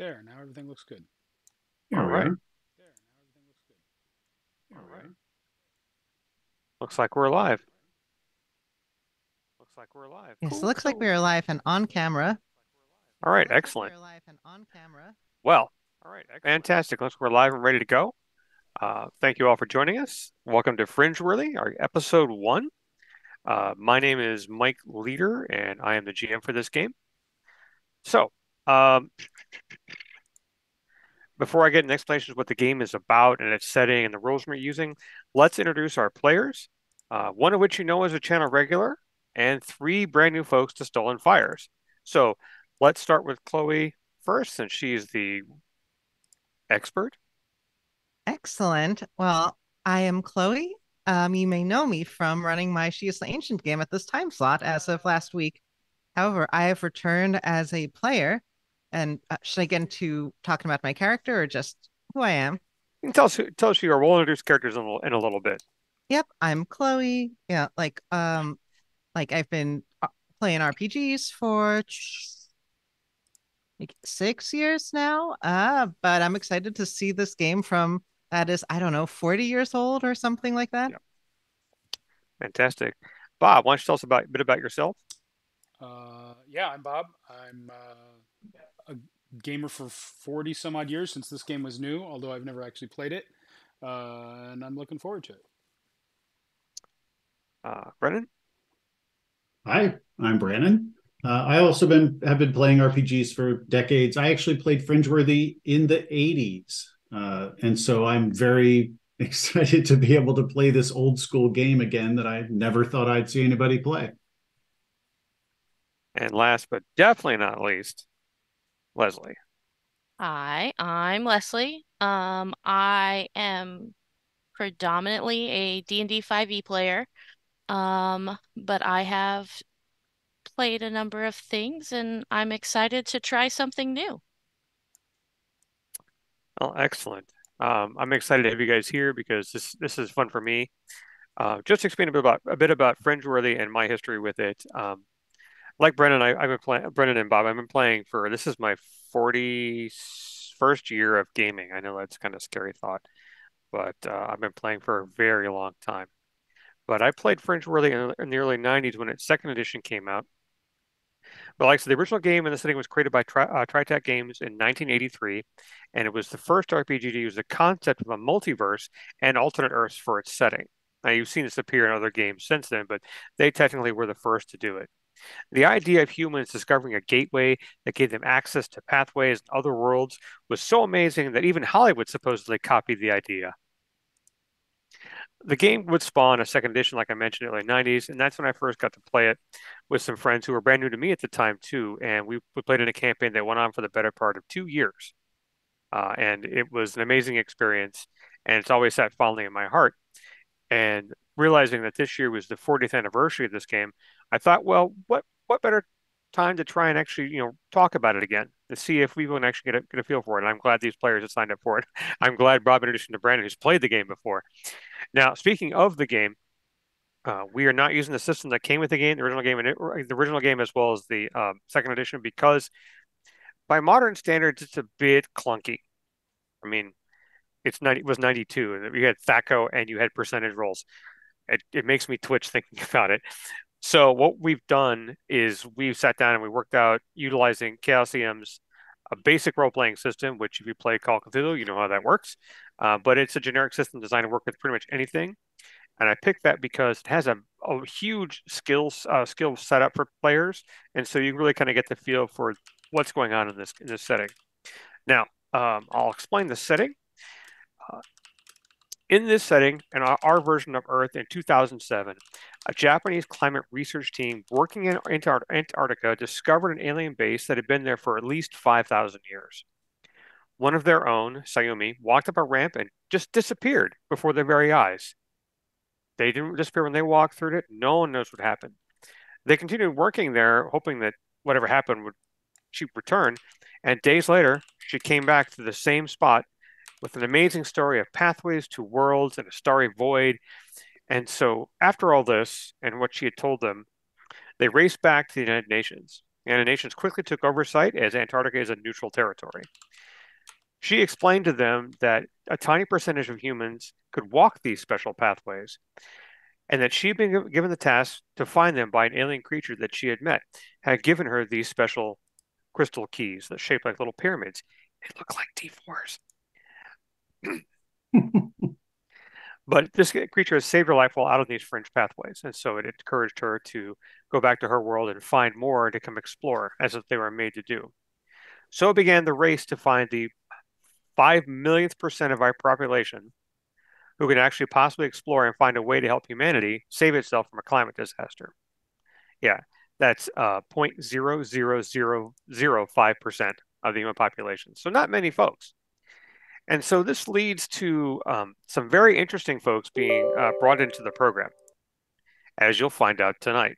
There, now everything looks good. All right. There, now everything looks good. All right. Looks like we're alive. Looks like we're alive. Yes, Cool, it looks like we are alive and on camera. All right, Looks like excellent. We are live and on camera. Well, all right, fantastic. Looks like we're live and ready to go. Uh, thank you all for joining us. Welcome to Fringeworthy, our episode one. Uh, my name is Mike Leader, and I am the GM for this game. So, um, before I get into explanations of what the game is about and its setting and the rules we're using, let's introduce our players. Uh, one of which you know is a channel regular, and three brand new folks to Stolen Fires. So, let's start with Chloe first, since she's the expert. Excellent. Well, I am Chloe. Um, you may know me from running my She is the Ancient game at this time slot as of last week. However, I have returned as a player. And uh, should I get into talking about my character or just who I am? You can tell us, who- tell us who you are. We'll introduce characters in a, little- in a little bit. Yep, I'm Chloe. Yeah, like um, like I've been uh, playing RPGs for like six years now. Uh, but I'm excited to see this game from that is, I don't know, 40 years old or something like that. Yeah. Fantastic. Bob, why don't you tell us about, a bit about yourself? Uh, yeah, I'm Bob. I'm uh, a gamer for 40 some odd years since this game was new, although I've never actually played it. Uh, and I'm looking forward to it. Uh, Brennan? Hi, I'm Brennan. Uh, I also been have been playing RPGs for decades. I actually played Fringeworthy in the 80s. Uh, and so I'm very excited to be able to play this old school game again that I never thought I'd see anybody play. And last but definitely not least, Leslie. Hi, I'm Leslie. Um, I am predominantly a D&D 5e player. Um, but I have played a number of things and I'm excited to try something new. Oh, excellent. Um, I'm excited to have you guys here because this this is fun for me. Uh, just to explain a bit about a bit about Fringeworthy and my history with it. Um, like Brennan, I, I've been playing. Brennan and Bob, I've been playing for this is my 41st year of gaming. I know that's kind of scary thought, but uh, I've been playing for a very long time. But I played Fringeworthy in, in the early 90s when its second edition came out. But like I said, the original game in the setting was created by Tri uh, Tritac Games in 1983, and it was the first RPG to use the concept of a multiverse and alternate Earths for its setting. Now, you've seen this appear in other games since then, but they technically were the first to do it. The idea of humans discovering a gateway that gave them access to pathways and other worlds was so amazing that even Hollywood supposedly copied the idea. The game would spawn a second edition, like I mentioned, in the early 90s, and that's when I first got to play it with some friends who were brand new to me at the time, too. And we, we played in a campaign that went on for the better part of two years. Uh, and it was an amazing experience, and it's always sat fondly in my heart. And realizing that this year was the 40th anniversary of this game, I thought, well, what what better time to try and actually, you know, talk about it again to see if we can actually get a, get a feel for it. And I'm glad these players have signed up for it. I'm glad Bob, in addition to Brennan, who's played the game before. Now, speaking of the game, uh, we are not using the system that came with the game, the original game, and it, the original game as well as the um, second edition, because by modern standards, it's a bit clunky. I mean, it's 90, it was 92, and you had THACO and you had percentage rolls. It, it makes me twitch thinking about it. So what we've done is we've sat down and we worked out utilizing Chaosium's a basic role-playing system, which if you play Call of Cthulhu, you know how that works. Uh, but it's a generic system designed to work with pretty much anything. And I picked that because it has a, a huge skills uh, skill setup for players, and so you really kind of get the feel for what's going on in this in this setting. Now, um, I'll explain the setting. Uh, in this setting, in our, version of Earth in 2007, a Japanese climate research team working in Antarctica discovered an alien base that had been there for at least 5,000 years. One of their own, Sayumi, walked up a ramp and just disappeared before their very eyes. They didn't disappear when they walked through it. No one knows what happened. They continued working there, hoping that whatever happened would she return. And days later, she came back to the same spot with an amazing story of pathways to worlds and a starry void. And so, after all this and what she had told them, they raced back to the United Nations. And The Nations quickly took oversight as Antarctica is a neutral territory. She explained to them that a tiny percentage of humans could walk these special pathways, and that she had been given the task to find them by an alien creature that she had met, had given her these special crystal keys that shaped like little pyramids. They look like D4s. But this creature has saved her life while out on these fringe pathways, and so it encouraged her to go back to her world and find more to come explore, as if they were made to do. So began the race to find the five millionth percent of our population who can actually possibly explore and find a way to help humanity save itself from a climate disaster. Yeah, that's uh, 0.00005% of the human population. So not many folks. And so this leads to um, some very interesting folks being uh, brought into the program, as you'll find out tonight.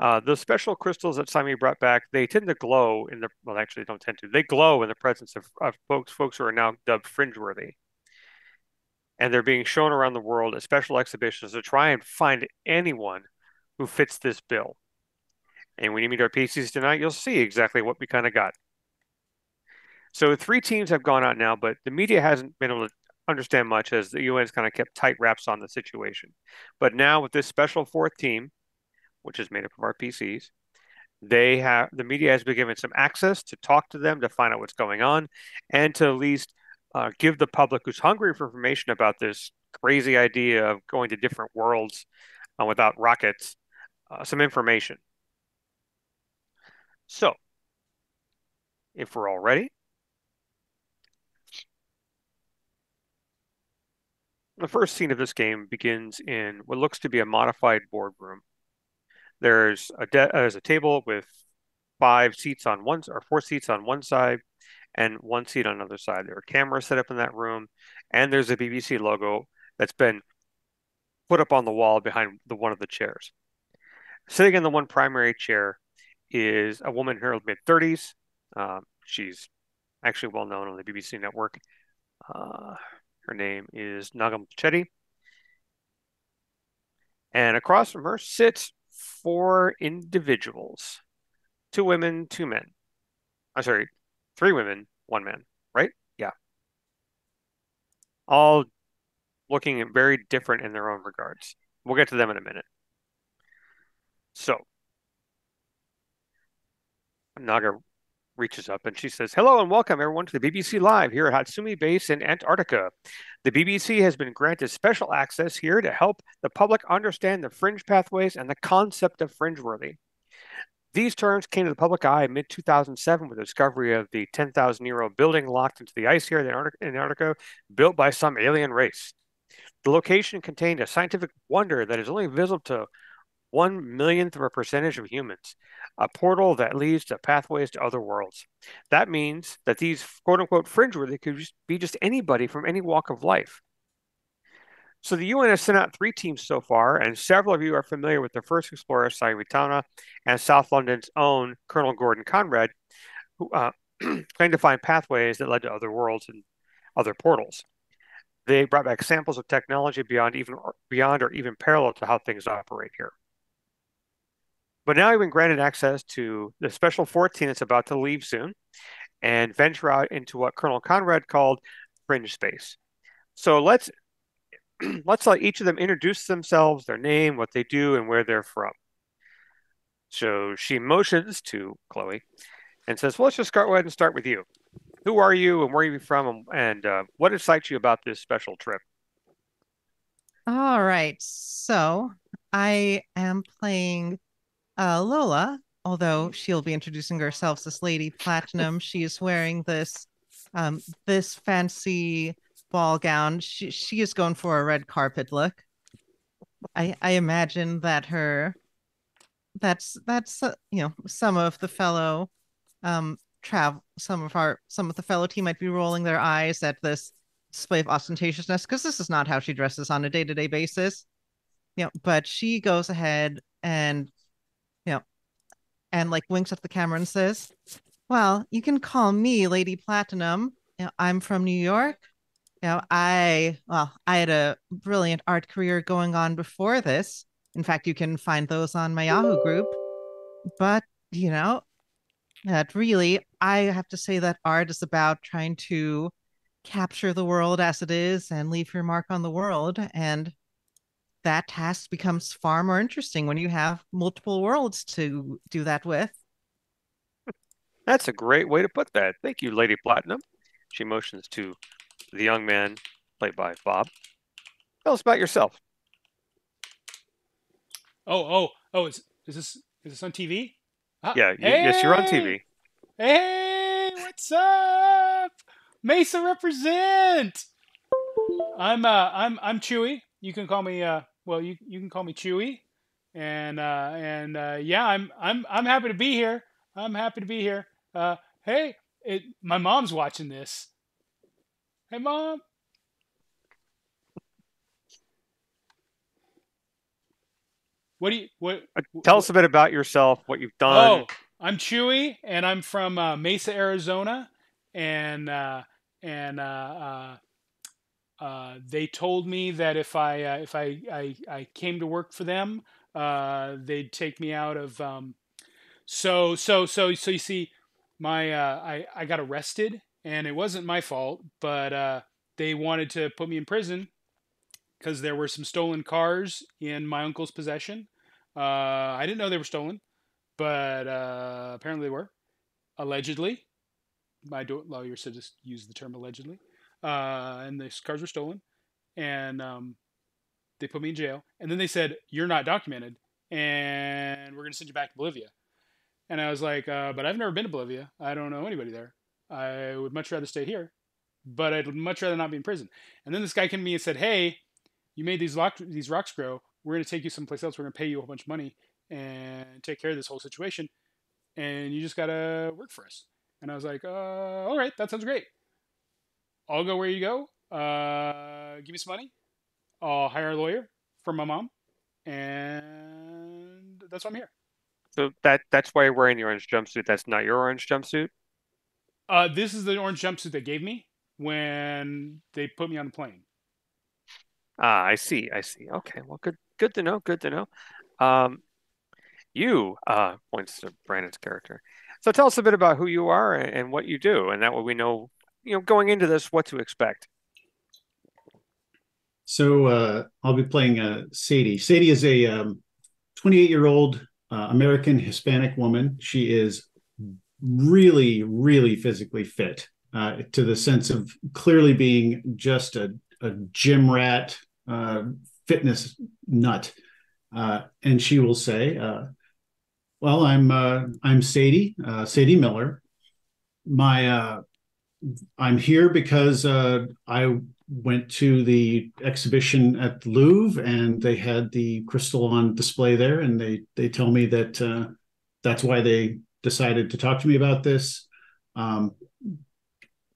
Uh, the special crystals that Simon brought back, they tend to glow in the, well, actually they don't tend to, they glow in the presence of, of folks, folks who are now dubbed fringe-worthy and they're being shown around the world at special exhibitions to try and find anyone who fits this bill. And when you meet our PCs tonight, you'll see exactly what we kind of got. So three teams have gone out now, but the media hasn't been able to understand much as the UN's kind of kept tight wraps on the situation. But now with this special fourth team, which is made up of our PCs, they have the media has been given some access to talk to them to find out what's going on and to at least uh, give the public who's hungry for information about this crazy idea of going to different worlds uh, without rockets uh, some information. So, if we're all ready, the first scene of this game begins in what looks to be a modified boardroom. There's a there's a table with five seats on one or four seats on one side and one seat on the other side. There are cameras set up in that room, and there's a BBC logo that's been put up on the wall behind the one of the chairs. Sitting in the one primary chair is a woman in her mid 30s. Um, she's actually well known on the BBC network. Uh, her name is Nagam Chetty. And across from her sits four individuals two women, two men. I'm sorry, three women, one man, right? Yeah. All looking very different in their own regards. We'll get to them in a minute. So, Naga reaches up and she says, Hello and welcome everyone to the BBC Live here at Hatsumi Base in Antarctica. The BBC has been granted special access here to help the public understand the fringe pathways and the concept of fringeworthy. These terms came to the public eye mid 2007 with the discovery of the 10,000 year old building locked into the ice here in Antarctica, built by some alien race. The location contained a scientific wonder that is only visible to one millionth of a percentage of humans, a portal that leads to pathways to other worlds. That means that these quote unquote fringe worthy could be just anybody from any walk of life. So the UN has sent out three teams so far, and several of you are familiar with the first explorer, Sayuitana, and South London's own Colonel Gordon Conrad, who uh, claimed to find pathways that led to other worlds and other portals. They brought back samples of technology beyond even beyond or even parallel to how things operate here. But now we've been granted access to the Special 14 that's about to leave soon and venture out into what Colonel Conrad called fringe space. So let's let's let each of them introduce themselves, their name, what they do, and where they're from. So she motions to Chloe and says, well, let's just go ahead and start with you. Who are you and where are you from and, and uh, what excites you about this special trip? All right. So I am playing uh, Lola, although she'll be introducing herself as Lady Platinum. she is wearing this um, this fancy ball gown. She she is going for a red carpet look. I I imagine that her that's that's uh, you know some of the fellow um travel some of our some of the fellow team might be rolling their eyes at this display of ostentatiousness because this is not how she dresses on a day-to-day basis you know but she goes ahead and and like winks at the camera and says well you can call me lady platinum you know, i'm from new york you know, I well, I had a brilliant art career going on before this. In fact, you can find those on my Yahoo group. But you know, that really, I have to say that art is about trying to capture the world as it is and leave your mark on the world. And that task becomes far more interesting when you have multiple worlds to do that with. That's a great way to put that. Thank you, Lady Platinum. She motions to the young man played by Bob. Tell us about yourself. Oh, oh, oh! Is is this is this on TV? Ah, yeah, hey! yes, you're on TV. Hey, what's up? Mesa represent. I'm uh I'm I'm Chewy. You can call me uh well you you can call me Chewy. And uh and uh yeah, I'm I'm I'm happy to be here. I'm happy to be here. Uh hey, it my mom's watching this. Hey mom. What do you what? Uh, tell us a bit about yourself, what you've done. Oh, I'm Chewy, and I'm from uh, Mesa, Arizona, and uh, and uh, uh, they told me that if I uh, if I, I, I came to work for them, uh, they'd take me out of. Um, so so so so you see, my uh, I I got arrested, and it wasn't my fault, but uh, they wanted to put me in prison because there were some stolen cars in my uncle's possession. Uh, I didn't know they were stolen, but apparently they were, allegedly my lawyer said just use the term allegedly. Uh, and the cars were stolen, and um, they put me in jail. And then they said you're not documented, and we're going to send you back to Bolivia. And I was like, uh, but I've never been to Bolivia. I don't know anybody there. I would much rather stay here, but I'd much rather not be in prison. And then this guy came to me and said, hey, you made these these rocks grow. We're going to take you someplace else. We're going to pay you a whole bunch of money and take care of this whole situation. And you just got to work for us. And I was like, uh, all right, that sounds great. I'll go where you go. Uh, give me some money. I'll hire a lawyer for my mom, and that's why I'm here. So that that's why you're wearing the orange jumpsuit. That's not your orange jumpsuit. Uh, this is the orange jumpsuit they gave me when they put me on the plane. Ah, I see. I see. Okay. Well, good. Good to know. Good to know. Um, you uh points to Brennan's character. So tell us a bit about who you are and what you do, and that way we know, you know, going into this, what to expect. So uh, I'll be playing uh, Sadie. Sadie is a 28 um, year old uh, American Hispanic woman. She is really, really physically fit uh, to the sense of clearly being just a, a gym rat, uh, fitness nut. Uh, and she will say, uh, well, I'm uh, I'm Sadie uh, Sadie Miller. My uh, I'm here because uh, I went to the exhibition at the Louvre and they had the crystal on display there, and they they tell me that uh, that's why they decided to talk to me about this. Um,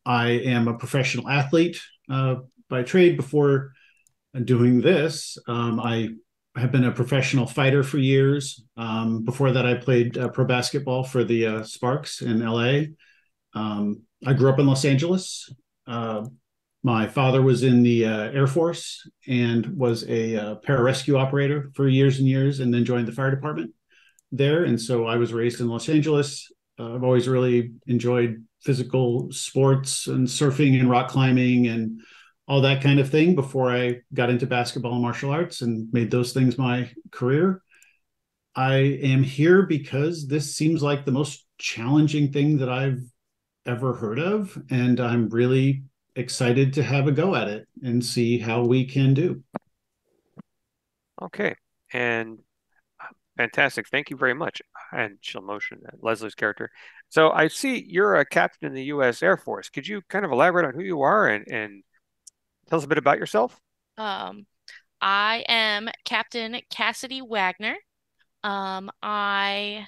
I am a professional athlete uh, by trade. Before doing this, um, I have been a professional fighter for years. Um, before that, I played uh, pro basketball for the uh, Sparks in LA. Um, I grew up in Los Angeles. Uh, my father was in the uh, Air Force and was a uh, pararescue operator for years and years, and then joined the fire department there. And so I was raised in Los Angeles. Uh, I've always really enjoyed physical sports and surfing and rock climbing and all that kind of thing before I got into basketball and martial arts and made those things my career. I am here because this seems like the most challenging thing that I've ever heard of. And I'm really excited to have a go at it and see how we can do. Okay. And uh, fantastic. Thank you very much. And she'll motion Leslie's character. So I see you're a captain in the U.S. Air Force. Could you kind of elaborate on who you are and, and Tell us a bit about yourself. Um, I am Captain Cassidy Wagner. Um, I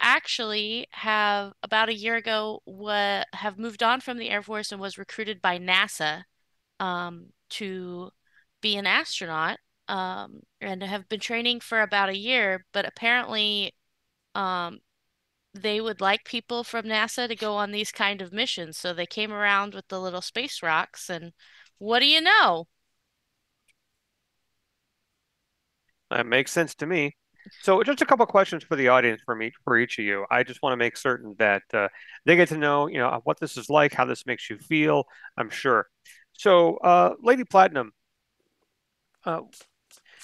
actually have about a year ago what have moved on from the Air Force and was recruited by NASA um, to be an astronaut um, and have been training for about a year, but apparently um, they would like people from NASA to go on these kind of missions. So they came around with the little space rocks and what do you know? That makes sense to me. So just a couple questions for the audience from each for each of you. I just want to make certain that uh, they get to know, you know, what this is like, how this makes you feel. I'm sure. So, uh, Lady Platinum, uh,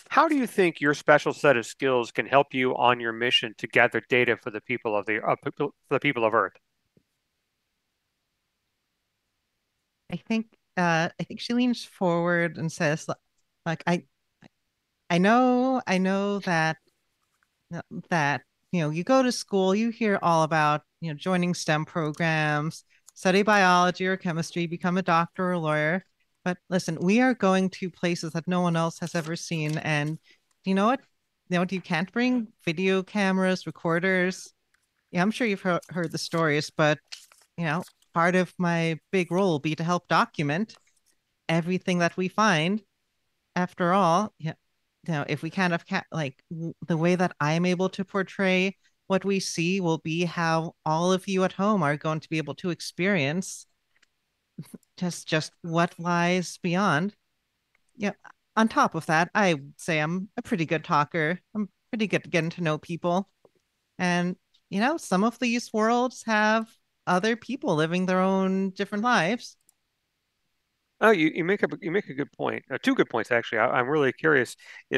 how do you think your special set of skills can help you on your mission to gather data for the people of the uh, for the people of Earth? I think uh, I think she leans forward and says, like I I know I know that Uh, that you know you go to school you hear all about you know joining STEM programs study biology or chemistry become a doctor or lawyer. But listen we are going to places that no one else has ever seen. And you know what? You know you can't bring video cameras recorders. Yeah I'm sure you've heard, heard the stories but you know part of my big role will be to help document everything that we find. After all yeah know, if we kind of ca- like the way that I'm able to portray what we see will be how all of you at home are going to be able to experience just just what lies beyond. Yeah. On top of that, I say I'm a pretty good talker. I'm pretty good at getting to know people. And, you know, some of these worlds have other people living their own different lives. Oh, you, you make a you make a good point. Uh, two good points actually. I, am really curious.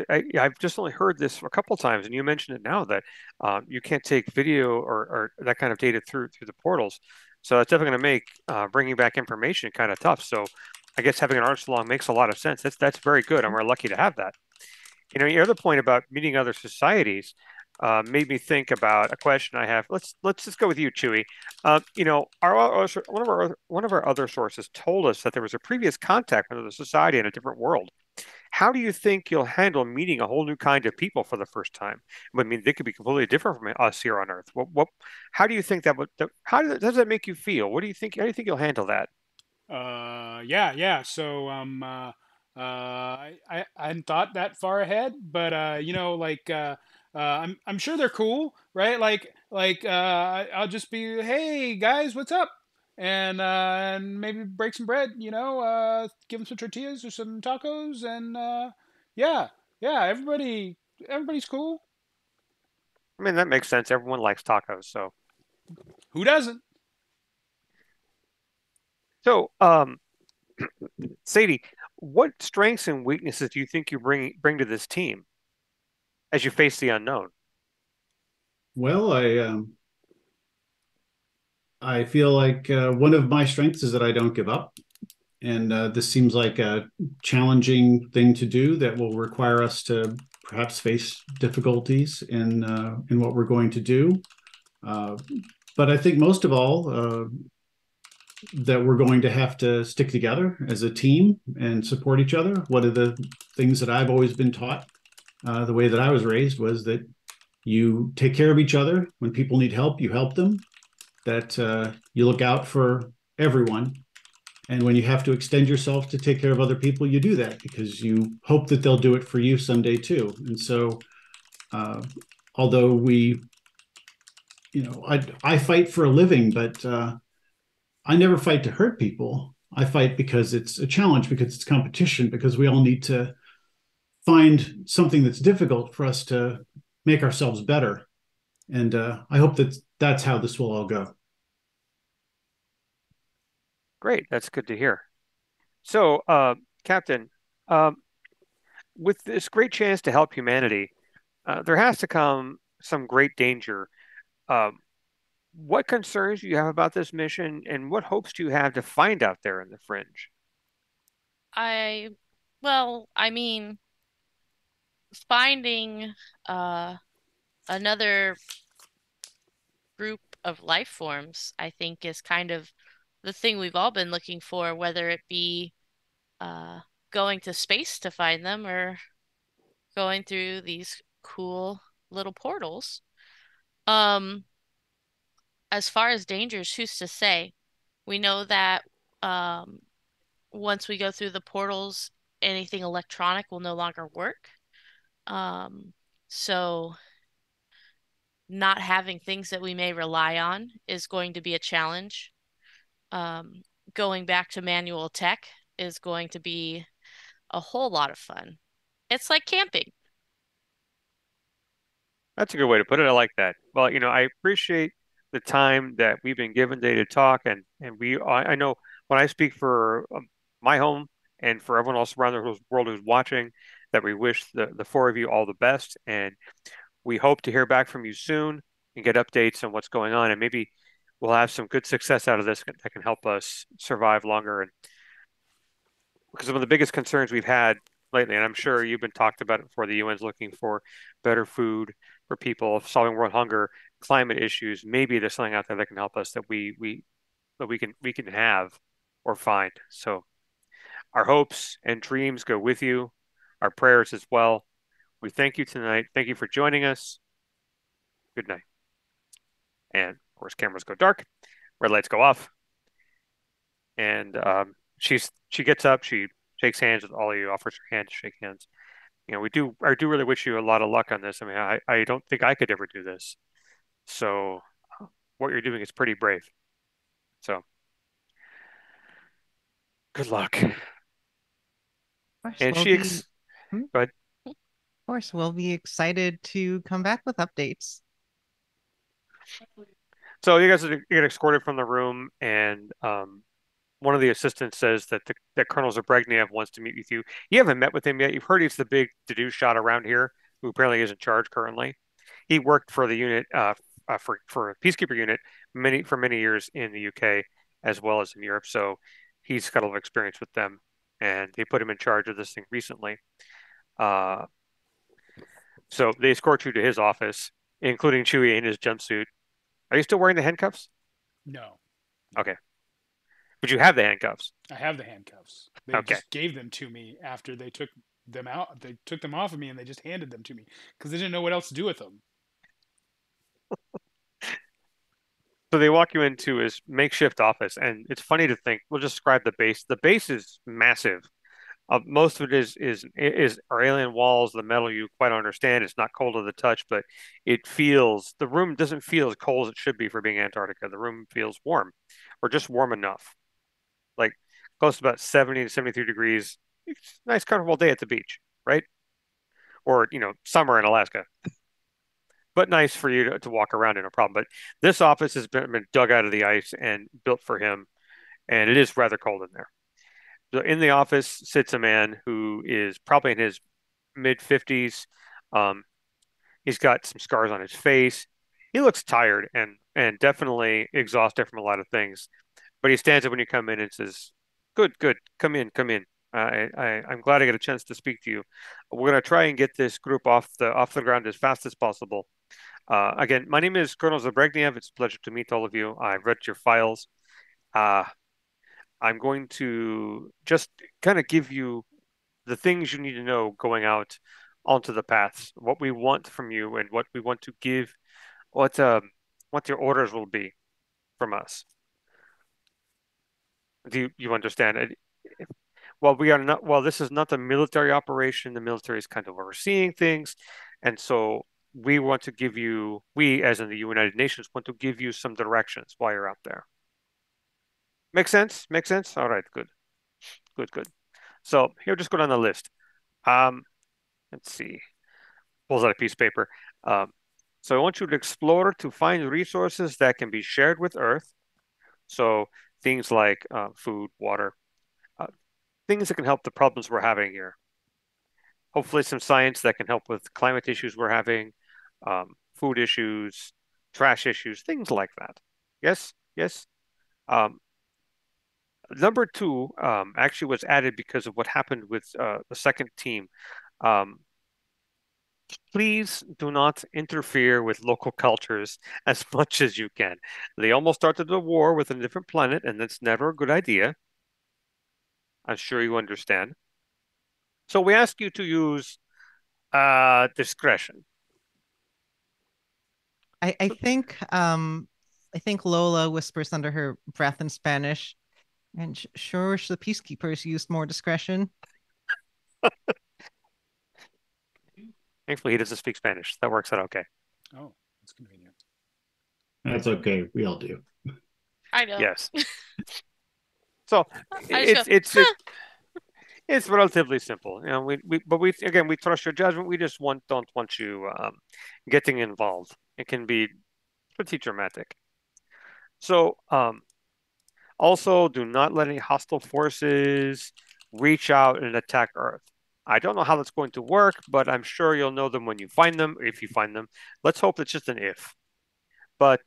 I, have just only heard this a couple times, and you mentioned it now that um, you can't take video or, or that kind of data through through the portals. So that's definitely going to make uh, bringing back information kind of tough. So I guess having an arch along makes a lot of sense. That's that's very good. and we're lucky to have that. You know, your other point about meeting other societies uh, made me think about a question I have. Let's let's just go with you, Chewy. Uh, you know, our, our, one of our one of our other sources told us that there was a previous contact with the society in a different world. How do you think you'll handle meeting a whole new kind of people for the first time? I mean, they could be completely different from us here on Earth. What, what how do you think that would? How does that make you feel? What do you think? How do you think you'll handle that? Uh, yeah, yeah. So, um, uh, uh, I, I hadn't thought that far ahead, but uh, you know, like uh, uh, I'm I'm sure they're cool, right? Like like uh, I'll just be, hey guys, what's up? And uh, and maybe break some bread, you know, uh, give them some tortillas or some tacos, and uh, yeah, yeah, everybody everybody's cool. I mean that makes sense. Everyone likes tacos, so who doesn't? So, um, Sadie, what strengths and weaknesses do you think you bring bring to this team? As you face the unknown? Well, I um, I feel like uh, one of my strengths is that I don't give up, and uh, this seems like a challenging thing to do that will require us to perhaps face difficulties in uh, in what we're going to do. Uh, but I think most of all uh, that we're going to have to stick together as a team and support each other. One of the things that I've always been taught uh, the way that I was raised was that you take care of each other. When people need help, you help them. That uh, you look out for everyone. And when you have to extend yourself to take care of other people, you do that because you hope that they'll do it for you someday too. And so, uh, although we, you know, I, I fight for a living, but uh, I never fight to hurt people. I fight because it's a challenge, because it's competition, because we all need to find something that's difficult for us to make ourselves better. And uh, I hope that that's how this will all go. Great. That's good to hear. So, uh, Captain, um, with this great chance to help humanity, uh, there has to come some great danger. Um, what concerns do you have about this mission, and what hopes do you have to find out there in the fringe? I, well, I mean, finding uh, another group of life forms, I think, is kind of the thing we've all been looking for, whether it be uh, going to space to find them or going through these cool little portals. Um, as far as dangers, who's to say? We know that um, once we go through the portals, anything electronic will no longer work. Um, so not having things that we may rely on is going to be a challenge. Um, going back to manual tech is going to be a whole lot of fun. It's like camping. That's a good way to put it. I like that. Well, you know, I appreciate the time that we've been given today to talk, and and we I, I know when I speak for um, my home and for everyone else around the world who's watching, that we wish the the four of you all the best, and we hope to hear back from you soon and get updates on what's going on, and maybe we'll have some good success out of this that can help us survive longer. And because some of the biggest concerns we've had lately, and I'm sure you've been talked about it before, the UN's looking for better food for people, solving world hunger, climate issues. Maybe there's something out there that can help us that we we that we can we can have or find. So our hopes and dreams go with you, our prayers as well. We thank you tonight. Thank you for joining us. Good night. And of course, cameras go dark, red lights go off, and um, she's she gets up, she shakes hands with all of you, offers her hand to shake hands. You know, we do. I do really wish you a lot of luck on this. I mean, I, I don't think I could ever do this. So, what you're doing is pretty brave. So, good luck. And she, ex- but of course, we'll be excited to come back with updates. So you guys get escorted from the room, and um, one of the assistants says that the, that Colonel Zabregniev wants to meet with you. You haven't met with him yet. You've heard he's the big to-do shot around here, who apparently is in charge currently. He worked for the unit uh, uh, for for a peacekeeper unit many for many years in the UK as well as in Europe. So he's got a lot of experience with them, and they put him in charge of this thing recently. Uh, so they escort you to his office, including Chewie in his jumpsuit. Are you still wearing the handcuffs? No. Okay. But you have the handcuffs. I have the handcuffs. They Okay. just gave them to me after they took them out. They took them off of me and they just handed them to me because they didn't know what else to do with them. So they walk you into his makeshift office, and it's funny to think. We'll just describe the base. The base is massive. Uh, most of it is is is are alien walls. The metal you quite understand. It's not cold to the touch, but it feels the room doesn't feel as cold as it should be for being Antarctica. The room feels warm, or just warm enough, like close to about seventy to seventy three degrees. A nice, comfortable day at the beach, right? Or you know, summer in Alaska but nice for you to, to walk around in no problem. But this office has been, been dug out of the ice and built for him, and it is rather cold in there. So in the office sits a man who is probably in his mid 50s. Um, he's got some scars on his face. He looks tired and and definitely exhausted from a lot of things. But he stands up when you come in and says, "Good, good, come in, come in. I, I I'm glad I get a chance to speak to you. We're gonna try and get this group off the off the ground as fast as possible. Uh, again, my name is Colonel Zabregniev. It's a pleasure to meet all of you. I've read your files. Uh, I'm going to just kind of give you the things you need to know going out onto the paths, what we want from you, and what we want to give, what um, what your orders will be from us. Do you, you understand? Well, we are not. Well, this is not a military operation. The military is kind of overseeing things, and so we want to give you, we as in the United Nations, want to give you some directions while you're out there. Make sense? Make sense? All right, good. Good, good. So here, just go down the list. Um, let's see. Pulls out a piece of paper. Um, so I want you to explore to find resources that can be shared with Earth. So things like uh, food, water, uh, things that can help the problems we're having here. Hopefully some science that can help with climate issues we're having, um, food issues, trash issues, things like that. Yes, yes. Um, number two um, actually was added because of what happened with uh, the second team. Um, please do not interfere with local cultures as much as you can. They almost started a war with a different planet, and that's never a good idea. I'm sure you understand. So we ask you to use uh, discretion. I, I think um I think Lola whispers under her breath in Spanish, and sh- sure the peacekeepers used more discretion. Thankfully, he doesn't speak Spanish. That works out okay. Oh, that's convenient. That's okay. We all do. I know. Yes. So I just it's it's it's relatively simple. You know, we, we but we again we trust your judgment. We just want don't want you um, getting involved. It can be pretty dramatic. So um, also do not let any hostile forces reach out and attack Earth. I don't know how that's going to work, but I'm sure you'll know them when you find them, if you find them. Let's hope it's just an if. But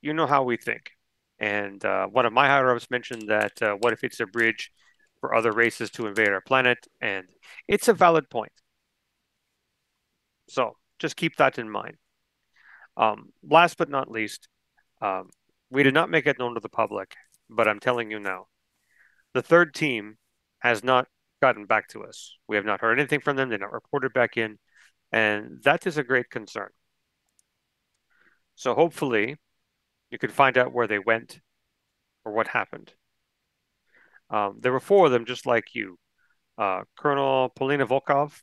you know how we think. And uh, one of my higher ups mentioned that uh, what if it's a bridge for other races to invade our planet? And it's a valid point. So just keep that in mind. Um, last but not least, um, we did not make it known to the public, but I'm telling you now. The third team has not gotten back to us. We have not heard anything from them. They're not reported back in. And that is a great concern. So hopefully you can find out where they went or what happened. Um, there were four of them, just like you. Uh, Colonel Polina Volkov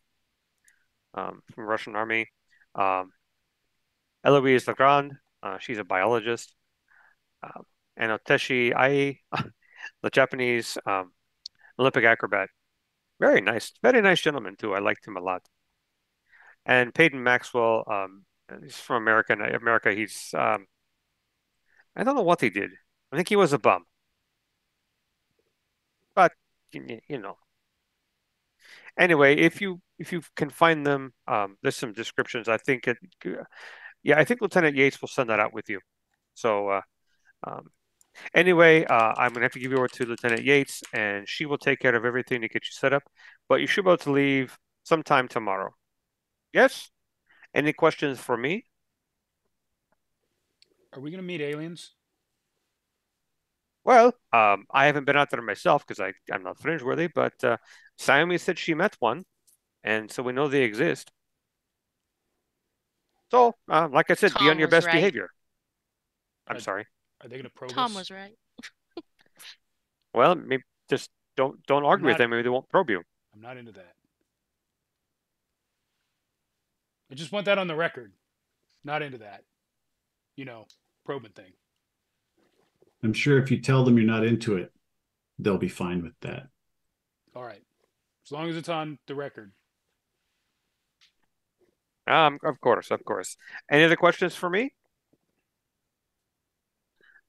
um, from Russian Army. Um, Eloise Legrand, uh, she's a biologist. Uh, and Oteshi Ai, the Japanese um, Olympic acrobat. Very nice, very nice gentleman too. I liked him a lot. And Peyton Maxwell, um, he's from America. America, he's um, I don't know what he did. I think he was a bum, but you know. Anyway, if you if you can find them, um, there's some descriptions. I think it, yeah, I think Lieutenant Yates will send that out with you. So, uh, um, Anyway, uh, I'm going to have to give you over to Lieutenant Yates, and she will take care of everything to get you set up. But you should be able to leave sometime tomorrow. Yes? Any questions for me? Are we going to meet aliens? Well, um, I haven't been out there myself because I'm not fringe worthy, but uh, Sayumi said she met one, and so we know they exist. So, uh, like I said, Tom be on your best right. behavior. I'm Uh, sorry. Are they going to probe Tom us? was right. Well, maybe just don't don't argue with them. Maybe they won't probe you. I'm not into that. I just want that on the record. Not into that. You know, probing thing. I'm sure if you tell them you're not into it, they'll be fine with that. All right. As long as it's on the record. Um, of course, of course. Any other questions for me?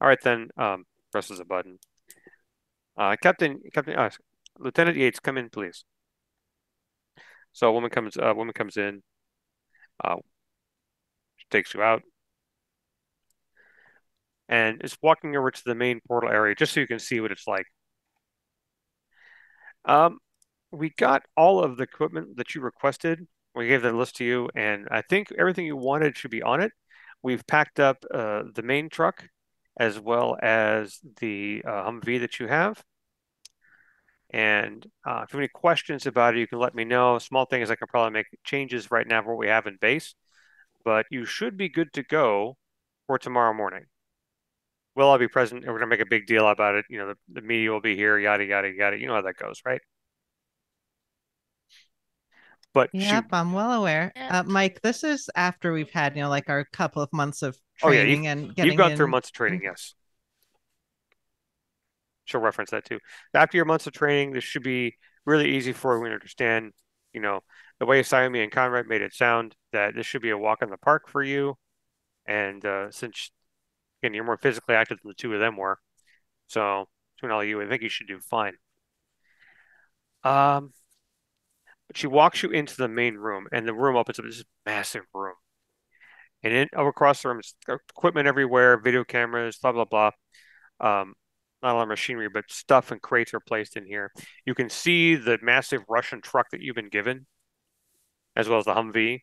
All right, then. Um, presses a button. Uh, Captain, Captain, uh, Lieutenant Yates, come in, please. So a woman comes, a woman comes in. Uh, takes you out, and is walking over to the main portal area just so you can see what it's like. Um, we got all of the equipment that you requested. We gave the list to you, and I think everything you wanted should be on it. We've packed up uh, the main truck as well as the uh, Humvee that you have. And uh, if you have any questions about it, you can let me know. Small thing is I can probably make changes right now for what we have in base, but you should be good to go for tomorrow morning. We'll all be present, and we're gonna make a big deal about it. You know, the, the media will be here, yada yada yada. You know how that goes, right? But shoot, I'm well aware. Yep. Uh, Mike, this is after we've had, you know, like our couple of months of Oh, yeah, training and getting you've gone through months of training, yes. She'll reference that too. After your months of training, this should be really easy for you to understand. You know, the way Sayumi and Conrad made it sound that this should be a walk in the park for you. And uh, since, again, you're more physically active than the two of them were. So, between all of you, I think you should do fine. Um, but she walks you into the main room, and the room opens up. This massive room. And in across the room, equipment everywhere, video cameras, blah blah blah. Um, not a lot of machinery, but stuff and crates are placed in here. You can see the massive Russian truck that you've been given, as well as the Humvee,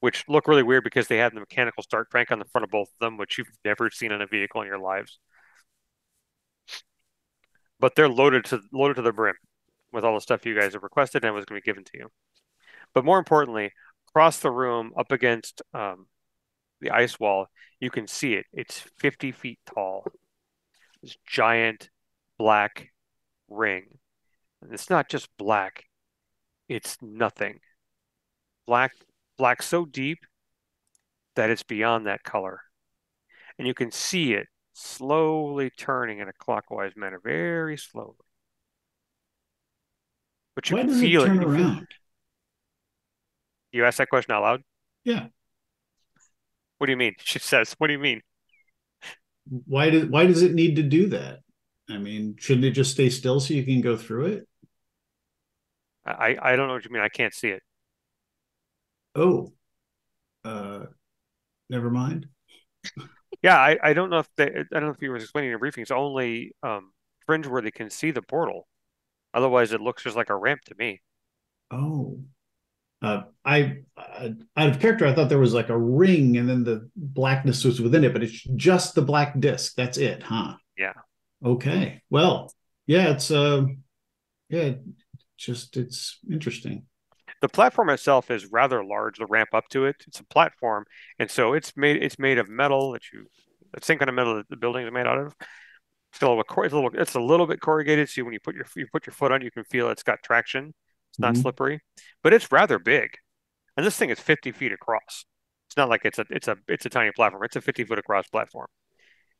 which look really weird because they have the mechanical start crank on the front of both of them, which you've never seen in a vehicle in your lives. But they're loaded to loaded to the brim with all the stuff you guys have requested and was going to be given to you. But more importantly, across the room, up against um, the ice wall, you can see it. It's 50 feet tall. This giant black ring. And it's not just black, it's nothing. Black, black so deep that it's beyond that color. And you can see it slowly turning in a clockwise manner, very slowly. but you Why can does it feel turn feel- around? You asked that question out loud. Yeah. What do you mean? She says. What do you mean? Why does why does it need to do that? I mean, shouldn't it just stay still so you can go through it? I I don't know what you mean. I can't see it. Oh. Uh never mind. Yeah, I, I don't know if they, I don't know if you were explaining in your briefings. Only um, fringe Fringeworthy can see the portal. Otherwise, it looks just like a ramp to me. Oh. Uh, I, I out of character, I thought there was like a ring, and then the blackness was within it, but it's just the black disc. That's it, huh? Yeah. Okay. Well, yeah, it's uh, yeah, just it's interesting. The platform itself is rather large. The ramp up to it, it's a platform, and so it's made it's made of metal that you the same kind of metal that the building is made out of. It's a little, it's a little, it's a little bit corrugated. So when you put your you put your foot on, you can feel it's got traction. It's not Mhm. slippery, but it's rather big. And this thing is 50 feet across. It's not like it's a it's a it's a tiny platform. It's a 50 foot across platform.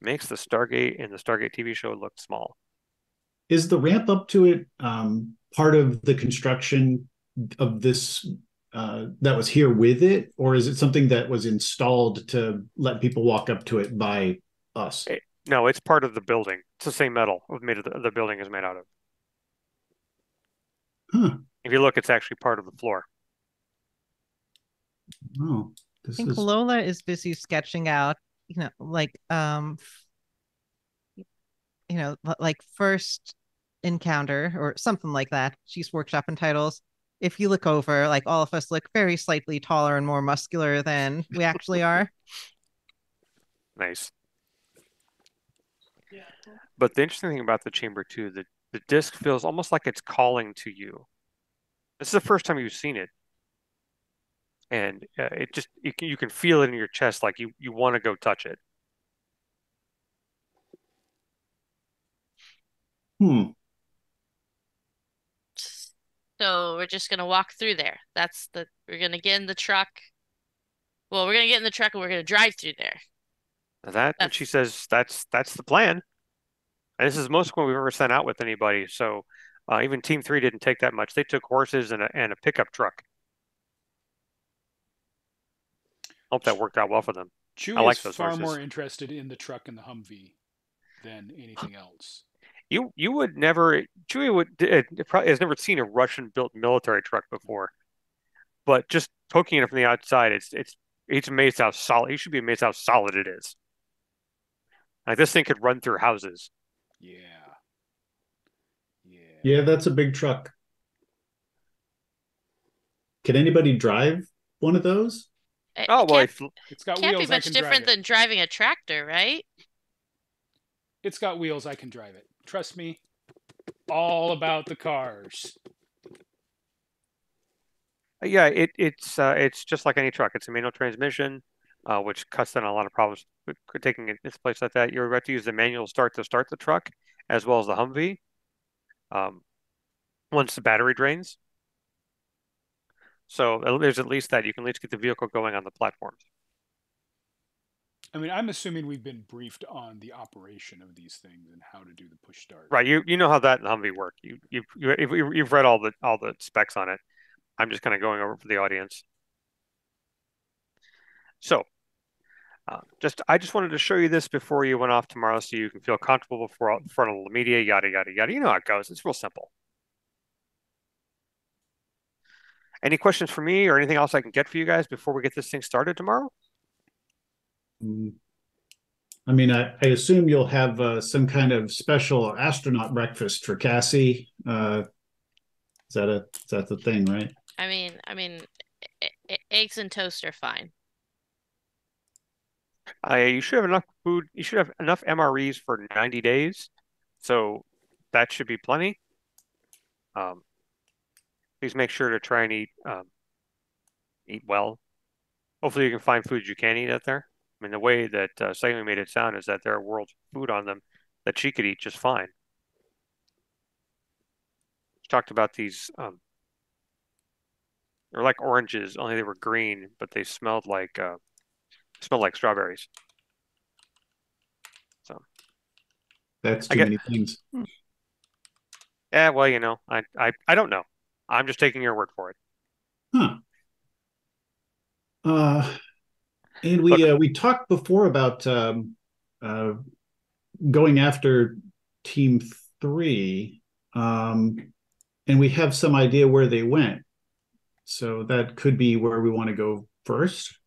It makes the Stargate and the Stargate TV show look small. Is the ramp up to it um, part of the construction of this uh, that was here with it, or is it something that was installed to let people walk up to it by us? It- No, it's part of the building. It's the same metal of made of the, the building is made out of. Huh. If you look, it's actually part of the floor. Oh, I think is Lola is busy sketching out, you know, like um you know, like first encounter or something like that. She's workshopping titles. If you look over, like all of us look very slightly taller and more muscular than we actually are. Nice. But the interesting thing about the chamber too, the the disc feels almost like it's calling to you. This is the first time you've seen it, and uh, it just you can you can feel it in your chest, like you you want to go touch it. hmm. So we're just gonna walk through there. That's the we're gonna get in the truck. Well, we're gonna get in the truck and we're gonna drive through there. Now that and she says that's that's the plan. And this is most one we've ever sent out with anybody. So uh, even Team Three didn't take that much. They took horses and a and a pickup truck. Hope that worked out well for them. Chewie like is those far horses. more interested in the truck and the Humvee than anything else. You you would never Chewie would it probably has never seen a Russian built military truck before, but just poking it from the outside, it's it's he's amazed how solid. He should be amazed how solid it is. Like this thing could run through houses. Yeah. Yeah. Yeah, that's a big truck. Can anybody drive one of those? It Oh well, can't, if, It's got can't wheels. be I much can drive different it. than driving a tractor, right? It's got wheels. I can drive it. Trust me. All about the cars. yeah, it it's uh, it's just like any truck. It's a manual transmission, uh, which cuts down a lot of problems with with taking it its place like that. You're about to use the manual start to start the truck, as well as the Humvee. Um, once the battery drains. So there's at least that you can at least get the vehicle going on the platforms. I mean, I'm assuming we've been briefed on the operation of these things and how to do the push start. Right, you you know how that and Humvee work. You you you you've you've read all the all the specs on it. I'm just kind of going over for the audience. So, uh, just I just wanted to show you this before you went off tomorrow, so you can feel comfortable before in front of the media. Yada yada yada. You know how it goes. It's real simple. Any questions for me or anything else I can get for you guys before we get this thing started tomorrow? Mm. I mean, I, I assume you'll have uh, some kind of special astronaut breakfast for Cassie. Uh, is that a is that the thing, right? I mean, I mean, e- e- eggs and toast are fine. Uh, you should have enough food. You should have enough MREs for 90 days. So that should be plenty. Um, please make sure to try and eat um, eat well. Hopefully, you can find foods you can eat out there. I mean, the way that uh, made it sound is that there are world food on them that she could eat just fine. She talked about these. Um, they're like oranges, only they were green, but they smelled like uh, smelled like strawberries. So that's too get- many things. Yeah, well, you know, I, I, I don't know. I'm just taking your word for it. Huh. Uh, and we uh, we talked before about um, uh, going after Team Three, um, and we have some idea where they went. So that could be where we want to go first.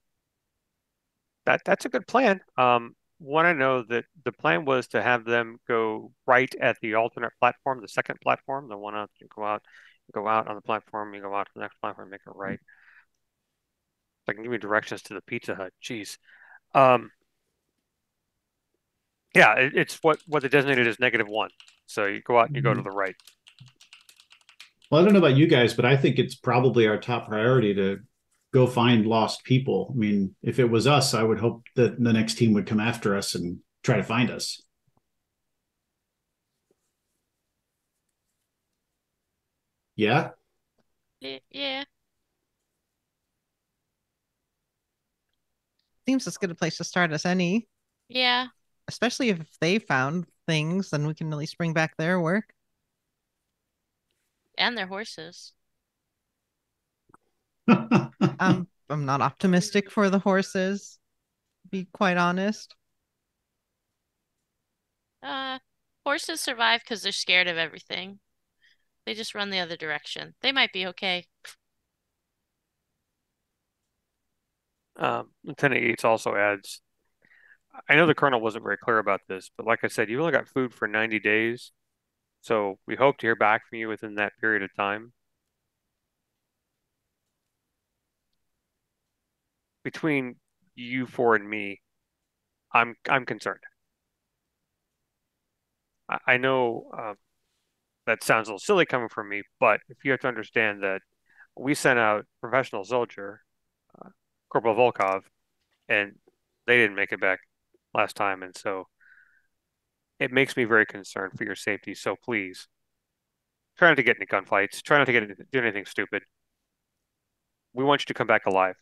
That that's a good plan. Um, one, I know that the plan was to have them go right at the alternate platform, the second platform, the one out you go out, you go out on the platform, you go out to the next platform, make it right. I can give you directions to the Pizza Hut. Jeez. Um, yeah, it, it's what what they designated as negative one. So you go out and you go to Mhm. the right. Well, I don't know about you guys, but I think it's probably our top priority to go find lost people. I mean, if it was us, I would hope that the next team would come after us and try to find us. Yeah. Yeah. Seems as good a place to start as any, Yeah. especially if they found things, then we can at least bring back their work. And their horses. Um, I'm not optimistic for the horses, to be quite honest. Uh, horses survive because they're scared of everything. They just run the other direction. They might be okay. Um, Lieutenant Yates also adds, I know the colonel wasn't very clear about this, but like I said, you only got food for 90 days. So we hope to hear back from you within that period of time. Between you four and me, I'm I'm concerned. I, I know uh, that sounds a little silly coming from me, but if you have to understand that we sent out professional soldier, uh, Corporal Volkov, and they didn't make it back last time, and so it makes me very concerned for your safety. So please, try not to get into gunfights. Try not to get into, do anything stupid. We want you to come back alive.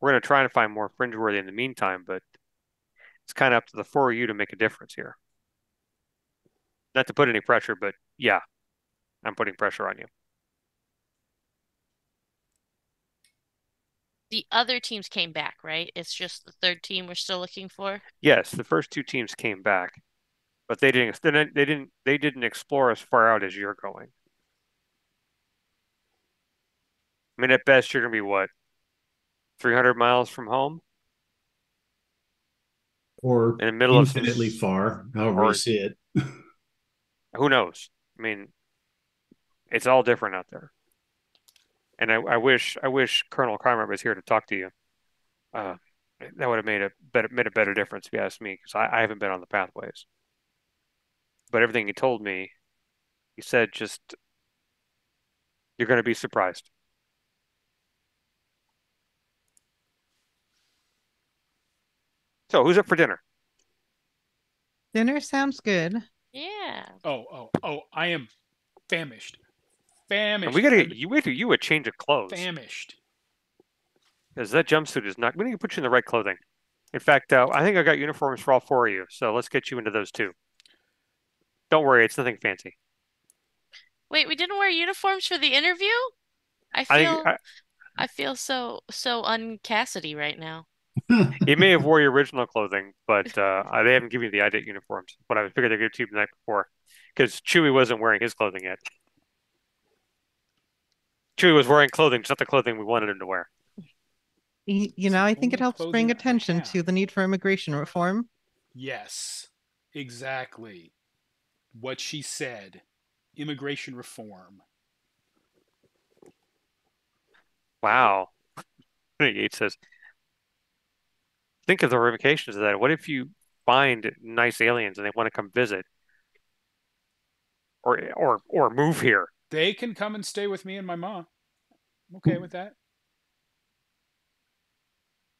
We're going to try and find more fringe-worthy in the meantime, but it's kind of up to the four of you to make a difference here. Not to put any pressure, but yeah, I'm putting pressure on you. The other teams came back, right? It's just the third team we're still looking for. Yes, the first two teams came back, but they didn't. They didn't. They didn't, they didn't explore as far out as you're going. I mean, at best, you're gonna be what, 300 miles from home or in the middle of infinitely s- far, however you see it. Who knows? I mean, it's all different out there. And I, I wish, I wish Colonel Kramer was here to talk to you. Uh, that would have made a better, made a better difference if you ask me, because I, I haven't been on the pathways. But everything he told me, he said just you're going to be surprised. So who's up for dinner? Dinner sounds good. Yeah. Oh, oh, oh! I am famished. Famished. And we got to get you, we have to you a change of clothes famished. because that jumpsuit is not. We need to put you in the right clothing. In fact, uh, I think I got uniforms for all four of you, so let's get you into those too. Don't worry, it's nothing fancy. Wait, we didn't wear uniforms for the interview? I I feel think I, I feel so so uncassidy right now. you may have wore your original clothing, but uh, they haven't given you the IDET uniforms. But I figured they'd give it to you the night before because Chewie wasn't wearing his clothing yet. Chewie was wearing clothing, just not the clothing we wanted him to wear. Y- You know, I think it helps bring attention have. to the need for immigration reform. Yes, exactly. What she said. Immigration reform. Wow. Yates says, think of the ramifications of that. What if you find nice aliens and they want to come visit or or or move here? They can come and stay with me and my mom. I'm okay with that.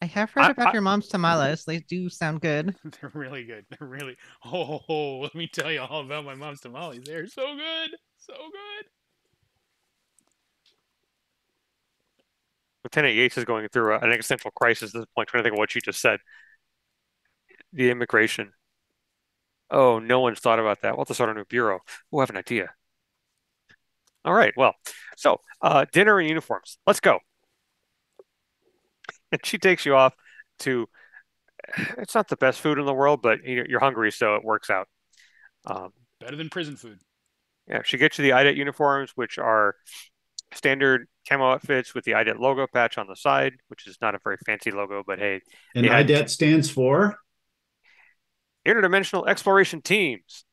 I have heard I- about I- your mom's tamales. They do sound good. They're really good. They're really. Oh, let me tell you all about my mom's tamales. They're so good, so good. Lieutenant Yates is going through an existential crisis at this point, trying to think of what you just said. The immigration. Oh, no one's thought about that. We'll have to start a new bureau. We'll have an idea. All right. Well, so uh, dinner and uniforms. Let's go. And she takes you off to. It's not the best food in the world, but you- you're hungry, so it works out. Um, Better than prison food. yeah, she gets you the IDET uniforms, which are standard camo outfits with the IDET logo patch on the side, which is not a very fancy logo, but hey, And. IDET stands for interdimensional exploration teams.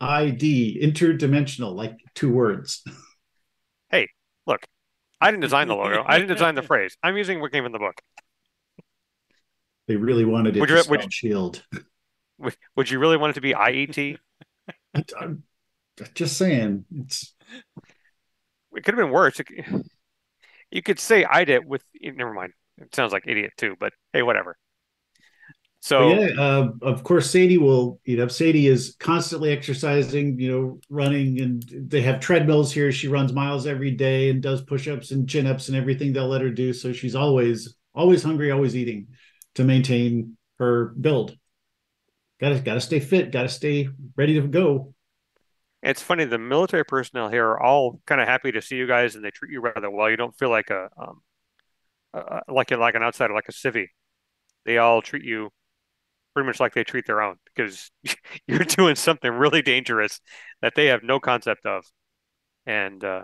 ID, interdimensional, like two words. Hey, look, I didn't design the logo. I didn't design the phrase. I'm using what came in the book. They really wanted it Would to you- would- shield. Would, would you really want it to be IET? I'm just saying, it's It could have been worse. It c- you could say IDET with. Never mind. It sounds like idiot too, but hey, whatever. But So yeah, uh, of course, Sadie will, you know, Sadie is constantly exercising, you know, running, and they have treadmills here. She runs miles every day and does push ups and chin ups and everything they'll let her do. So she's always, always hungry, always eating to maintain her build. Got to, got to stay fit, got to stay ready to go. It's funny. The military personnel here are all kind of happy to see you guys, and they treat you rather well. You don't feel like a um, uh, like a, like an outsider, like a civvy. They all treat you pretty much like they treat their own because you're doing something really dangerous that they have no concept of, and uh,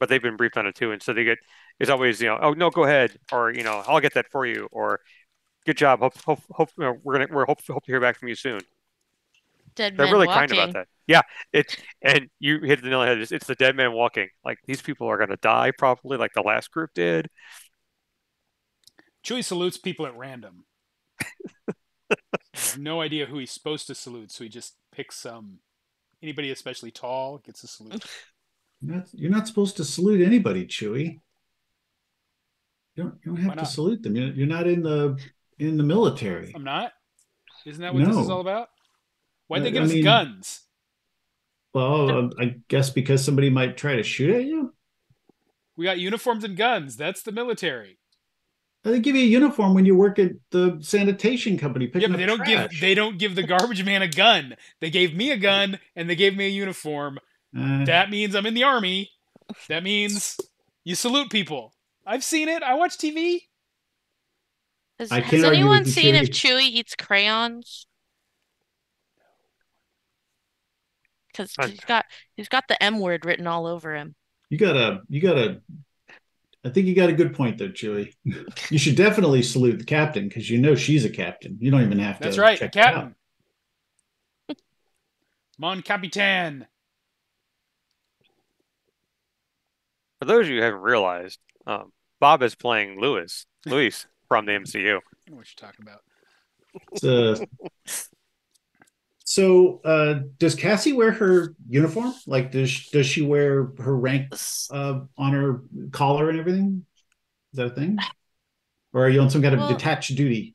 but they've been briefed on it too, and so they get it's always you know oh no go ahead or you know I'll get that for you or good job hope hope, hope we're gonna we're hope hope to hear back from you soon. Dead They're really walking. kind about that. Yeah, it and you hit the nail on the head. It's, it's the dead man walking. Like these people are gonna die probably, like the last group did. Chewie salutes people at random. Has no idea who he's supposed to salute, so he just picks some anybody especially tall gets a salute. You're not, you're not supposed to salute anybody, Chewie. You don't, you don't have to salute them. You're, you're not in the in the military. I'm not. Isn't that what this is all about? Why'd they give I us mean- guns? Well, um, I guess because somebody might try to shoot at you. We got uniforms and guns. That's the military. They give you a uniform when you work at the sanitation company Yeah, picking but up they don't give they don't give the garbage man a gun. They gave me a gun and they gave me a uniform. Uh, That means I'm in the army. That means you salute people. I've seen it. I watch TV. Has, I has can't argue anyone seen if Chewie. Chewie eats crayons? Because he's got he's got the M word written all over him. you got a you got a. I think you got a good point there, Chewy. you should definitely salute the captain because you know she's a captain. You don't even have to. That's right, check. Captain. Mon Capitan. For those of you who haven't realized, um, Bob is playing Lewis, Luis from the MCU. I know what you're talking about. It's, uh, so, uh, does Cassie wear her uniform? Like, does does she wear her rank uh, on her collar and everything? Is that a thing? Or are you on some kind of Well- detached duty?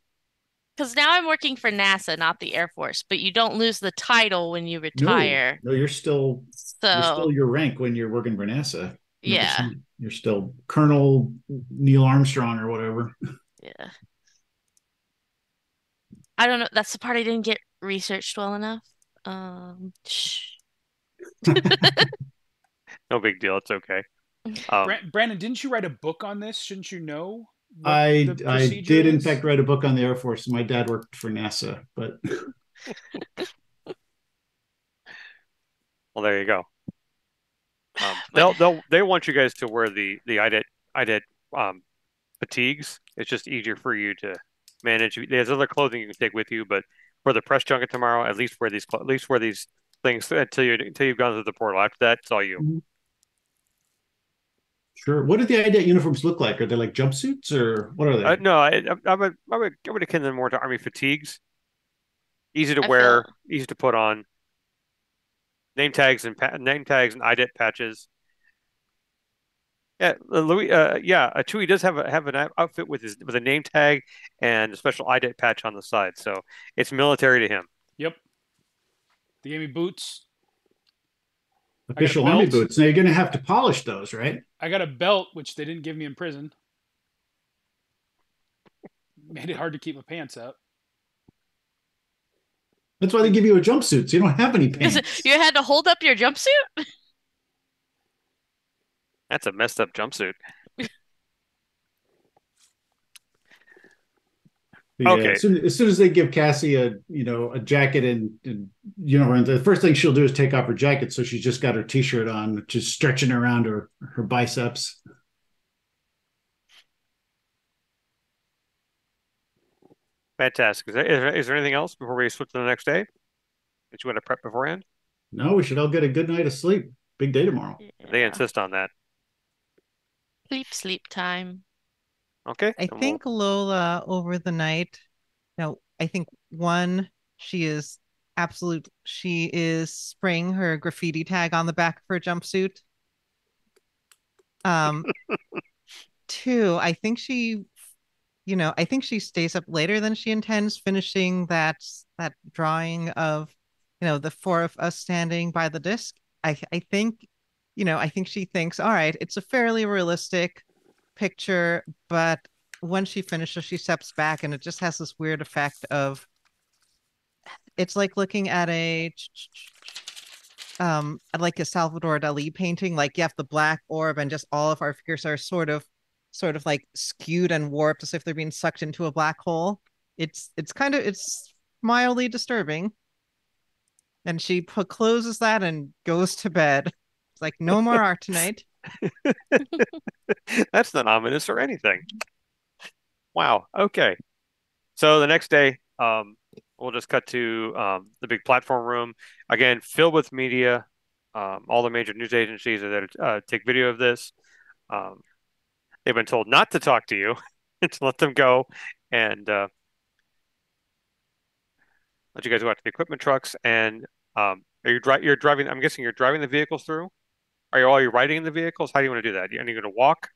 Because now I'm working for NASA, not the Air Force, but you don't lose the title when you retire. no, you're still you're still your rank when you're working for NASA. yeah, 100%. you're still Colonel Neil Armstrong or whatever. yeah. I don't know. That's the part I didn't get researched well enough. Um. No big deal. It's okay. Um, Brennan, didn't you write a book on this? Shouldn't you know? I I procedure did in fact write a book on the Air Force. My dad worked for NASA, but well, there you go. Um, they'll they'll they want you guys to wear the the IDET IDET um, fatigues. It's just easier for you to manage. There's other clothing you can take with you, but for the press junket tomorrow, at least wear these at least wear these things until you until you've gone through the portal. After that, it's all you. sure. What do the IDET uniforms look like? Are they like jumpsuits or what are they? Uh, no, I, I, I would I would I would akin them more to army fatigues. Easy to I wear, feel- easy to put on. Name tags and pa- name tags and IDET patches. Yeah, uh, Louis. Uh, yeah, uh, Chewie does have a have an outfit with his with a name tag and a special IDET patch on the side, so it's military to him. Yep. They gave me boots. got Official army boots. Now you're going to have to polish those, right? I got a belt, which they didn't give me in prison. Made it hard to keep my pants up. That's why they give you a jumpsuit. So you don't have any pants. you had to hold up your jumpsuit? That's a messed up jumpsuit. Yeah, uh, Okay. As soon, as soon as they give Cassie a you know a jacket and, and you know the first thing she'll do is take off her jacket, so she's just got her t-shirt on, just stretching around her her biceps. Fantastic. Is there, is there, is there anything else before we switch to the next day that you want to prep beforehand? No, we should all get a good night of sleep. Big day tomorrow. They insist on that. Sleep, sleep time. Okay. I then we'll- think Lola over the night. No, I think one, she is absolute. She is spraying her graffiti tag on the back of her jumpsuit. Um, two, I think she, you know, I think she stays up later than she intends, finishing that that drawing of, you know, the four of us standing by the disc. I I think, you know, I think she thinks, all right, it's a fairly realistic picture, but when she finishes, she steps back and it just has this weird effect of it's like looking at a um like a Salvador Dali painting, like you have the black orb and just all of our figures are sort of sort of like skewed and warped as if they're being sucked into a black hole. It's it's kind of it's mildly disturbing. And she closes that and goes to bed. It's like no more art tonight. That's not ominous or anything. Wow. Okay. So the next day, um, we'll just cut to um, the big platform room again, filled with media. Um, all the major news agencies are there to uh, take video of this. Um, they've been told not to talk to you, to let them go, and uh, let you guys go out to the equipment trucks. And um, are you dri- you're driving? I'm guessing you're driving the vehicles through. Are you all you riding in the vehicles? How do you want to do that? Are you going to walk?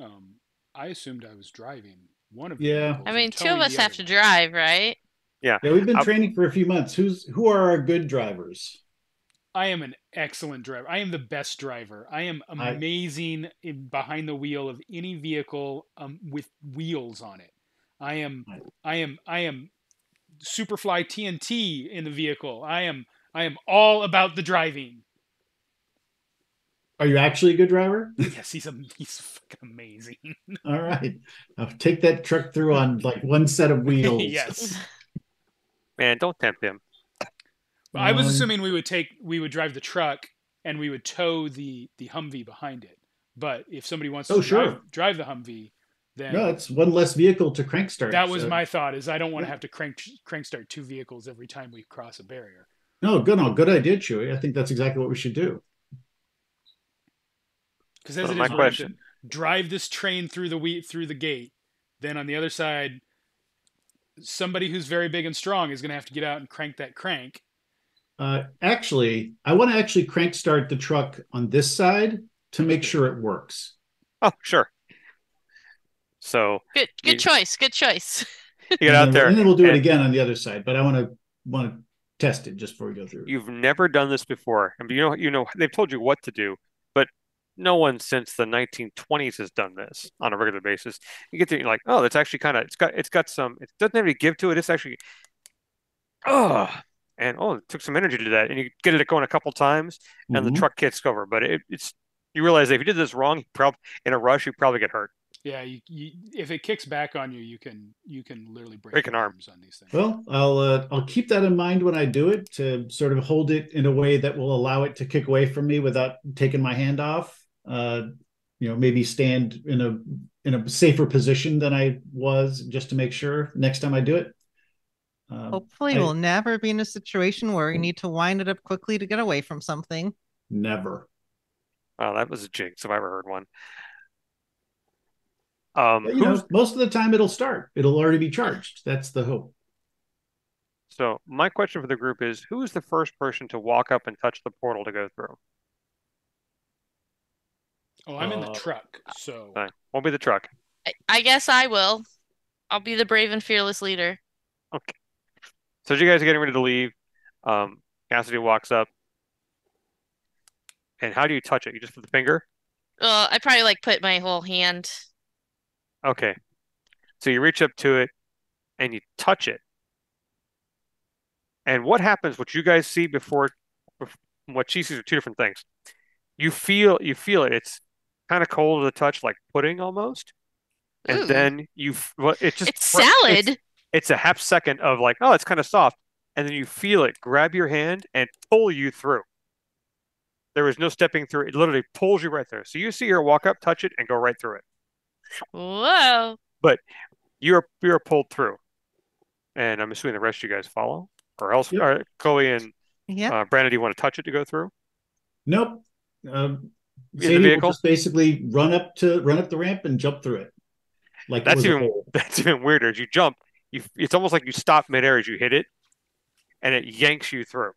Um, I assumed I was driving one of the Yeah. vehicles I mean, two of us have other to drive, right? Yeah, Yeah, we've been I'll- training for a few months. Who's who are our good drivers? I am an excellent driver. I am the best driver. I am I- amazing in, behind the wheel of any vehicle um, with wheels on it. I am, Right. I am, I am Superfly TNT in the vehicle. I am, I am all about the driving. Are you actually a good driver? Yes, he's a, he's fucking amazing. All right, I'll take that truck through on like one set of wheels. yes, Man, don't tempt him. I was Um, assuming we would take, we would drive the truck and we would tow the the Humvee behind it. But if somebody wants Oh, to sure. drive, drive the Humvee, then No, it's one less vehicle to crank start. That was so- my thought. Is I don't want to Yeah. have to crank crank start two vehicles every time we cross a barrier. No, good, no, good idea, Chewy. I think that's exactly what we should do. Because as So it my is, we're question- drive this train through the wheat through the gate. Then on the other side, somebody who's very big and strong is going to have to get out and crank that crank. Uh, actually, I want to actually crank start the truck on this side to make sure it works. Oh, sure. So Good, You- good choice. Good choice. you get and out then, there. and then we'll do it again on the other side. But I want to want to test it just before we go through. You've never done this before, and you know, you know, they've told you what to do, but no one since the 1920s has done this on a regular basis. You get there, you're like, oh, that's actually kind of, it's got, it's got some, it doesn't have any give to it. It's actually, oh, and oh, it took some energy to do that, and you get it going a couple times, and the Mhm. truck kicks over. But it, it's, you realize if you did this wrong, you probably in a rush, you probably get hurt. Yeah, you, you, if it kicks back on you, you can you can literally break, Break your an arm. arms on these things. Well, I'll uh, I'll keep that in mind when I do it to sort of hold it in a way that will allow it to kick away from me without taking my hand off. Uh, you know, maybe stand in a in a safer position than I was just to make sure next time I do it. Um, Hopefully, I- we'll never be in a situation where we need to wind it up quickly to get away from something. never. Oh, that was a jinx if I ever heard one. Um, But, you know, most of the time it'll start. It'll already be charged. That's the hope. So my question for the group is, who is the first person to walk up and touch the portal to go through? Oh, I'm in the Uh, truck, so Fine. Won't be the truck. I, I guess I will. I'll be the brave and fearless leader. Okay. So as you guys are getting ready to leave, um, Cassidy walks up. And how do you touch it? You just put the finger? Uh, I probably like put my whole hand. Okay. So you reach up to it and you touch it. And what happens, what you guys see before, bef- what she sees are two different things. You feel you feel it. It's kind of cold to the touch, like pudding almost. And Ooh. then you f- well, it just It's salad. It's, it's a half second of like, oh, it's kind of soft, and then you feel it grab your hand and pull you through. There was no stepping through. It literally pulls you right through. So you see her walk up, touch it, and go right through it. Whoa. But you're you're pulled through, and I'm assuming the rest of you guys follow, or else, Yep. or Chloe and Yeah. uh, Brennan, do you want to touch it to go through? Nope. Um, the Sadie will vehicle? just basically run up to run up the ramp and jump through it. Like That's a even that's even weirder. As you jump, you it's almost like you stop midair as you hit it, and it yanks you through.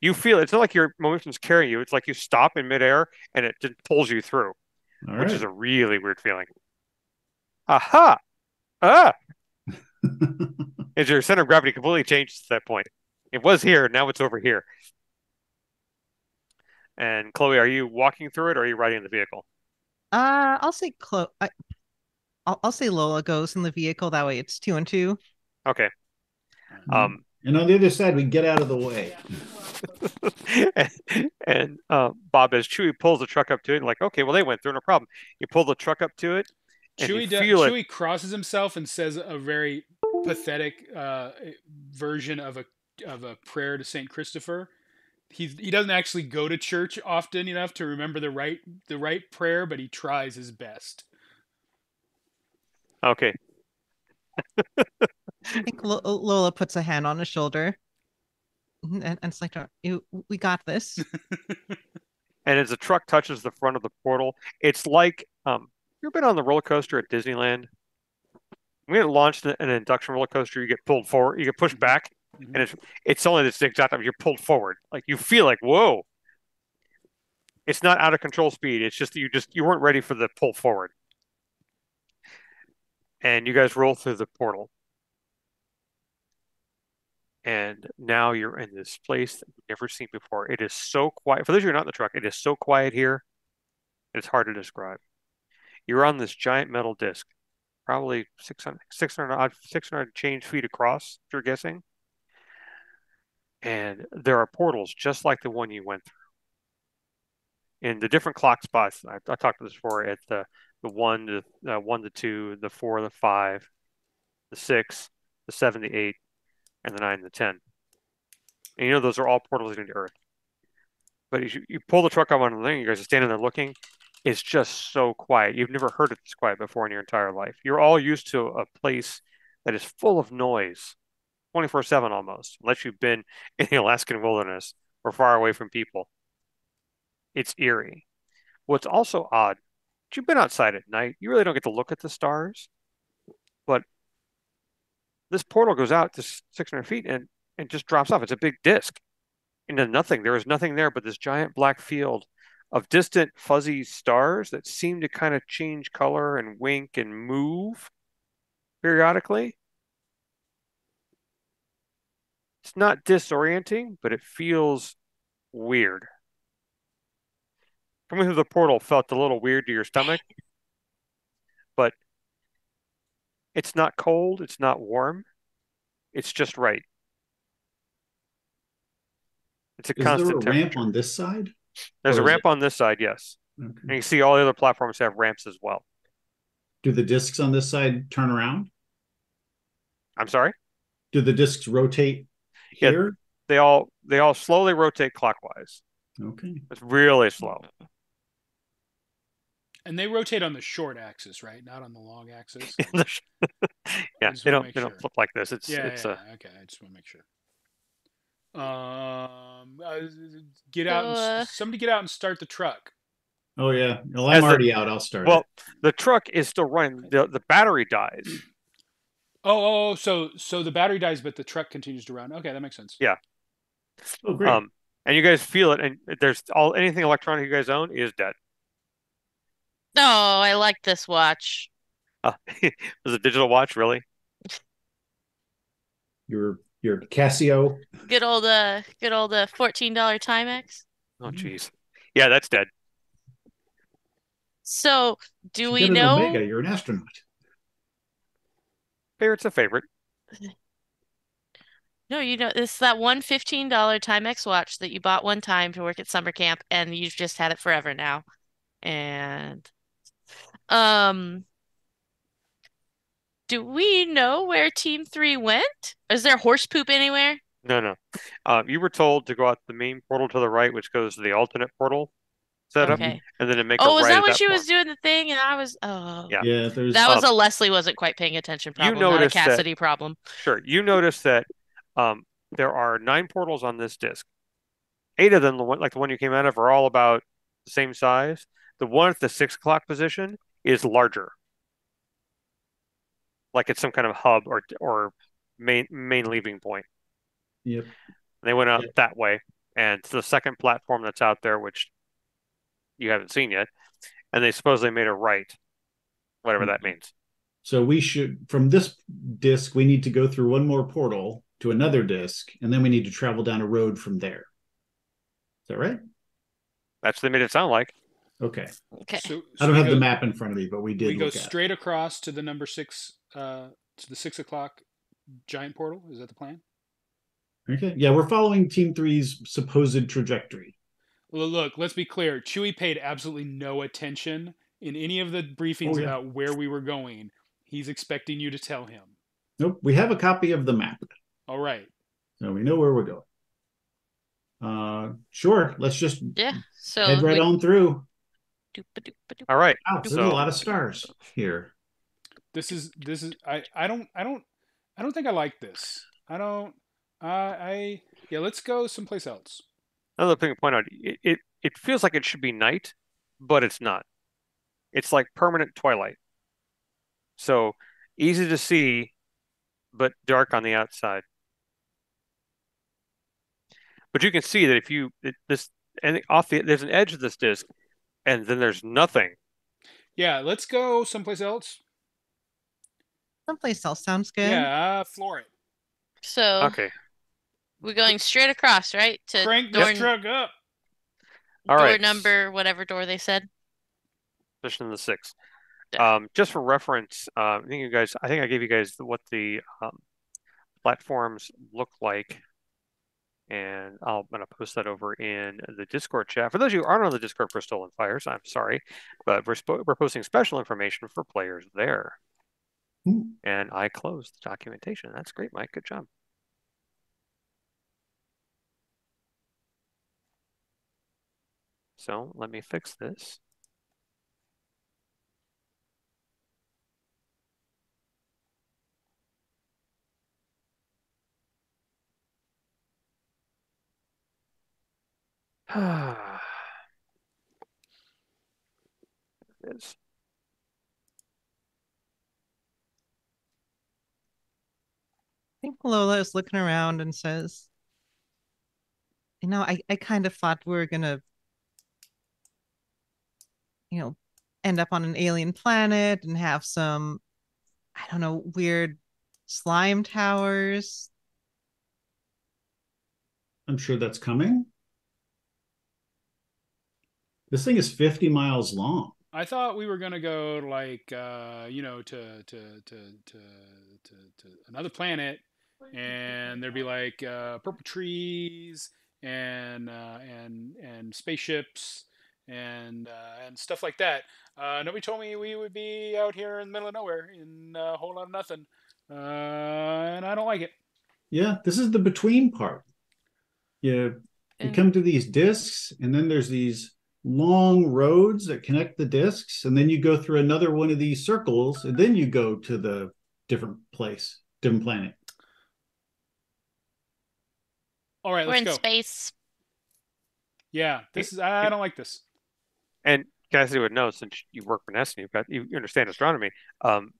You feel it's not like your momentum's carrying you. It's like you stop in midair and it just pulls you through, All which right. is a really weird feeling. Aha! Ah! Is your center of gravity completely changed at that point? It was here, now it's over here. And Chloe, are you walking through it or are you riding the vehicle? Uh, I'll say Chloe. I, I'll, I'll say Lola goes in the vehicle. That way, it's two and two. Okay. Um, and on the other side, we get out of the way. and, and uh, Bob, as Chewy pulls the truck up to it, like, okay, well, they went through, no problem. You pull the truck up to it, Chewy, Chewie, you do, feel it. Crosses himself and says a very pathetic uh, version of a of a prayer to Saint Christopher. He he doesn't actually go to church often enough to remember the right the right prayer, but he tries his best. Okay, I think Lo- Lola puts a hand on his shoulder, and, and it's like, "You- "We got this." and as the truck touches the front of the portal, it's like um, you've been on the roller coaster at Disneyland? When it launched an an induction roller coaster, you get pulled forward, you get pushed back, Mhm. and it's it's only this exact time you're pulled forward. Like you feel like whoa. It's not out of control speed. It's just you just you weren't ready for the pull forward. And you guys roll through the portal. And now you're in this place that you've never seen before. It is so quiet. For those who are not in the truck, it is so quiet here. It's hard to describe. You're on this giant metal disc, probably 600, 600 odd, 600 change feet across, you're guessing. And there are portals just like the one you went through. In the different clock spots, I, I talked about this before at the the one the uh, one the two, the four, the five, the six, the seven, the eight, and the nine, the ten. And you know those are all portals into Earth. But you, you pull the truck up on the thing, you guys are standing there looking. It's just so quiet. You've never heard it this quiet before in your entire life. You're all used to a place that is full of noise, 24/7 almost, unless you've been in the Alaskan wilderness or far away from people. It's eerie. What's also odd, you've been outside at night. You really don't get to look at the stars. But this portal goes out to 600 feet and, and just drops off. It's a big disc into nothing. There is nothing there but this giant black field of distant fuzzy stars that seem to kind of change color and wink and move periodically. It's not disorienting, but it feels weird. Coming through the portal felt a little weird to your stomach, but it's not cold, it's not warm, it's just right. It's a Is there a ramp on this side? There's a ramp on this side, yes. And Okay. you see all the other platforms have ramps as well. Do the discs on this side turn around? I'm sorry? Do the discs rotate Yeah. They all they all slowly rotate clockwise. Okay. It's really slow. And they rotate on the short axis, right? Not on the long axis. yeah, just they don't make they don't sure. flip like this. It's yeah, it's yeah, a okay. I just want to make sure. Um, uh, get out. And, uh, s- somebody get out and start the truck. Oh yeah. Well, I'm the- already out. I'll start. well, it. the truck is still running. The the battery dies. Oh, oh, oh, so so the battery dies, but the truck continues to run. Okay, that makes sense. Yeah. Oh great. Um and you guys feel it and there's all anything electronic you guys own is dead. No, I like this watch. Uh, was a digital watch really? your your Casio. Good old uh good old uh $14 Timex. Oh jeez. Yeah, that's dead. So, do You we know Omega. You're an astronaut. Favorite's a favorite. No, you know, it's that one $15 Timex watch that you bought one time to work at summer camp and you've just had it forever now. And um do we know where team three went? Is there horse poop anywhere? No, no. Uh, you were told to go out the main portal to the right, which goes to the alternate portal setup, Okay. and then to make Oh, was right that when that she was doing the thing and I was oh Yeah. Yeah, there's that was Um, a Leslie wasn't quite paying attention you problem, not a noticed that- Cassidy problem. Sure. You notice that um, there are nine portals on this disk. Eight of them, like the one you came out of, are all about the same size. The one at the six o'clock position is larger, like it's some kind of hub or or main main leaving point. yep. They went out Yep. that way, and the second platform that's out there, which you haven't seen yet. And they supposedly made a right, whatever that means. So we should from this disc we need to go through one more portal to another disc, and then we need to travel down a road from there. Is that right? That's what they made it sound like. Okay. Okay. So, I don't have go, the map in front of me, but we did We go look at it. straight across to the number six, uh, to the six o'clock giant portal. Is that the plan? Okay. Yeah, we're following Team Three's supposed trajectory. Well, look, let's be clear. Chewie paid absolutely no attention in any of the briefings Oh, yeah. about where we were going. He's expecting you to tell him. Nope. We have a copy of the map, All right. so we know where we're going. Uh, sure. Let's just Yeah. So head right we- on through. All right. Wow, there's So- a lot of stars here. This is this is I I don't I don't I don't think I like this. I don't uh, I yeah, let's go someplace else. Another thing to point out, it, it it feels like it should be night, but it's not. It's like permanent twilight. So easy to see, but dark on the outside. But you can see that if you it, this and off the there's an edge of this disc, and then there's nothing. Yeah, let's go someplace else. Someplace else sounds good. Yeah, uh, floor it. So Okay. We're going straight across, right? To Crank door, this truck up. All door right. number, whatever door they said. Position in the six. Yeah. Um, just for reference, uh, I think you guys, I think I gave you guys what the um, platforms look like, and I'm gonna post that over in the Discord chat. For those of you who aren't on the Discord for Stolen Fires, I'm sorry, but we're spo- we're posting special information for players there, Hmm. and I closed the documentation. That's great, Mike. Good job. So let me fix this. there It is. I think Lola is looking around and says, You know, I, I kind of thought we were gonna, you know, end up on an alien planet and have some, I don't know, weird slime towers. I'm sure that's coming. This thing is 50 miles long. I thought we were gonna go like uh, you know to to to to to, to another planet, and there'd be like uh, purple trees and uh, and and spaceships and uh, and stuff like that. Uh, nobody told me we would be out here in the middle of nowhere in a whole lot of nothing, uh, and I don't like it. Yeah, this is the between part. You, you come to these discs, and then there's these long roads that connect the discs, and then you go through another one of these circles, and then you go to the different place, different planet. All right, We're in go. space. Yeah, this is I, I don't like this. And Cassidy would know since you work for NASA, you've got you, you understand astronomy. Um,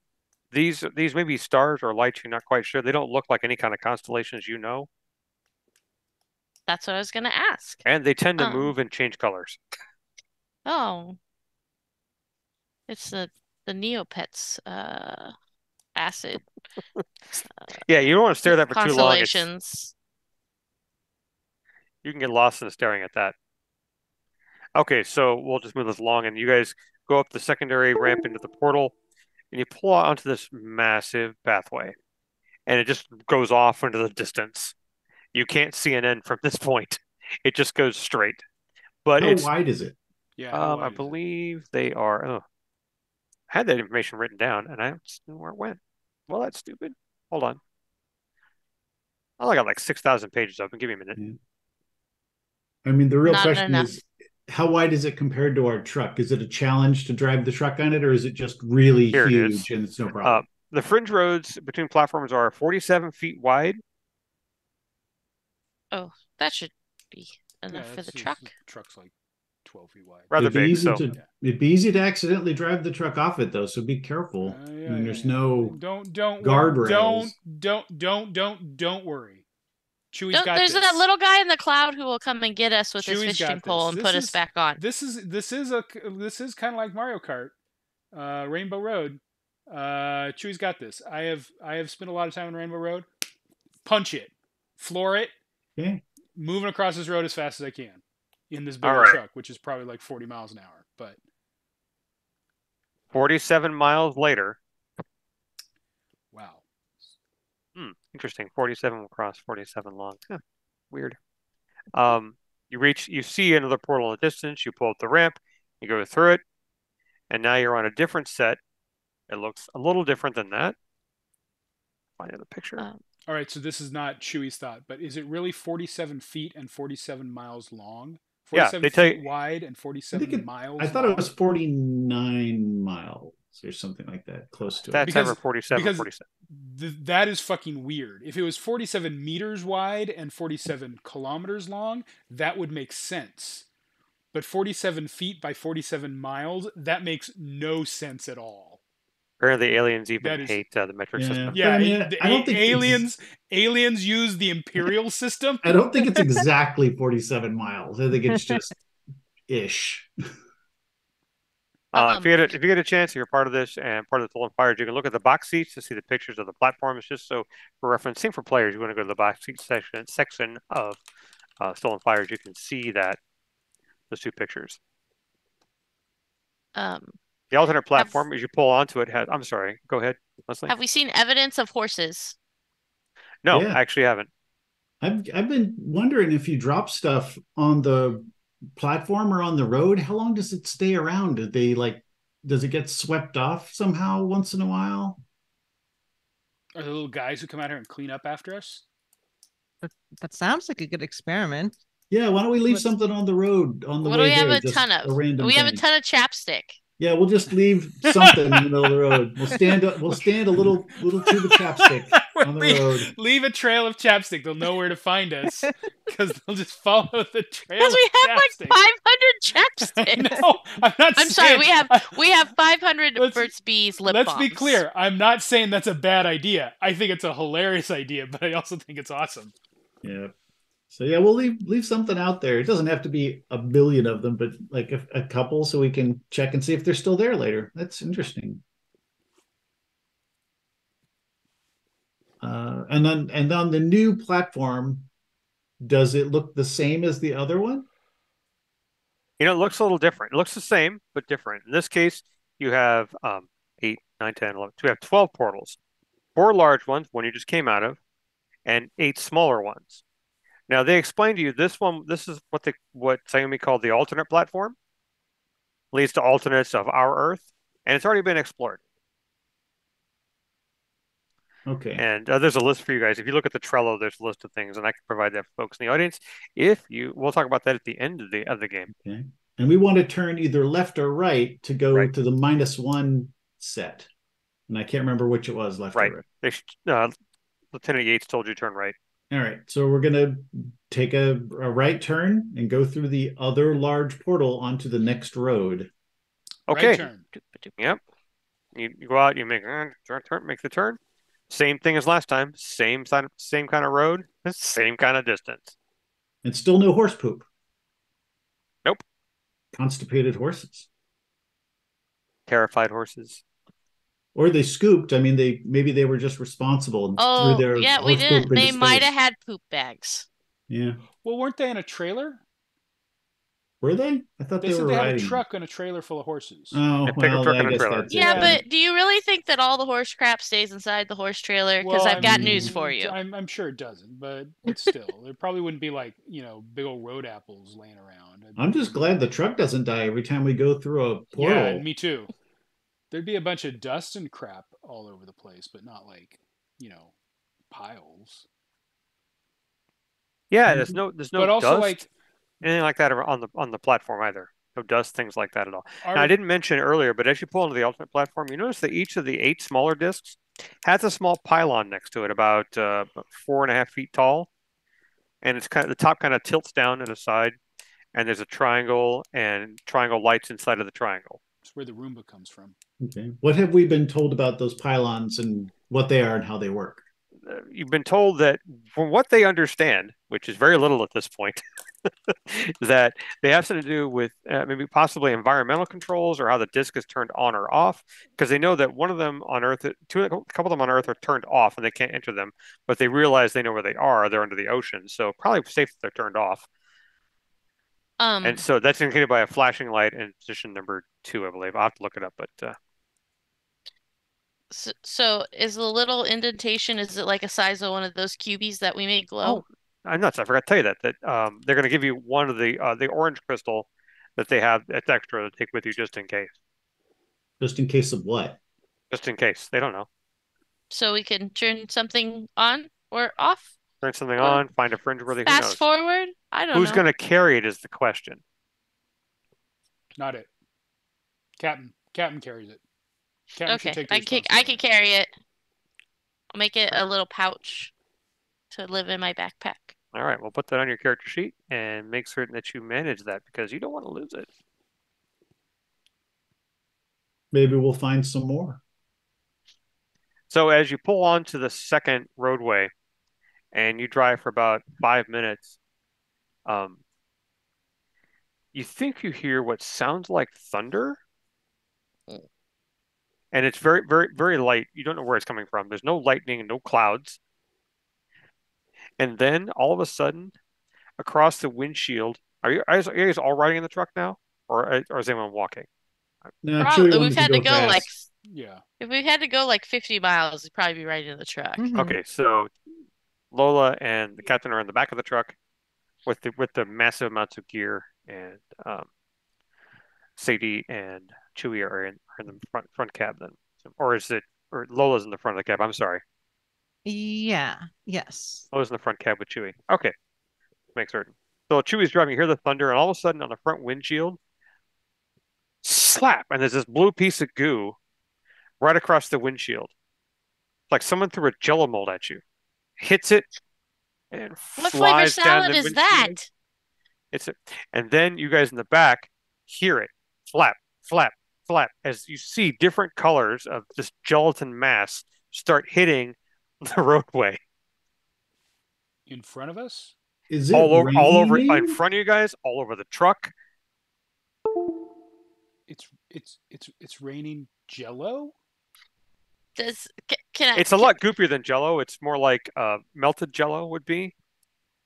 these these may be stars or lights. You're not quite sure. They don't look like any kind of constellations you know, That's what I was gonna ask. and they tend to Um. move and change colors. Oh. It's the the Neopets uh acid Yeah, you don't want to stare at that for too long. Constellations. you can get lost in staring at that. Okay, so we'll just move this along, and you guys go up the secondary ramp into the portal, and you pull out onto this massive pathway, and it just goes off into the distance. You can't see an end from this point. It just goes straight. But How it's wide is it? Yeah. um, I wide it? believe they are. Oh, I had that information written down, and I don't know where it went. Well, that's stupid. Hold on. Oh, I got like six thousand pages open. Give me a minute. I mean, the real Not question enough. is how wide is it compared to our truck? Is it a challenge to drive the truck on it, or is it just really Here huge is. and it's no problem? Uh, the fringe roads between platforms are forty-seven feet wide. Oh, that should be Yeah, enough for the truck. the truck's like 12 feet wide. Rather it'd be big, easy so- to it'd be easy to accidentally drive the truck off it though, so be careful. Uh, I mean, yeah, there's yeah. no don't don't guardrails. Don't don't don't don't don't worry. Chewy's Don't- got there's this. that little guy in the cloud who will come and get us with his fishing pole and This put us back on. This is this is a this is kind of like Mario Kart, uh, Rainbow Road. Uh, Chewy's got this. I have I have spent a lot of time on Rainbow Road. Punch it, floor it, okay. moving across this road as fast as I can in this bigger All right. truck, which is probably like 40 miles an hour. But Forty-seven miles later. wow, Hmm, interesting. 47 across, 47 long. Huh, weird. Um, you reach, you see another portal in the distance. You pull up the ramp, you go through it, and now you're on a different set. It looks a little different than that. Find the picture. Um, all right. So this is not Chewy's thought, but is it really 47 feet and 47 miles long? Yeah, 47 they tell feet you- wide and 47 I it- miles. I thought it was 49 miles or something like that, close to That's it. because- ever 47, because- 47. Th- that is fucking weird. If it was 47 meters wide and 47 kilometers long, that would make sense. But 47 feet by 47 miles, that makes no sense at all. Apparently, aliens even That is- hate uh, the metric Yeah. system. Yeah, I mean, the I don't a- think aliens aliens use the imperial system. I don't think it's exactly 47 miles. I think it's just ish. Uh, if you Um, get a, if you get a chance, if you're part of this and part of the Stolen Fires, you can look at the box seats to see the pictures of the platforms. Just so for reference, same for players. You want to go to the box seat section section of uh, Stolen Fires, you can see that those two pictures. um, The alternate platform, as you pull onto it, has. I'm sorry. Go ahead, Leslie. have we seen evidence of horses? No, Yeah. I actually haven't. I've I've been wondering if you drop stuff on the platform or on the road, how long does it stay around? Do they like does it get swept off somehow once in a while? Are the little guys who come out here and clean up after us? That that sounds like a good experiment. Yeah, why don't we leave What's- something on the road on the What way do we have there, a ton of? random We have a ton of chapstick. Yeah, we'll just leave something in the middle of the road. We'll stand up. we'll stand a little little tube of chapstick on the leave, road. leave a trail of chapstick. They'll know where to find us because they'll just follow the trail. Because of we have chapstick. like 500 I chapsticks. know. I'm not. I'm sorry, we have we have 500 Let's- Burt's Bees lip Let's be clear. I'm not saying that's a bad idea. I think it's a hilarious idea, but I also think it's awesome. Yeah. So yeah, we'll leave leave something out there. It doesn't have to be a billion of them, but like a, a couple, so we can check and see if they're still there later. That's interesting. Uh, and then and on the new platform, does it look the same as the other one? You know, it looks a little different. It looks the same, but different. In this case, you have um, 8, 9, 10, 11. So we have 12 portals. Four large ones, one you just came out of, and eight smaller ones. Now, they explained to you this one, this is what the what Xiaomi called the alternate platform. Leads to alternates of our Earth, and it's already been explored. Okay. And uh, there's a list for you guys. If you look at the Trello, there's a list of things, and I can provide that for folks in the audience. If you, we'll talk about that at the end of the of the game. Okay. And we want to turn either left or right to go Right. to the minus one set. And I can't remember which it was, left Right. or right. They uh, Lieutenant Yates told you turn right. All right, so we're gonna take a, a right turn and go through the other large portal onto the next road. Okay. Right turn. Yep. You, you go out, you make uh, turn, turn, make the turn. Same thing as last time. Same sign, same kind of road, same kind of distance. And still no horse poop. Nope. Constipated horses. Terrified horses. Or they scooped. I mean, they maybe they were just responsible and Oh, threw their yeah, we didn't. They might have had poop bags. Yeah. Well, weren't they in a trailer? Were they? I thought They they, said were they had a truck and a trailer full of horses. Oh, A well, truck I and a trailer. that's it. Yeah, Yeah. but do you really think that all the horse crap stays inside the horse trailer? Because Well, I've I got mean, news for you. I'm, I'm sure it doesn't, but it's still, there probably wouldn't be like you know big old road apples laying around. I'm just glad the truck doesn't die every time we go through a portal. Yeah, me too. There'd be a bunch of dust and crap all over the place, but not like you know piles. Yeah, there's no there's no but also dust, like anything like that on the on the platform either. No dust, things like that at all. our, Now, I didn't mention earlier, but as you pull into the ultimate platform, you notice that each of the eight smaller discs has a small pylon next to it, about uh, about four and a half feet tall, and it's kind of the top kind of tilts down to the side, and there's a triangle and triangle lights inside of the triangle. It's where the Roomba comes from. Okay. What have we been told about those pylons and what they are and how they work? Uh, you've been told that from what they understand, which is very little at this point, that they have something to do with uh, maybe possibly environmental controls or how the disc is turned on or off. Because they know that one of them on Earth, two, a couple of them on Earth are turned off and they can't enter them, but they realize they know where they are. They're under the ocean, so probably safe that they're turned off. Um, And so that's indicated by a flashing light in position number two, I believe. I'll have to look it up, but uh, so, so is the little indentation, is it like a size of one of those cubies that we make glow? Oh, I'm nuts. I forgot to tell you that that um, they're going to give you one of the uh, the orange crystal that they have that's extra to take with you just in case. Just in case of what? Just in case they don't know. So we can turn something on or off? Turn something Or on, find a fringe worthy. Who Fast knows? forward? I don't know. Who's know. going to carry it is the question. Not it. Captain. Captain carries it. Captain should Okay, take I can I can carry it. I'll make it a little pouch to live in my backpack. All right, we'll put that on your character sheet and make certain that you manage that because you don't want to lose it. Maybe we'll find some more. So as you pull onto the second roadway and you drive for about five minutes, um, you think you hear what sounds like thunder. Mm. And it's very, very, very light. You don't know where it's coming from. There's no lightning and no clouds. And then all of a sudden, across the windshield, are you, are you guys all riding in the truck now? Or, or is anyone walking? No, Probably we've had to go fast. like Yeah. if we had to go like 50 miles, we'd probably be right in the truck. Mhm. Okay, so Lola and the captain are in the back of the truck with the with the massive amounts of gear, and um, Sadie and Chewie are in are in the front front cab then, or is it or Lola's in the front of the cab? I'm sorry, Yeah. Yes. Lola's in the front cab with Chewie. Okay, make certain. So Chewie's driving. You hear the thunder, and all of a sudden on the front windshield, slap, and there's this blue piece of goo right across the windshield, like someone threw a Jello mold at you, hits it, and What flavor flies down salad the is windshield. that? It's a, and then you guys in the back hear it flap, flap, flap as you see different colors of this gelatin mass start hitting the roadway In front of us? Is it all over, all over in front of you guys, all over the truck. It's it's it's it's raining jello? Does ca- can I It's a can- lot goopier than Jello. It's more like uh, melted Jello would be.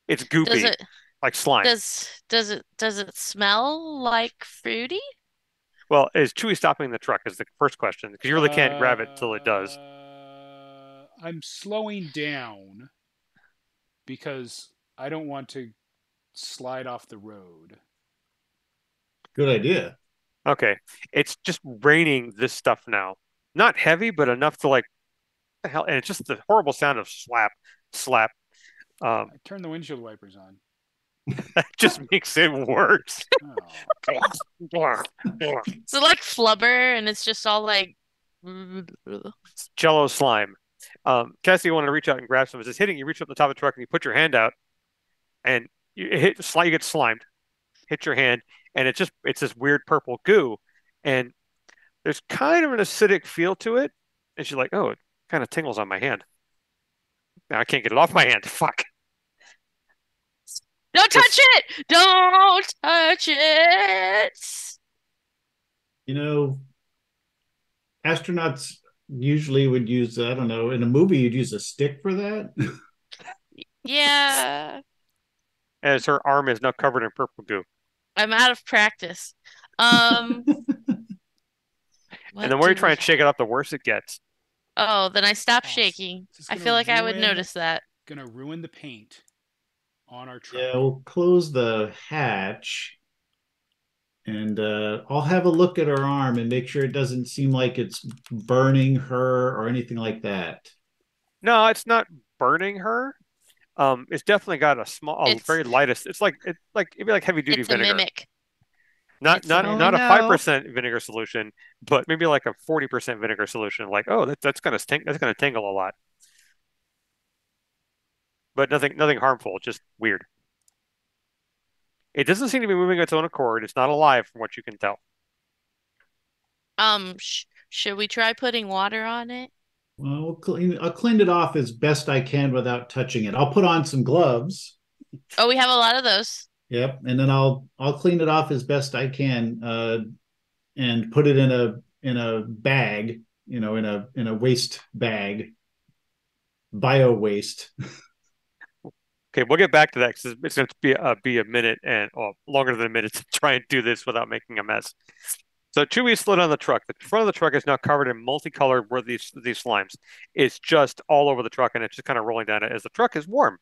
It's goopy, does it like slime. does does it does it smell like fruity? Well, is Chewy stopping the truck? Is the first question because you really can't grab it till it does. Uh, I'm slowing down because I don't want to slide off the road. Good idea. Okay, it's just raining this stuff now. Not heavy, but enough to like the hell, and it's just the horrible sound of slap, slap. Um, I turned the windshield wipers on. that just makes it worse. Oh. Is like flubber and it's just all like Jello slime. Um, Cassie wanted to reach out and grab some. As it's hitting, you reach up the top of the truck and you put your hand out, and you hit sli- you get slimed. Hit your hand, and it's just it's this weird purple goo, and there's kind of an acidic feel to it. And she's like, "Oh, it kind of tingles on my hand. Now I can't get it off my hand. Fuck." Don't touch it! Don't touch it! You know, astronauts usually would use, I don't know, in a movie, you'd use a stick for that. Yeah. As her arm is now covered in purple goo. I'm out of practice. Um, what and the more you do try and shake it up, the worse it gets. Oh, then I stop shaking. this is I gonna feel like I would ruin- notice that. Gonna ruin the paint on our truck. Yeah, we'll close the hatch and uh, I'll have a look at her arm and make sure it doesn't seem like it's burning her or anything like that. No, it's not burning her. Um, it's definitely got a small, a It's- very lightest. It's like it's like it'd be like heavy duty It's a vinegar. mimic. Not it's a not mimic. not a Oh, five no. percent vinegar solution, but maybe like a forty percent vinegar solution. Like, oh, that, that's gonna stink. That's gonna tingle a lot. But nothing nothing harmful. Just weird. It doesn't seem to be moving its own accord. It's not alive, from what you can tell. Um, sh should we try putting water on it? Well, we'll clean, I'll clean it off as best I can without touching it. I'll put on some gloves. Oh, we have a lot of those. Yep, and then I'll I'll clean it off as best I can, uh, and put it in a in a bag, you know, in a in a waste bag, bio waste. Okay, we'll get back to that because it's going to be uh, be a minute and well, longer than a minute to try and do this without making a mess. So Chewy slid on the truck. The front of the truck is now covered in multicolored were these these slimes. It's just all over the truck and it's just kind of rolling down it as the truck is warm.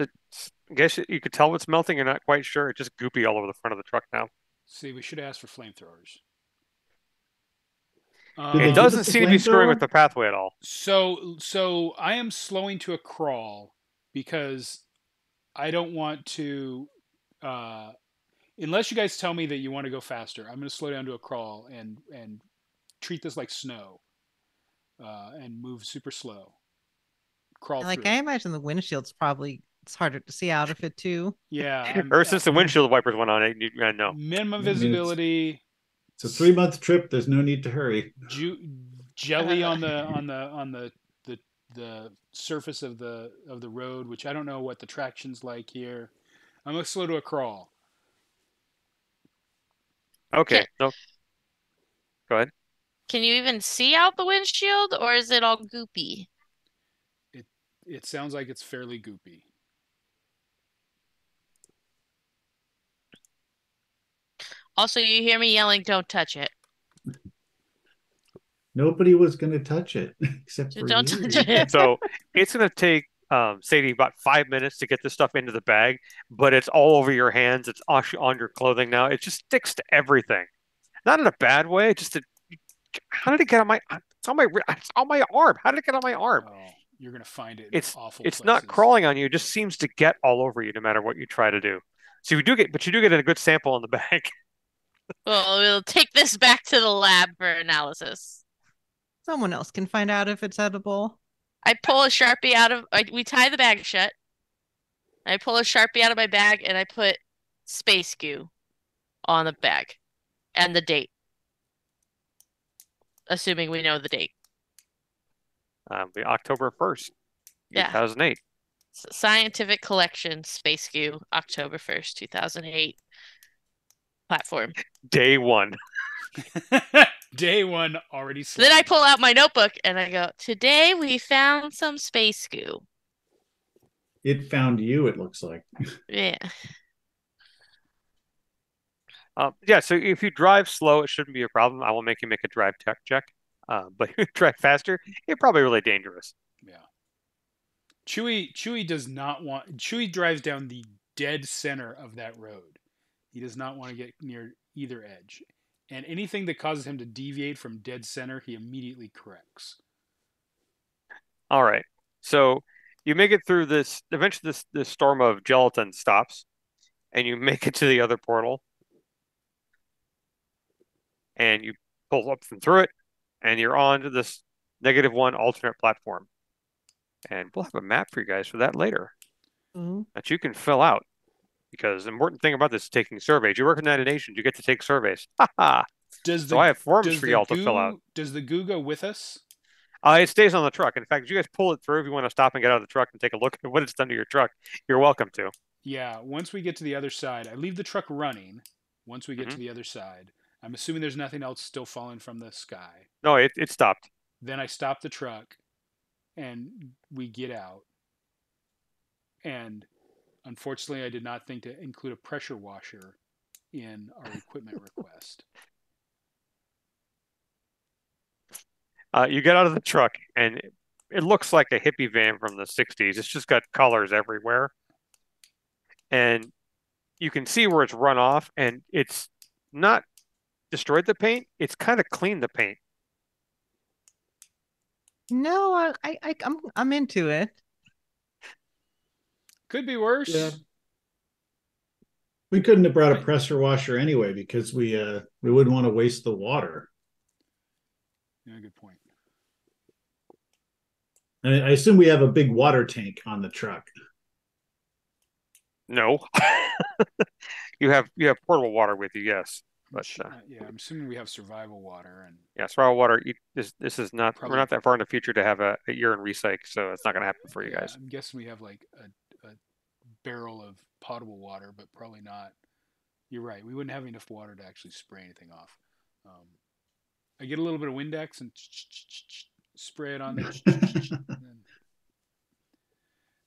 It's, I guess you could tell it's melting. You're not quite sure. It's just goopy all over the front of the truck now. See, we should ask for flamethrowers. Um, It doesn't seem to be screwing with the pathway at all. So so I am slowing to a crawl because I don't want to uh unless you guys tell me that you want to go faster, I'm gonna slow down to a crawl and and treat this like snow. Uh and move super slow. Crawl Like through. I imagine the windshield's probably it's harder to see out of it too. Yeah. I'm- Or since the windshield wipers went on, it, you, I know. minimum I it's- visibility, It's a three month trip. There's no need to hurry. ju- jelly on the on the on the the the surface of the of the road, which I don't know what the traction's like here. I'm gonna slow to a crawl. Okay, Okay. no, go ahead. Can you even see out the windshield, or is it all goopy? It It sounds like it's fairly goopy. Also, you hear me yelling, "Don't touch it! Nobody was going to touch it except for Don't you. touch it!" So it's going to take um, Sadie about five minutes to get this stuff into the bag, but it's all over your hands. It's actually on your clothing now. It just sticks to everything. Not in a bad way. Just to, how did it get on my? It's on my. It's on my arm. How did it get on my arm? Oh, you're gonna find it. It's awful. It's not crawling on you. It just seems to get all over you, no matter what you try to do. So you do get, but you do get a good sample in the bag. Well, we'll take this back to the lab for analysis. Someone else can find out if it's edible. I pull a sharpie out of. I, we tie the bag shut. I pull a sharpie out of my bag and I put space goo on the bag and the date, assuming we know the date. Um, the October first, two Yeah. thousand eight. Scientific Collection Space Goo, October 1st, 2008. Platform. Day one. Day one already. So then I pull out my notebook and I go, Today we found some space goo. It found you, it looks like. Yeah. Um, yeah, so if you drive slow, it shouldn't be a problem. I will make you make a drive tech check. Uh, but if you drive faster, you're probably really dangerous. Yeah. Chewy Chewy does not want Chewy drives down the dead center of that road. He does not want to get near either edge. And anything that causes him to deviate from dead center, he immediately corrects. All right. So you make it through this. Eventually, this this storm of gelatin stops, and you make it to the other portal, and you pull up and through it, and you're on to this negative one alternate platform. And we'll have a map for you guys for that later Ooh. that you can fill out. Because the important thing about this is taking surveys. You work in the United Nations, you get to take surveys. Ha ha. Does the So I have forms for y'all to goo, fill out. Does the goo go with us? Uh, it stays on the truck. In fact, if you guys pull it through, if you want to stop and get out of the truck and take a look at what it's done to your truck, you're welcome to. Yeah, once we get to the other side, I leave the truck running. Once we get Mhm. to the other side, I'm assuming there's nothing else still falling from the sky. No, it, it stopped. Then I stop the truck and we get out. And Unfortunately, I did not think to include a pressure washer in our equipment request. Uh, you get out of the truck, and it, it looks like a hippie van from the 60s. It's just got colors everywhere. And you can see where it's run off, and it's not destroyed the paint, it's kind of cleaned the paint. No, I, I, I I'm I'm into it. Could be worse. Yeah. We couldn't have brought a pressure washer anyway because we uh we wouldn't want to waste the water. Yeah, good point. I, I assume we have a big water tank on the truck. No. you have you have portable water with you, yes. But uh, Uh, yeah, I'm assuming we have survival water and yeah, survival water. You, this this is not Probably- we're not that far in the future to have a, a year in recyc, so it's not going to happen for you yeah, guys. I'm guessing we have like a, a barrel of potable water, but probably not. You're right. We wouldn't have enough water to actually spray anything off. Um, I get a little bit of Windex and spray it on there.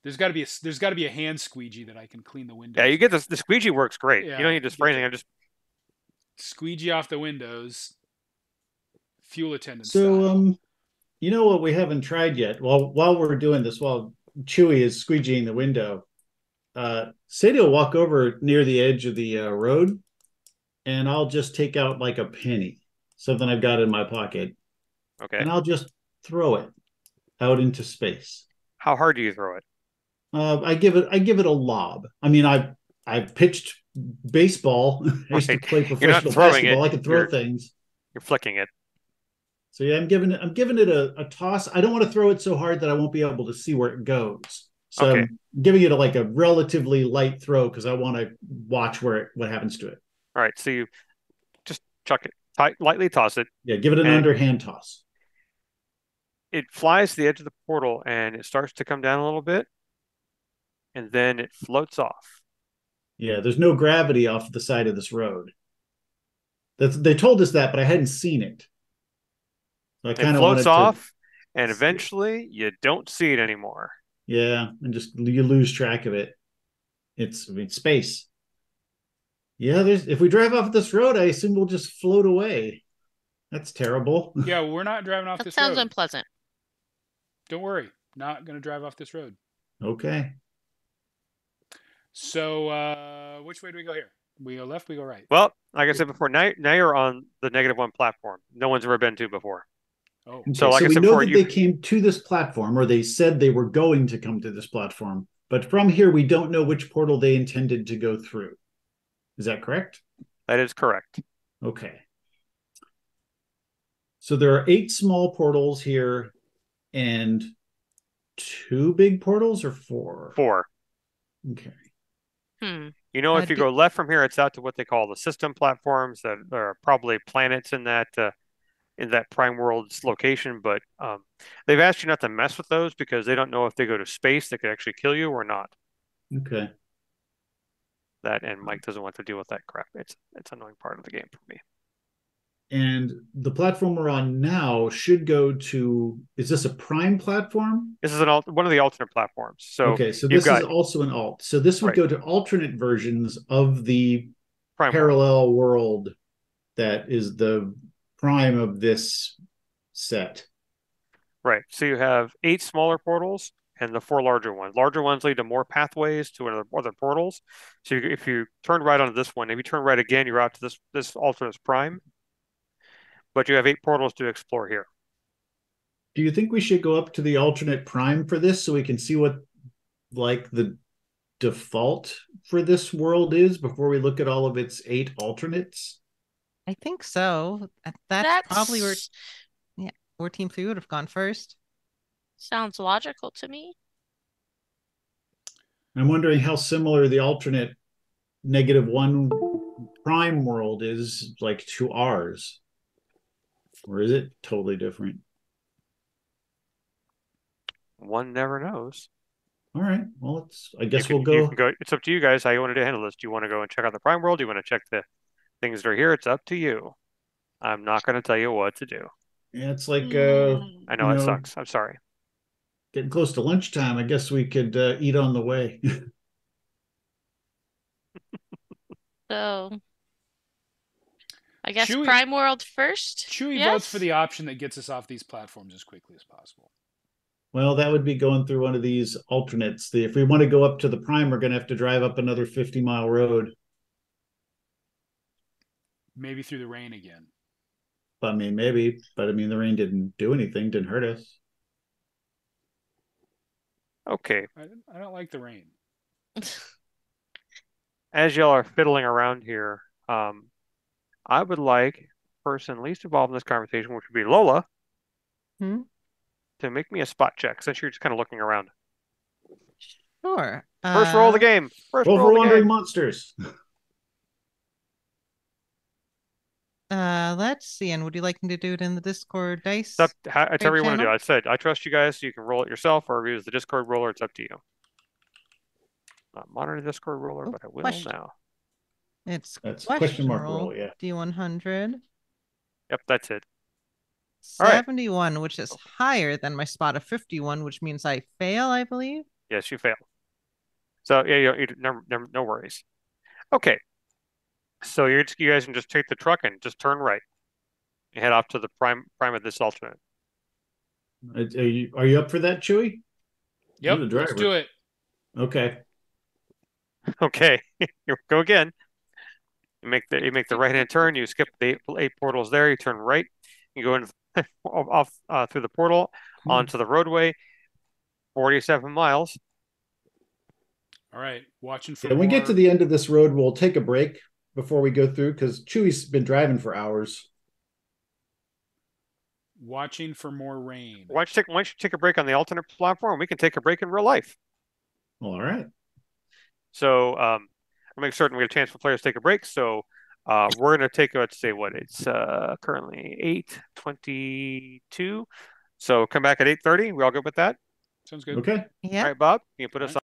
There's got to be a there's got to be a hand squeegee that I can clean the window. Yeah, you get with. this. The squeegee works great. Yeah, you don't need to you spray get anything. I just squeegee off the windows. Fuel attendant. So style. um you know what we haven't tried yet? Well, while we're doing this, while Chewy is squeegeeing the window, uh Sadie will walk over near the edge of the uh, road and I'll just take out like a penny, something I've got in my pocket, okay. and I'll just throw it out into space. How hard do you throw it? Uh, I give it I give it a lob. I mean, I I've pitched baseball. I used to play professional basketball. it, I can throw you're- things. You're flicking it. So yeah, I'm giving it I'm giving it a, a toss. I don't want to throw it so hard that I won't be able to see where it goes. So Okay. I'm giving it a, like a relatively light throw because I want to watch where it, what happens to it. All right. So you just chuck it, tight, lightly toss it. Yeah, give it an underhand toss. It flies to the edge of the portal and it starts to come down a little bit, and then it floats off. Yeah, there's no gravity off the side of this road. That's they told us that, but I hadn't seen it. So I It kind of floats off, and eventually you don't see it anymore. Yeah, and just you lose track of it. It's I mean space. Yeah, there's if we drive off this road, I assume we'll just float away. That's terrible. yeah, we're not driving off That this sounds road. unpleasant. Don't worry, not gonna drive off this road. okay. So uh, which way do we go here? We go left. We go right. Well, like I said before, now now you're on the negative one platform. No one's ever been to before. Oh, So, Okay, like I we know that you- they came to this platform, or they said they were going to come to this platform. But from here, we don't know which portal they intended to go through. Is that correct? That is correct. Okay. So there are eight small portals here, and two big portals, or four. Four. Okay. Hmm. You know, if I'd you be- go left from here, it's out to what they call the system platforms. That there are probably planets in that uh, in that prime world's location, but um, they've asked you not to mess with those because they don't know if they go to space, they could actually kill you or not. Okay. That and Mike doesn't want to deal with that crap. It's it's an annoying part of the game for me. And the platform we're on now should go to. Is this a prime platform? This is an al- one of the alternate platforms. So okay, so this got is also an alt. So this would Right. go to alternate versions of the prime world. parallel world that is the prime of this set. Right. So you have eight smaller portals and the four larger ones. Larger ones lead to more pathways to other, other portals. So you, if you turn right onto this one, if you turn right again, you're out to this this alternate prime. But you have eight portals to explore here. Do you think we should go up to the alternate prime for this so we can see what like the default for this world is before we look at all of its eight alternates? I think so. That's, That's probably where yeah, where Team Three would have gone first. sounds logical to me. I'm wondering how similar the alternate negative one prime world is like to ours. Or is it totally different? One never knows. All right. Well, it's I guess can, we'll go. go. It's up to you guys how you want to handle this. Do you want to go and check out the prime world? Do you want to check the things are here? It's up to you. I'm not going to tell you what to do. Yeah, it's like uh Mm. I know it know- sucks. I'm sorry. getting close to lunchtime. I guess we could uh, eat on the way. So I guess Chewy- Prime World first. Chewy yes? votes for the option that gets us off these platforms as quickly as possible. Well, that would be going through one of these alternates. The, if we want to go up to the prime, we're going to have to drive up another 50 mile road. Maybe through the rain again. I mean, maybe, but I mean, the rain didn't do anything, didn't hurt us. Okay. I, I don't like the rain. As y'all are fiddling around here, um, I would like person least involved in this conversation, which would be Lola, Hmm? to make me a spot check since you're just kind of looking around. Sure. First roll of the Uh, game. First Roll roll for wandering monsters. Uh, let's see. And would you like me to do it in the Discord dice? It's up, how, however you want to do it. I said I trust you guys, so you can roll it yourself or use the Discord roller. It's up to you. Not monitor the Discord roller, Oh, but I will question. now. It's That's question, question mark roll. roll, yeah. D100. Yep, that's it. All right. 71, which is higher than my spot of 51, which means I fail, I believe. Yes, you fail. So yeah, you, you, no, no, no worries. Okay. So you're just, you guys can just take the truck and just turn right and head off to the prime prime of this alternate. Are you, are you up for that, Chewy? Yep, You're the let's driver. do it. Okay. Okay, here we go again. You make the you make the right hand turn. You skip the eight, eight portals there. You turn right. You go in off uh, through the portal Hmm. onto the roadway. Forty-seven miles. All right, watching for. When we get to the end of this road, we'll take a break before we go through because Chewy's been driving for hours. watching for more rain. Why don't you take why don't you take a break on the alternate platform? We can take a break in real life. All right. So um, I'll make certain we have a chance for players to take a break. So uh, we're going to take, let's say what, it's uh, currently 8.22. So come back at 8.30. We all good with that? Sounds good. Okay. Yeah. All right, Bob, can you put us on?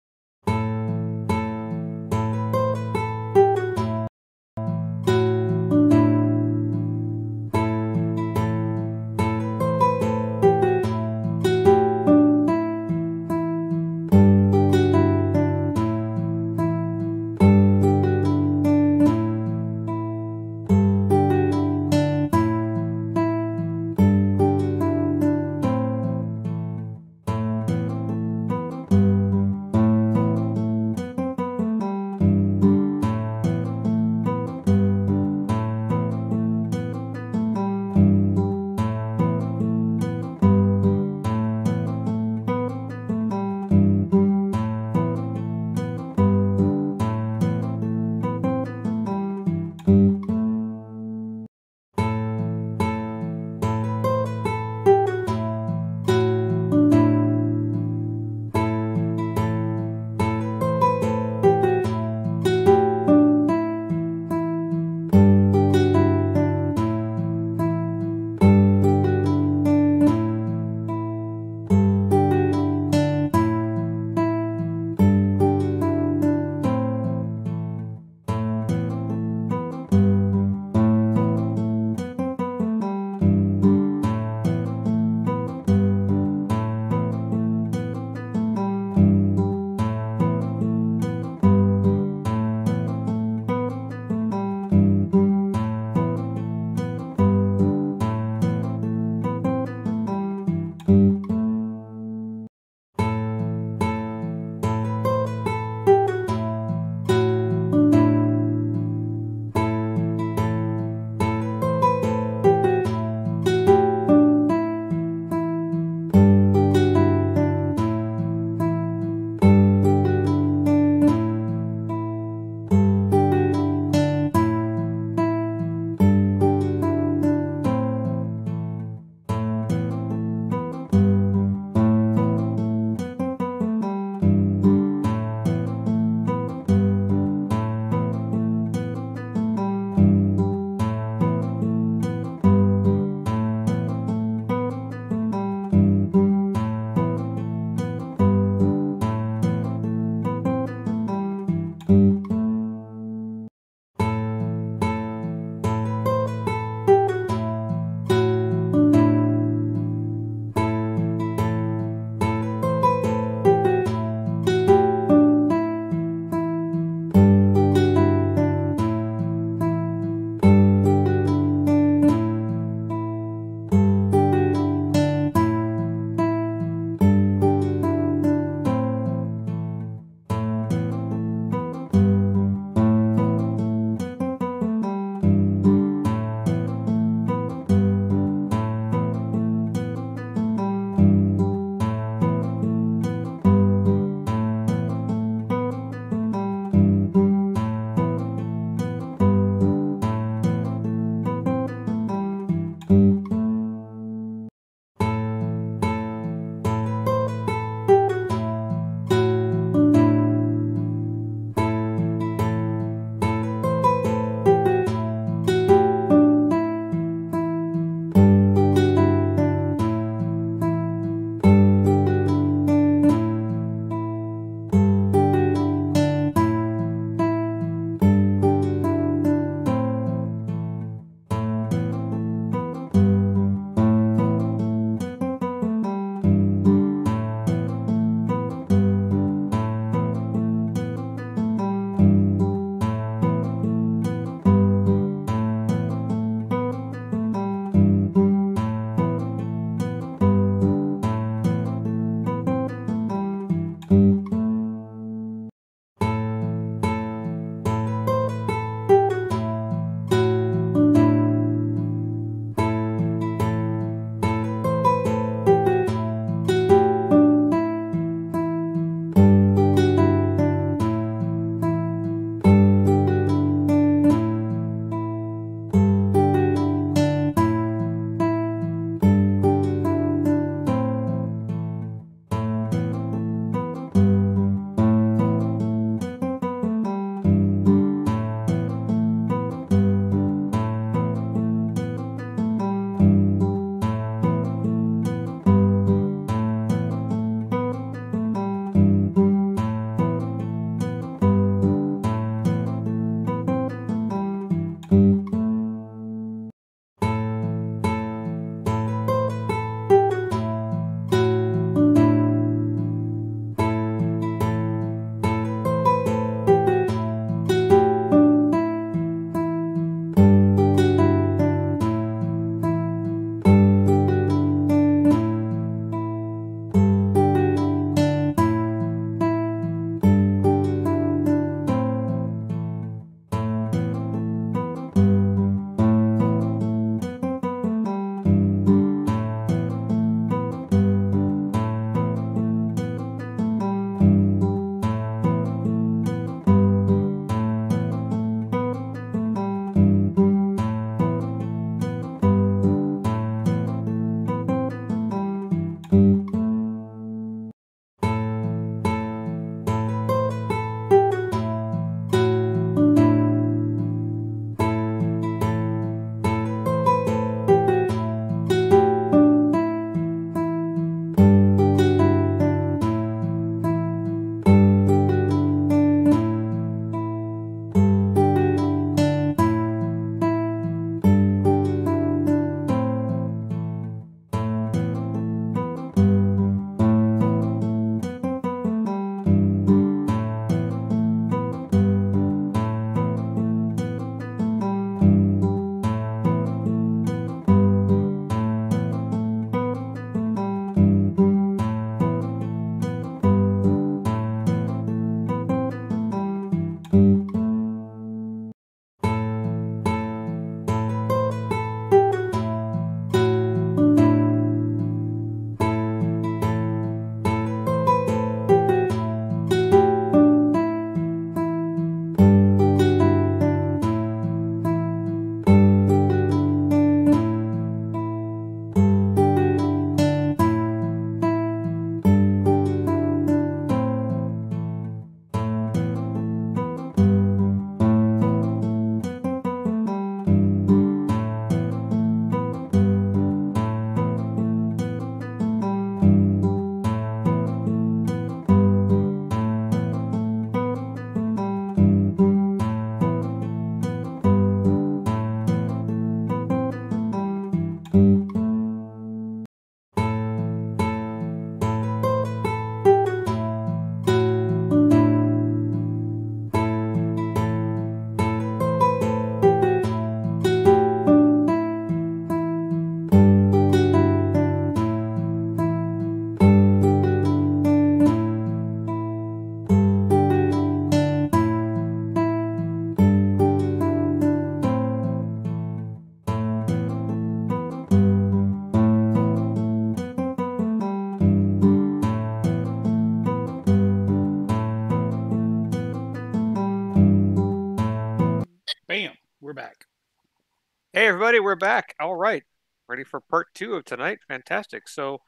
Hey, everybody, we're back. All right, ready for part two of tonight. Fantastic. So,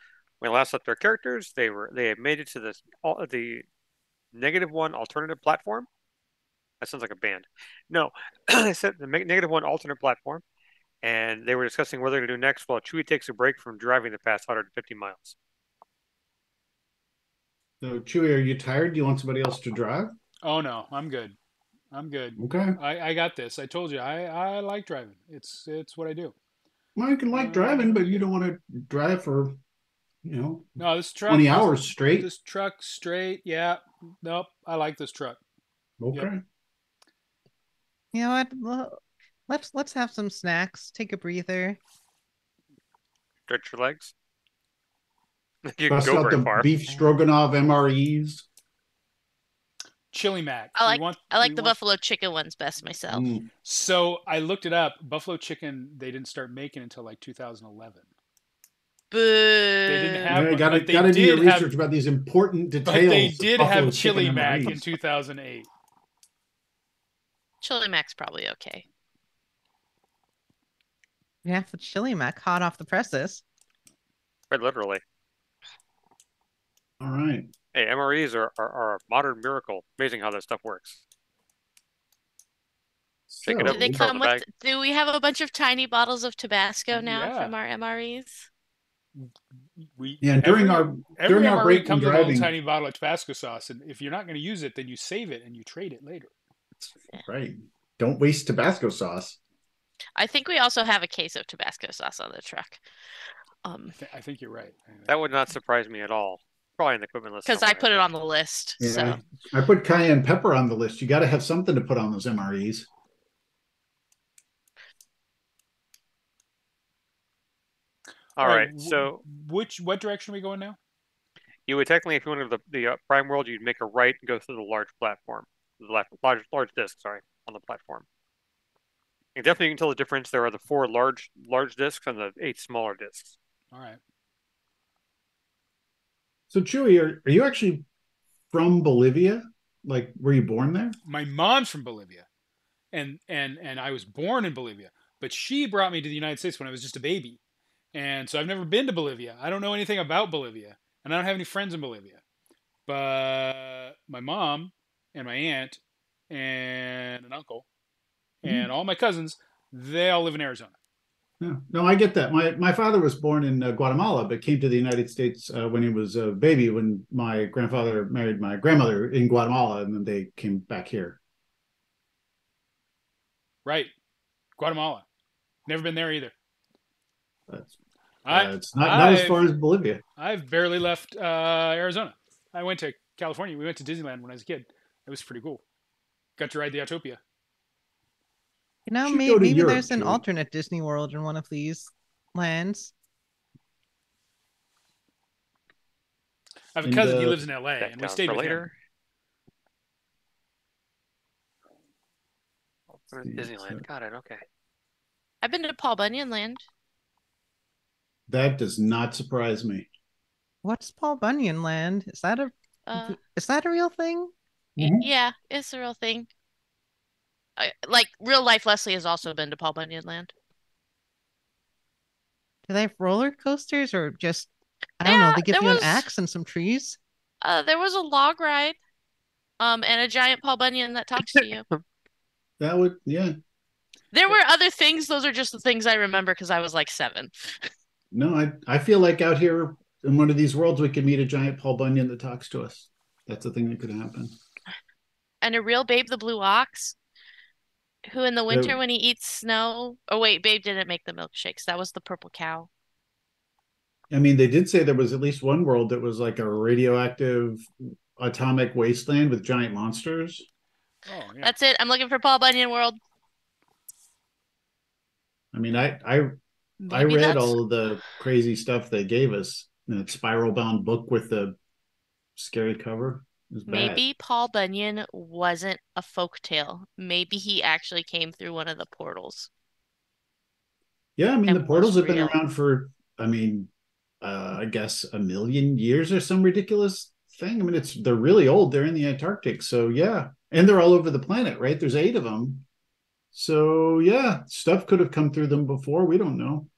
we last left our characters. They were they had made it to this all the negative one alternative platform. That sounds like a band. No, I said the negative one alternate platform, and they were discussing what they're going to do next while Chewie takes a break from driving the past 150 miles. So, Chewie, are you tired? Do you want somebody else to drive? Oh no, I'm good. I'm good. Okay. I, I got this. I told you I, I like driving. It's it's what I do. Well, you can like uh, driving, but you don't want to drive for, you know, No, this truck 20 this- hours straight. This truck straight. Yeah. Nope. I like this truck. Okay. You know what? Let's let's have some snacks. Take a breather. Stretch your legs. you can Bust go out very the far. beef stroganoff MREs. Chili Mac. I like- want- I like the want- buffalo chicken ones best myself. Mm. So I looked it up. Buffalo chicken they didn't start making until like 2011. Boo. didn't have- Yeah, one, gotta they gotta do your did have- research about these important details. But they did have Chili Mac in 2008. Chili Mac's probably okay. Yeah, the chili mac hot off the presses. Quite literally. All right. Hey, MREs are, are, are a modern miracle. Amazing how that stuff works. Shake So- Do they throw it in come the with? Do we have a bunch of tiny bottles of Tabasco now Yeah. from our MREs? We Yeah, and during every- our every during our break from comes with a little tiny bottle of Tabasco sauce, and if you're not going to use it, then you save it and you trade it later. right? Don't waste Tabasco sauce. I think we also have a case of Tabasco sauce on the truck. Um, I, th- I think you're right. That would not surprise me at all. Probably in the equipment list. because I put it on the list. Yeah, So I put cayenne pepper on the list. You got to have something to put on those MREs. All right. w- So which what direction are we going now? you would technically, if you wanted the the uh, prime world, you'd make a right and go through the large platform, the left, large large disc. Sorry, on the platform. And definitely, you can tell the difference. There are the four large large discs and the eight smaller discs. All right. So Chewy, are, are you actually from Bolivia? Like, were you born there? My mom's from Bolivia, and and and I was born in Bolivia, but she brought me to the United States when I was just a baby, and so I've never been to Bolivia. I don't know anything about Bolivia, and I don't have any friends in Bolivia. But my mom and my aunt and an uncle mm-hmm. and all my cousins, they all live in Arizona. Yeah. No, I get that. My my father was born in uh, Guatemala, but came to the United States uh, when he was a baby. When my grandfather married my grandmother in Guatemala, and then they came back here. Right, Guatemala. Never been there either. That's, I uh, it's not not as far as Bolivia. I've barely left uh, Arizona. I went to California. We went to Disneyland when I was a kid. It was pretty cool. Got to ride the Autopia. You know, Should may- go to maybe Europe, there's an Chewy. alternate Disney World in one of these lands. I have a And, cousin. he uh, lives in L.A. And we stayed with him. later. Alternate See, Disneyland. so- Got it. Okay. I've been to Paul Bunyan Land. That does not surprise me. What's Paul Bunyan Land? Is that a Uh, is that a real thing? y- Mhm. yeah, it's a real thing. I, like real life, Leslie has also been to Paul Bunyan Land. Do they have roller coasters or just I don't know, they give there you an axe and some trees? Uh, there was a log ride, um, and a giant Paul Bunyan that talks to you. That would, yeah. There were other things. Those are just the things I remember because I was like seven. No, I I feel like out here in one of these worlds we could meet a giant Paul Bunyan that talks to us. That's the thing that could happen. And a real Babe the Blue Ox, who in the winter Yeah. when he eats snow. Oh wait, Babe didn't make the milkshakes. That was the purple cow. I mean, they did say there was at least one world that was like a radioactive atomic wasteland with giant monsters. Oh, yeah. That's it. I'm looking for Paul Bunyan World. I mean, I I I read that's- all of the crazy stuff they gave us. That spiral bound book with the scary cover. It was bad. Maybe Paul Bunyan wasn't a folktale. Maybe he actually came through one of the portals. Yeah, I mean, the portals have been real. around for, I mean, uh, I guess a million years or some ridiculous thing. I mean, it's they're really old. They're in the Antarctic, so yeah, and they're all over the planet, right? There's eight of them. So yeah, stuff could have come through them before. We don't know.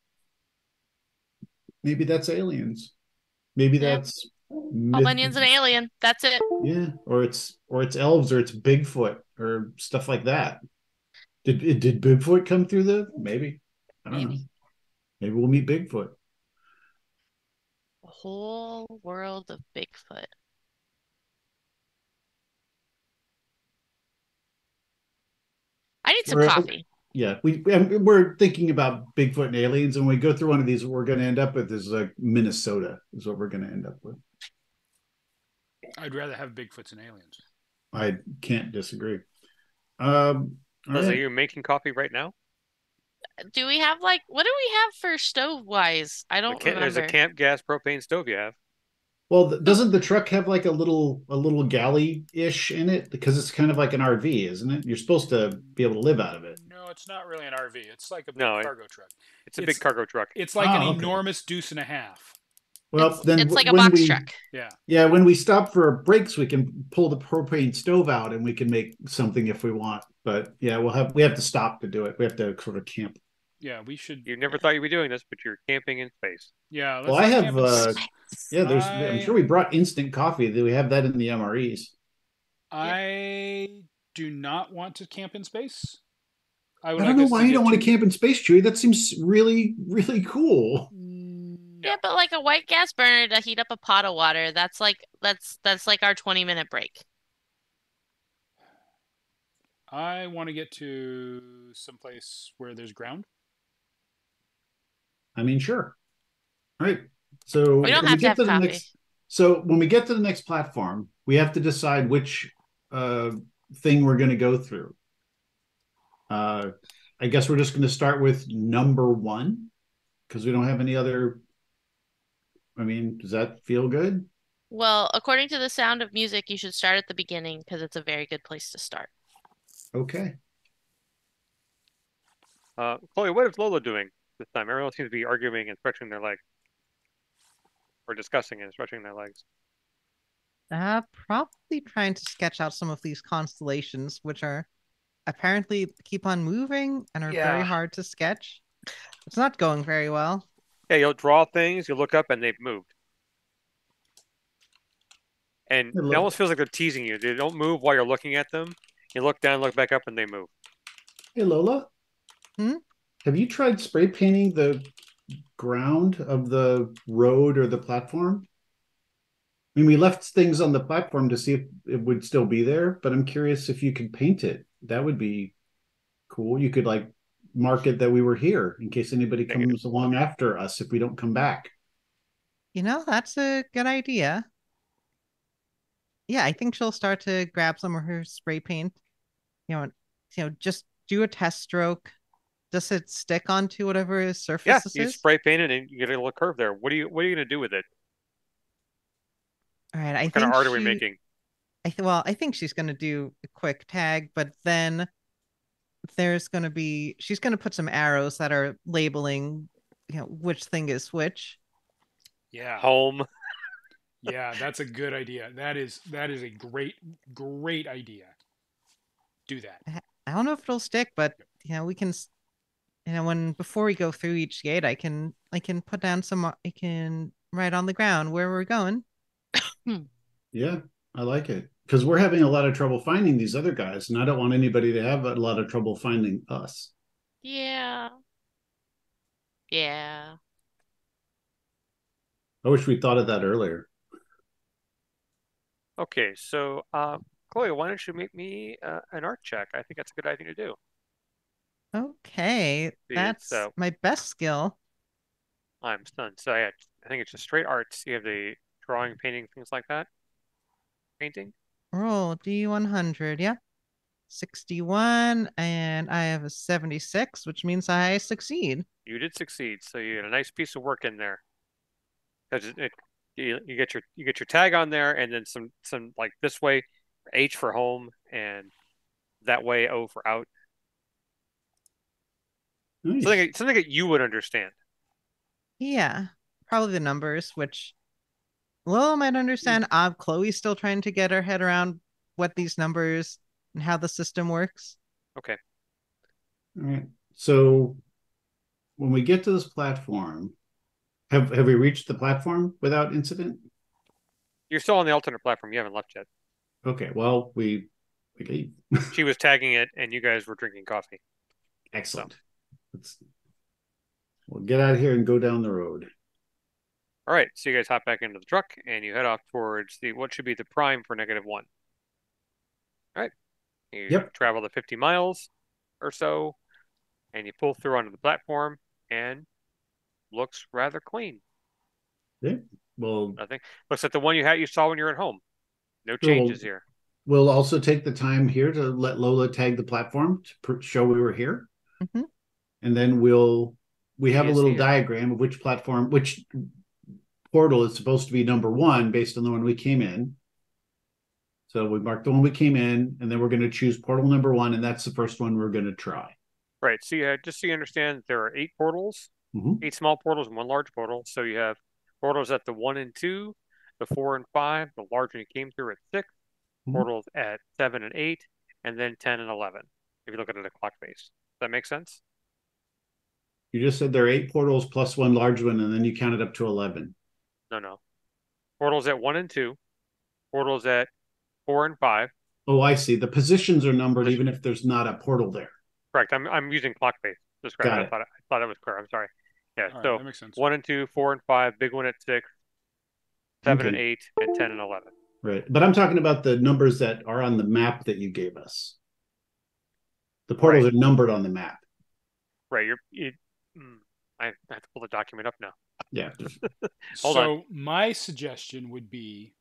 Maybe that's aliens. Maybe Yeah. that's Paul Bunyan's an alien. That's it. Yeah, or it's or it's elves or it's Bigfoot or stuff like that. Did did Bigfoot come through the? Maybe. I don't know. Maybe. We'll meet Bigfoot. The whole world of Bigfoot. I need some We're- coffee. Yeah, we we're thinking about Bigfoot and aliens, and when we go through one of these, what we're going to end up with is like Minnesota is what we're going to end up with. I'd rather have Bigfoots and aliens. I can't disagree. Um, all Leslie, right. are you making coffee right now? Do we have like what do we have for stove wise? I don't ca- There's a camp gas propane stove you have. Well, th- doesn't the truck have like a little a little galley ish in it because it's kind of like an RV, isn't it? You're supposed to be able to live out of it. No, it's not really an RV. It's like a big No, it- cargo truck. It's a It's- big cargo truck. It's like Ah, an okay. enormous deuce and a half. Well, it's, then it's like a when box we- truck. Yeah. Yeah, when we stop for breaks, we can pull the propane stove out and we can make something if we want. But yeah, we'll have we have to stop to do it. We have to sort of camp. Yeah, we should. You never thought you'd be doing this, but you're camping in space. Yeah. Let's Well, I have, uh. Yeah, there's. I'm sure we brought instant coffee. Do we have that in the MREs? I do not want to camp in space. I I don't like know why you don't want to to- camp in space, Chewie. That seems really, really cool. Mm, Yeah, but like a white gas burner to heat up a pot of water, that's like that's that's like our 20 minute break. I want to get to someplace where there's ground. I mean, sure. All right. So We don't when have to get have the coffee. next, so when we get to the next platform, we have to decide which uh, thing we're going to go through. Uh, I guess we're just going to start with number one because we don't have any other. I mean, does that feel good? Well, according to the sound of music, you should start at the beginning because it's a very good place to start. Okay. Uh, Chloe, what is Lola doing this time? Everyone seems to be arguing and stretching their legs, or discussing and stretching their legs. Uh, probably trying to sketch out some of these constellations, which are apparently keep on moving and are very hard to sketch. It's not going very well. Yeah, you'll draw things, you look up, and they've moved. And it almost feels like they're teasing you. They don't move while you're looking at them. You look down, look back up, and they move. Hey Lola. Hmm? Have you tried spray painting the ground of the road or the platform? I mean, we left things on the platform to see if it would still be there, but I'm curious if you could paint it. That would be cool. You could like mark it that we were here in case anybody comes along after us if we don't come back. You know, that's a good idea. Yeah, I think she'll start to grab some of her spray paint. You know, you know, just do a test stroke. Does it stick onto whatever is surface Yeah, you is? spray paint it, and you get a little curve there. What are you What are you gonna do with it? All right, I What kind think of art are we making? I th- well, I think she's gonna do a quick tag, but then there's gonna be she's gonna put some arrows that are labeling, you know, which thing is which. Yeah. Home. Yeah, that's a good idea. That is that is a great great idea. Do that. I don't know if it'll stick, but you know, we can, you know, when before we go through each gate, I can I can put down some I can write on the ground where we're going. Yeah, I like it because we're having a lot of trouble finding these other guys, and I don't want anybody to have a lot of trouble finding us. Yeah. Yeah. I wish we thought of that earlier. Okay, so uh, Chloe, why don't you make me uh, an art check? I think that's a good idea to do. Okay, See, that's so- my best skill. I'm stunned. So yeah, I think it's just straight arts. You have the drawing, painting, things like that. Painting. Roll D100, yeah. 61, and I have a 76, which means I succeed. You did succeed, so you had a nice piece of work in there. 'Cause it, it you, you get your you get your tag on there, and then some some like this way, H for home, and that way O for out. Nice. Something something that you would understand. Yeah, probably the numbers, which Lil might understand. Uh, Chloe's still trying to get her head around what these numbers and how the system works. Okay. All right. So when we get to this platform, have have we reached the platform without incident? You're still on the alternate platform. You haven't left yet. Okay. Well, we we leave. She was tagging it, and you guys were drinking coffee. Excellent. Let's we'll get out of here and go down the road. All right, so you guys hop back into the truck and you head off towards the what should be the prime for negative one. All right, you Yep. travel the 50 miles or so, and you pull through onto the platform, and looks rather clean. We'll Nothing looks like the one you had you saw when you were at home. No Sure, well- changes here. we'll also take the time here to let Lola tag the platform to pr- show we were here, Mhm. and then we'll we have a little yeah. diagram of which platform, which portal is supposed to be number one based on the one we came in. So we marked the one we came in, and then we're going to choose portal number one, and that's the first one we're going to try. Right. So you had, just so you understand, there are eight portals, Mhm. eight small portals and one large portal. So you have portals at the one and two, the four and five, the large one you came through at 6 Mhm. portals at seven and eight, and then ten and eleven. If you look at it at a clock face, does that make sense? You just said there are eight portals plus one large one, and then you counted up to eleven. No, no. Portals at one and two, portals at four and five. Oh, I see. The positions are numbered Position. even if there's not a portal there. Correct. I'm I'm using clock face to describe I thought I thought that was clear. I'm sorry. Yeah. All right, so that makes sense. one and two, four and five, big one at six, seven and eight, and ten and eleven. Right. But I'm talking about the numbers that are on the map that you gave us. The portals Right. are numbered on the map. Right. You're you. mm, I have to pull the document up now. Yeah. Hold so my suggestion would be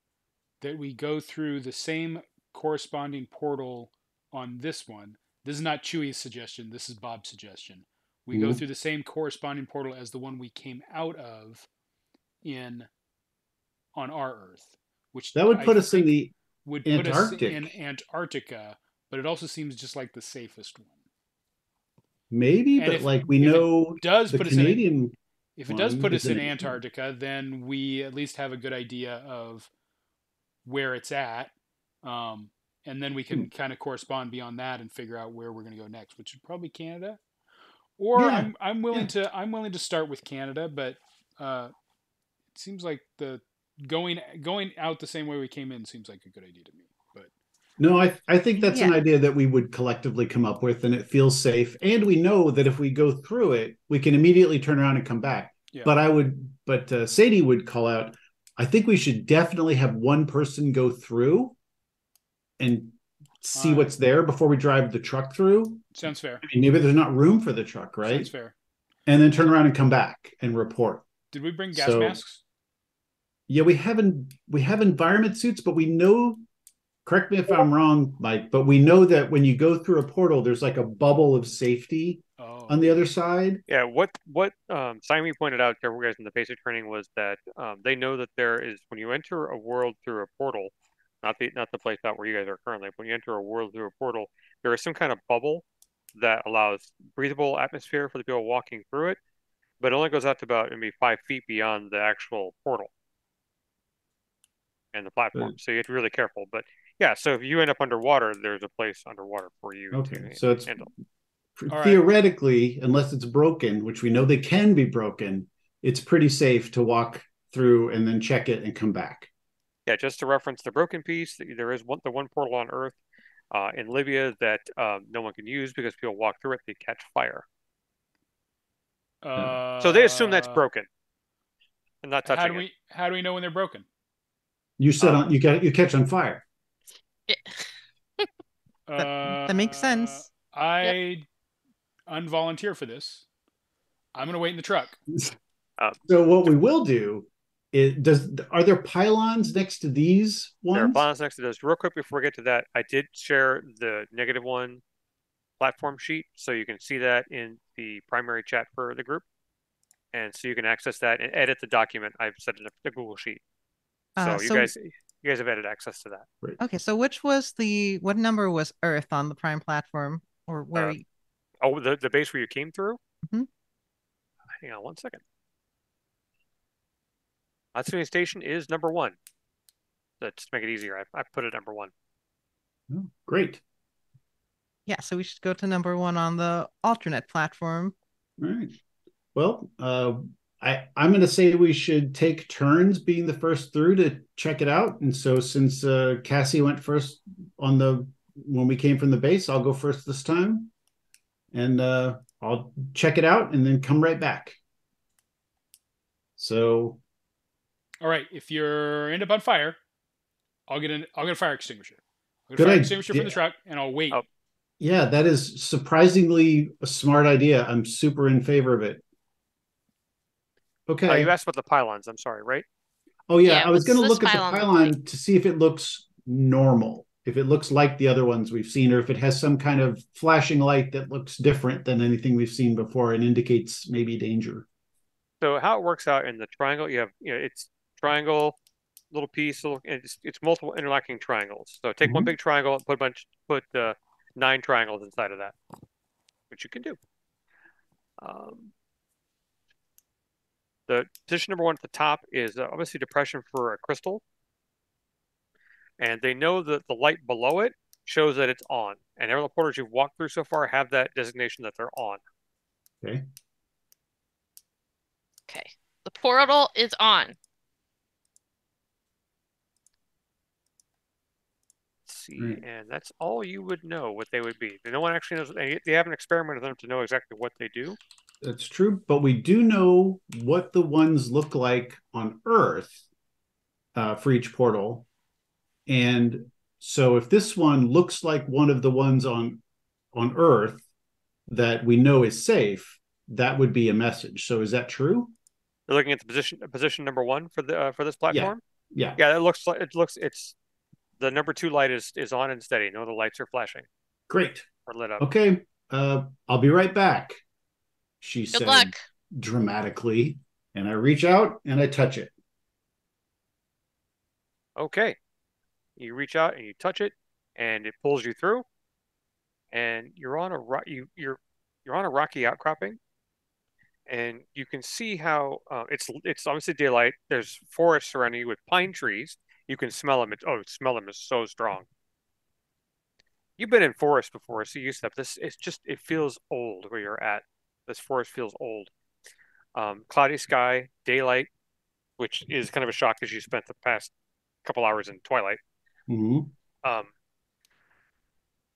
that we go through the same corresponding portal on this one. This is not Chewy's suggestion. This is Bob's suggestion. We go Mhm. through the same corresponding portal as the one we came out of in on our Earth, which That would I put us in the would put us in Antarctica, but it also seems just like the safest one. maybe, And but if- like we if it know does the put us in Canadian If it does put us in. Antarctica, then we at least have a good idea of where it's at. Um, and then we can Hmm. kind of correspond beyond that and figure out where we're going to go next, which is probably Canada. Or Yeah, I'm I'm willing yeah. to I'm willing to start with Canada, but uh, it seems like the going going out the same way we came in seems like a good idea to me. But No, I I think that's an idea that we would collectively come up with, and it feels safe. And we know that if we go through it, we can immediately turn around and come back. Yeah. But I would, but uh, Sadie would call out. I think we should definitely have one person go through and see Alright. what's there before we drive the truck through. sounds fair. I mean, maybe there's not room for the truck, right? Sounds fair. And then turn around and come back and report. Did we bring gas So- masks? Yeah, we haven't we have environment suits, but we know. Correct me if I'm wrong, Mike, but we know that when you go through a portal, there's like a bubble of safety Oh, on the other side. Yeah, what what um, Simon pointed out to everyone guys in the basic training was that um, they know that there is when you enter a world through a portal, not the not the place out where you guys are currently, but when you enter a world through a portal, there is some kind of bubble that allows breathable atmosphere for the people walking through it, but it only goes out to about maybe five feet beyond the actual portal and the platform. So you have to be really careful. But yeah, so if you end up underwater, there's a place underwater for you Okay, to so it's handle. All right. theoretically, unless it's broken, which we know they can be broken, it's pretty safe to walk through and then check it and come back. Yeah, just to reference the broken piece, there is one the one portal on Earth uh, in Libya that um, no one can use because people walk through it, they catch fire. So they assume that's uh, broken and not touching How do it. we how do we know when they're broken? You set Um, on you get you catch on fire. Uh, that makes sense. I unvolunteer for this. I'm gonna wait in the truck. So what we will do is does are there pylons next to these ones? There are pylons next to those. Real quick before we get to that, I did share the negative one platform sheet, so you can see that in the primary chat for the group, and so you can access that and edit the document I've set in the Google sheet. So Uh, you so- guys, you guys have added access to that. Okay, so which was the what number was Earth on the Prime platform, or where? Uh, you- Oh, the the base where you came through. Mhm. Hang on one second. Hatsune Station is number one. Let's make it easier. I, I put it number one. Oh, great. Yeah, so we should go to number one on the alternate platform. All right. Well, uh, I I'm going to say we should take turns being the first through to check it out. And so since uh, Cassie went first on the when we came from the base, I'll go first this time, and uh, I'll check it out and then come right back. So, All right. If you're end up on fire, I'll get an I'll get a fire extinguisher. I'll get a fire idea. extinguisher from the truck, and I'll wait. Oh. yeah, that is surprisingly a smart idea. I'm super in favor of it. Okay. Uh, you asked about the pylons. I'm sorry, right? Oh yeah, Yeah, I was going to look at the pylon look pylon like? to see if it looks normal, if it looks like the other ones we've seen, or if it has some kind of flashing light that looks different than anything we've seen before and indicates maybe danger. So how it works out in the triangle, you have you know it's triangle, little piece, little it's it's multiple interlocking triangles. So take one Mhm. big triangle and put a bunch put uh, nine triangles inside of that, which you can do. Um, the position number one at the top is uh, obviously depression for a crystal, and they know that the light below it shows that it's on. And every portals you've walked through so far have that designation that they're on. Okay. Okay. The portal is on. Let's see, and that's all you would know what they would be. No one actually knows. They, they haven't experimented with them to know exactly what they do. That's true, but we do know what the ones look like on Earth uh, for each portal, and so if this one looks like one of the ones on on Earth that we know is safe, that would be a message. So is that true? They're looking at the position position number one for the uh, for this platform. Yeah. Yeah, it looks like it looks. It's the number two light is is on and steady. No, the lights are flashing Great. or lit up. Okay. Uh, I'll be right back. She Good said luck. dramatically, and I reach out and I touch it. Okay. You reach out and you touch it, and it pulls you through, and you're on a ro- you you're you're on a rocky outcropping, and you can see how uh, it's it's obviously daylight. There's forest surrounding you with pine trees. You can smell them. It, oh, smell them is so strong. You've been in forest before, so you used to have this. It's just it feels old where you're at. This forest feels old. Um, cloudy sky, daylight, which is kind of a shock because you spent the past couple hours in twilight Mhm. um,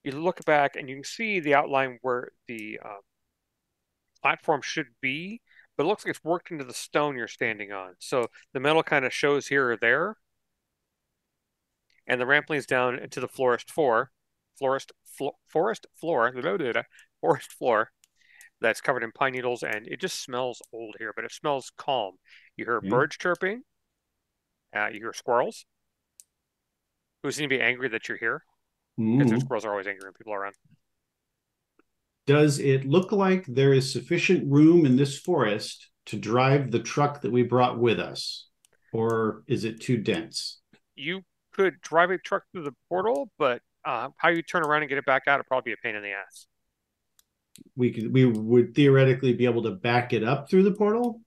you look back and you can see the outline where the uh, platform should be, but it looks like it's worked into the stone you're standing on. So the metal kind of shows here or there, and the ramp leads down into the forest floor, forest flo- forest floor, forest floor that's covered in pine needles, and it just smells old here, but it smells calm. You hear Yeah. birds chirping, uh, you hear squirrels who seem to be angry that you're here because Mhm. squirrels are always angry when people are around. Does it look like there is sufficient room in this forest to drive the truck that we brought with us, or is it too dense? You could drive a truck through the portal, but uh, how you turn around and get it back out would probably be a pain in the ass. We could we would theoretically be able to back it up through the portal.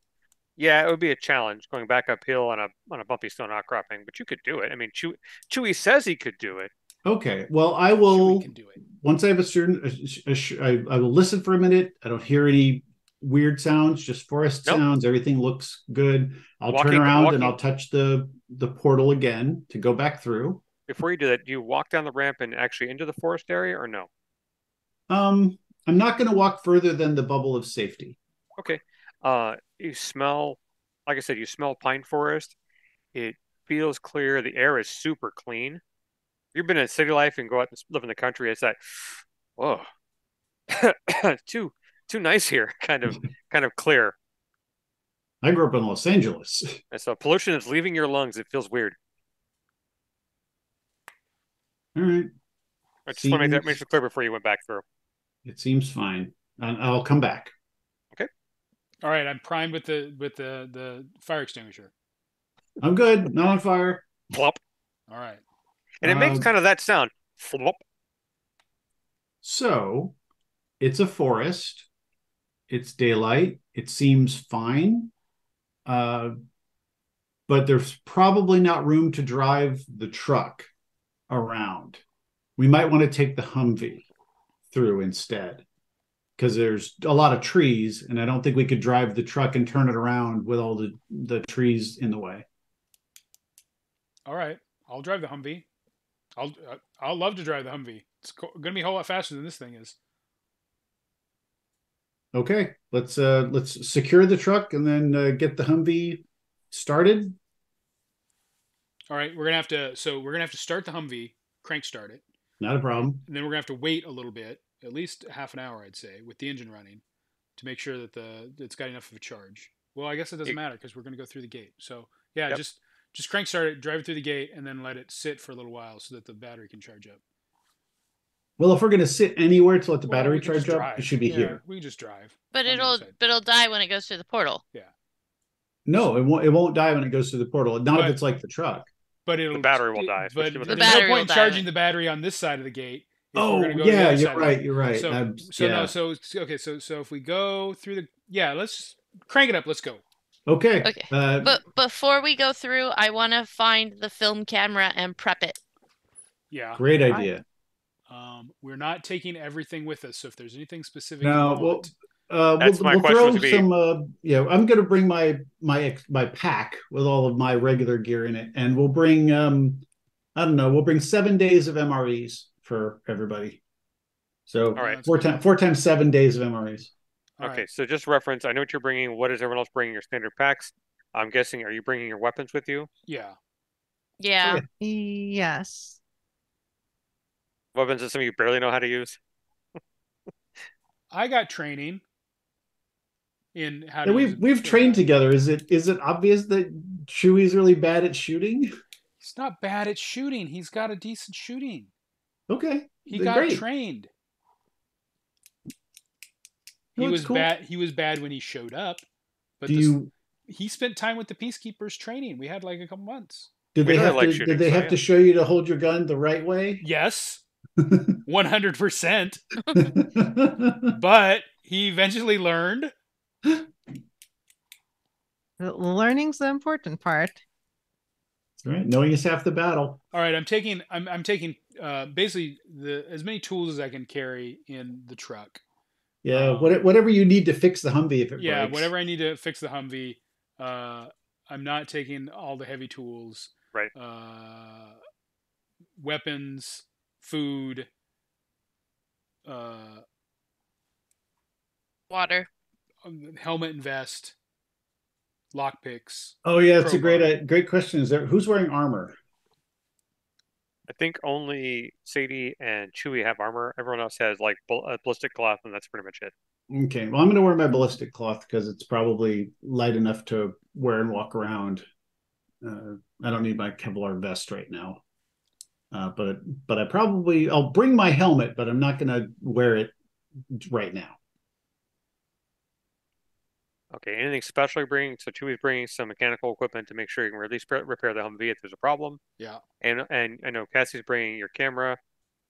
Yeah, it would be a challenge going back uphill on a on a bumpy stone outcropping, but you could do it. I mean, Chewie, Chewie says he could do it. Okay. Well, I will we can do it. once I have a certain, a, a, I, I will listen for a minute. I don't hear any weird sounds, just forest Nope. sounds. Everything looks good. I'll Walking- turn around walking- and I'll touch the the portal again to go back through. Before you do that, do you walk down the ramp and actually into the forest area, or no? Um, I'm not going to walk further than the bubble of safety. Okay. Uh, you smell, like I said, you smell pine forest. It feels clear. The air is super clean. You've been in city life and go out and live in the country. It's like, whoa, too too nice here. Kind of kind of clear. I grew up in Los Angeles. And so pollution is leaving your lungs. It feels weird. All right, I just want to make that make sure clear before you went back through. It seems fine. And I'll come back. Okay. All right, I'm primed with the with the the fire extinguisher. I'm good. Not on fire. Flop. All right. And it makes Um, kind of that sound. Flop. So, it's a forest. It's daylight. It seems fine. Uh, but there's probably not room to drive the truck around. We might want to take the Humvee through instead because there's a lot of trees and i don't think we could drive the truck and turn it around with all the the trees in the way All right, I'll drive the Humvee. I'll uh, I'll love to drive the Humvee. It's co- gonna be a whole lot faster than this thing is. okay let's uh let's secure the truck and then uh, get the humvee started All right, we're gonna have to. So we're gonna have to start the Humvee, crank start it, not a problem and then we're gonna have to wait a little bit, at least half an hour, I'd say, with the engine running, to make sure that the it's got enough of a charge. Well, I guess it doesn't You- matter because we're gonna go through the gate. So yeah, Yep. just just crank start it, drive it through the gate, and then let it sit for a little while so that the battery can charge up. well if we're going to sit anywhere to let the Well, battery we charge up it should be Yeah, here We can just drive. But it'll but it'll die when it goes through the portal. Yeah. No it won't it won't die when it goes through the portal not But- if it's like the truck But it'll battery will it- die, especially But with The there's no point in die. charging the battery on this side of the gate. oh go yeah you're right you're right So, I'm- so yeah. no, so okay, so so if we go through the yeah, let's crank it up. Let's go. okay Okay, uh, But before we go through, I want to find the film camera and prep it. Yeah. great idea Um, we're not taking everything with us. So if there's anything specific, No, you well, want, Uh, That's we'll, my we'll question throw to be- some. Uh, yeah, I'm going to bring my my my pack with all of my regular gear in it, and we'll bring. Um, I don't know. We'll bring seven days of MREs for everybody. So All right. Four times four times seven days of MREs. all Okay, right. so just reference. I know what you're bringing. What is everyone else bringing? Your standard packs. I'm guessing. Are you bringing your weapons with you? Yeah. Yeah. Yes. Weapons is something you barely know how to use. I got training in how Yeah, to. we've we've trained that. together. Is it is it obvious that Chewie's really bad at shooting? He's not bad at shooting. He's got a decent shooting. Okay, He then got great. trained. He it's was cool. bad. He was bad when he showed up, but Do this- you he spent time with the peacekeepers training. We had like a couple months. did We they have like to shooting, did they so have yeah. to show you to hold your gun the right way? Yes, one hundred percent. But he eventually learned. The- Learning's the important part. All right, knowing is half the battle. All right, I'm taking. I'm I'm taking uh, basically the as many tools as I can carry in the truck. Yeah, Um, what, whatever you need to fix the Humvee if it yeah, breaks. whatever I need to fix the Humvee. Uh, I'm not taking all the heavy tools. Right. Uh, weapons, food. Uh, Water. Um, helmet and vest. Lockpicks. Oh yeah, it's a great uh, great question. Is there who's wearing armor? I think only Sadie and Chewie have armor. Everyone else has like bal- uh, ballistic cloth, and that's pretty much it. Okay, well I'm going to wear my ballistic cloth because it's probably light enough to wear and walk around. Uh, I don't need my Kevlar vest right now, uh, but but I probably I'll bring my helmet, but I'm not going to wear it right now. Okay, anything special you're bringing? So Chewie's bringing some mechanical equipment to make sure you can at least repair the Humvee if there's a problem. Yeah. And and I know Cassie's bringing your camera.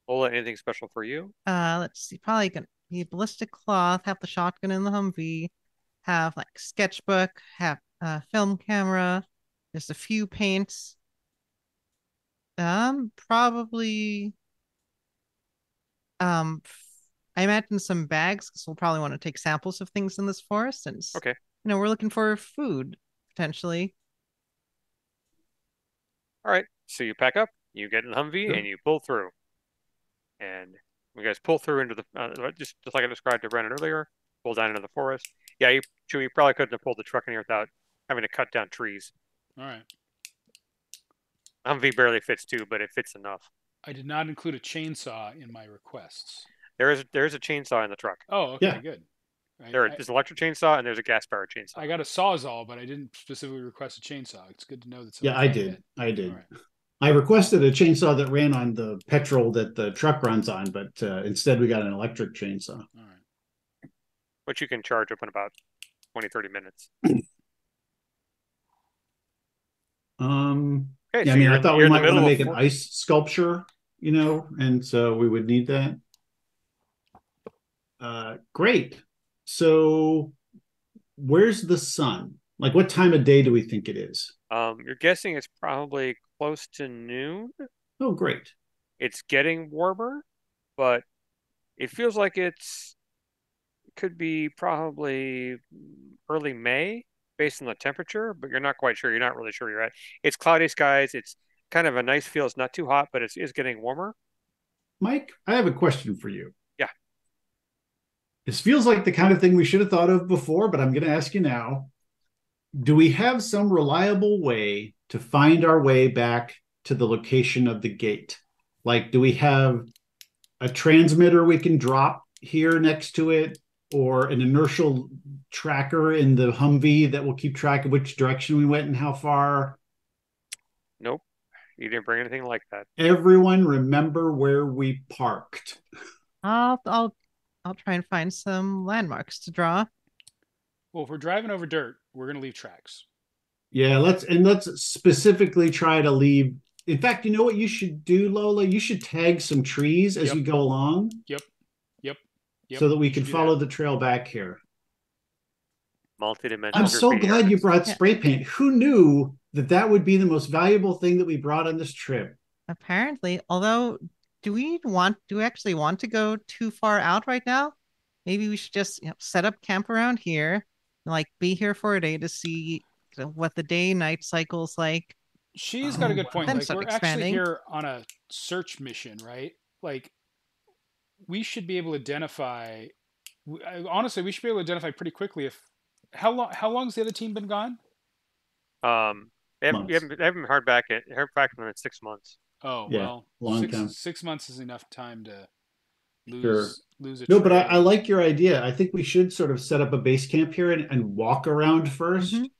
Lola, anything special for you? Uh, let's see. Probably gonna be ballistic cloth. Have the shotgun in the Humvee. Have like sketchbook. Have uh, film camera. Just a few paints. Um, probably. Um, f- I imagine some bags because we'll probably want to take samples of things in this forest, and Okay. you know we're looking for food potentially. All right. So you pack up, you get in the Humvee, Sure. and you pull through. And you guys pull through into the uh, just just like I described to Brennan earlier. Pull down into the forest. Yeah, you Chewie you probably couldn't have pulled the truck in here without having to cut down trees. All right. Humvee barely fits too, but it fits enough. I did not include a chainsaw in my requests. There is there is a chainsaw in the truck. Oh, okay, Yeah. good. I, There I- is an electric chainsaw and there's a gas powered chainsaw. I got a sawzall, but I didn't specifically request a chainsaw. It's good to know that. Yeah, I did. it. I did. All right. I requested a chainsaw that ran on the petrol that the truck runs on, but uh, instead we got an electric chainsaw. All right. which you can charge up in about 20, 30 minutes. Um, Okay, yeah, so I mean, I thought we might want to make an ice sculpture, you know, and so we would need that. Uh, great. So, where's the sun? Like, what time of day do we think it is? Um, you're guessing it's probably close to noon. Oh, great. It's getting warmer, but It feels like it's could be probably early May based on the temperature, but you're not quite sure. You're not really sure you're at. It's cloudy skies. It's kind of a nice feel. It's not too hot, but it's, it's getting warmer. Mike, I have a question for you. Yeah. This feels like the kind of thing we should have thought of before, but I'm going to ask you now. Do we have some reliable way to find our way back to the location of the gate? Like, do we have a transmitter we can drop here next to it or an inertial tracker in the Humvee that will keep track of which direction we went and how far? Nope. You didn't bring anything like that. Everyone remember where we parked. I'll I'll I'll try and find some landmarks to draw. Well, if we're driving over dirt, we're gonna leave tracks. Yeah, let's and let's specifically try to leave. In fact, you know what you should do, Lola? You should tag some trees as Yep. you go along Yep. Yep. Yep. so that we should can do follow that. the trail back here. Multi-dimensional. I'm so graffiti glad you artists. brought Yeah. spray paint. Who knew that that would be the most valuable thing that we brought on this trip? Apparently, although, do we want? Do we actually want to go too far out right now? Maybe we should just you know, set up camp around here, like be here for a day to see you know, what the day-night cycle's like. She's got a good point. Like we're actually here on a search mission, right? Like we should be able to identify. Honestly, we should be able to identify pretty quickly if how long how long's the other team been gone? Um, they haven't, Months. you haven't, they haven't been hard back at hard back in six months. Oh Yeah, well, long six, time. six months is enough time to lose Sure. lose a No, but I. I like your idea. I think we should sort of set up a base camp here and, and walk around 1st Mhm.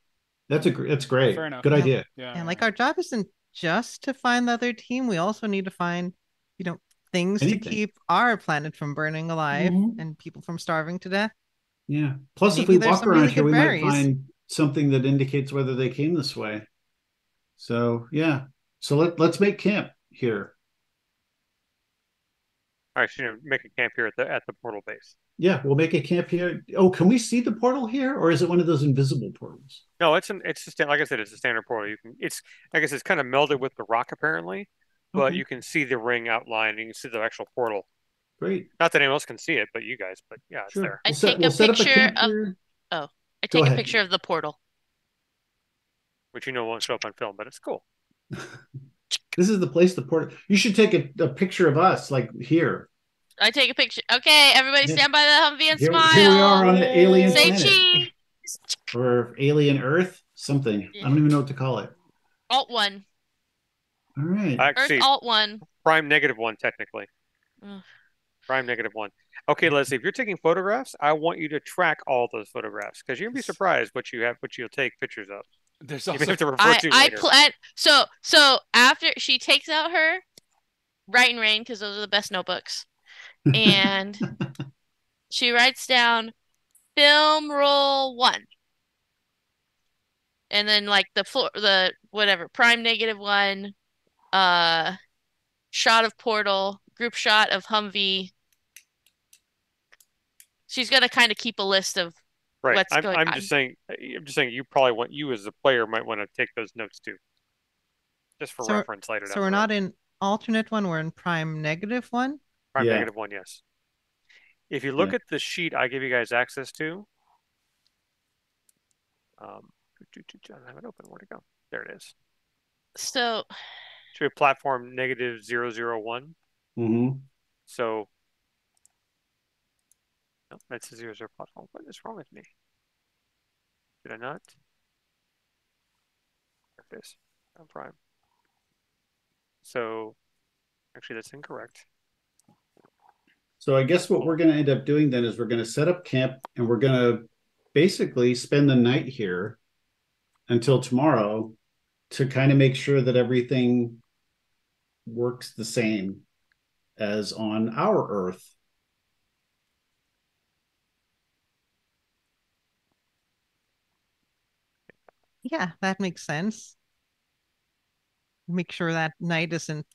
That's a that's great. Fair enough. Good Yeah. idea. yeah, And like our job isn't just to find the other team. We also need to find, you know, things Anything. to keep our planet from burning alive Mhm. and people from starving to death. Yeah. Plus, if we walk around really here, we berries. might find something that indicates whether they came this way. So yeah. So let let's make camp here. All right, so you make a camp here at the at the portal base. Yeah, we'll make a camp here. Oh, can we see the portal here, or is it one of those invisible portals? No, it's an it's just like I said, it's a standard portal. You can it's I guess it's kind of melded with the rock apparently, but Okay, you can see the ring outline. and You can see the actual portal. great. Not that anyone else can see it, but you guys. But yeah, it's Sure. there. I We'll set, take a we'll set up a picture of- here. Oh, I Go take a ahead. picture of the portal. Which you know won't show up on film, but it's cool. This is the place the portal. You should take a, a picture of us, like here. I take a picture. Okay, everybody Yeah. stand by the Humvee and Here, smile. here we are on an alien Say planet, cheese. or alien Earth, something. I don't even know what to call it. Alt one. All right. Earth alt one. prime negative one technically. Ugh. Prime negative one. Okay, Leslie, if you're taking photographs, I want you to track all those photographs because you're gonna be surprised what you have, what you'll take pictures of. There's You also have to refer I to I plan so so after she takes out her write and rain because those are the best notebooks, and she writes down film roll one, and then like the floor the whatever prime negative one, uh, shot of portal, group shot of Humvee. She's gonna kind of keep a list of Right. what's I'm, going I'm on. just saying. I'm just saying. You probably want you as a player might want to take those notes too, just for So- reference later. So down we're the road. not in alternate one, we're in prime negative one. Prime Yeah. negative one, yes. If you look Yeah. at the sheet I give you guys access to, um, do- do- do- I don't have it open. Where'd it go? There it is. so Should be platform negative zero zero one. hmm So, that's a zero zero platform. What is wrong with me? Did I not? There it is. On prime. So, actually, that's incorrect. So I guess what we're going to end up doing then is we're going to set up camp and we're going to basically spend the night here until tomorrow to kind of make sure that everything works the same as on our Earth. Yeah, that makes sense. Make sure that night isn't,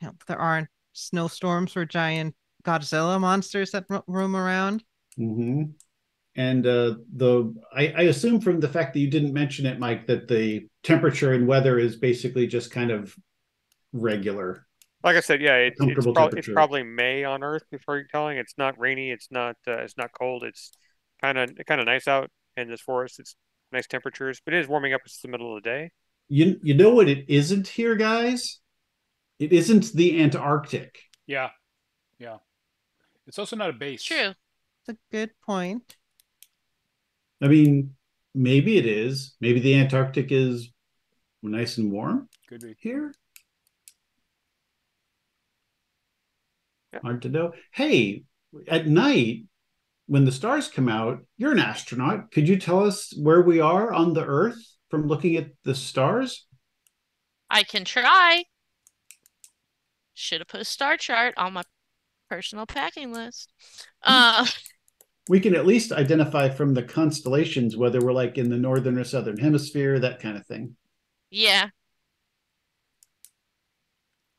you know, there aren't snowstorms or giant Godzilla monsters that roam around. hmm And uh, the I, I assume from the fact that you didn't mention it, Mike, that the temperature and weather is basically just kind of regular. Like I said, yeah, it, it's Comfortable probably it's probably May on Earth before you're telling. It's not rainy. It's not uh, it's not cold. It's kind of kind of nice out in this forest. It's nice temperatures, but it is warming up. It's the middle of the day. You you know what it isn't here, guys? It isn't the Antarctic. Yeah, yeah. It's also not a base. True. It's a good point. I mean, maybe it is. Maybe the Antarctic is nice and warm Could be. here. Yeah. Hard to know. Hey, at night when the stars come out, you're an astronaut. Could you tell us where we are on the Earth from looking at the stars? I can try. Should have put a star chart on my personal packing list. Uh, We can at least identify from the constellations whether we're like in the northern or southern hemisphere, that kind of thing. yeah.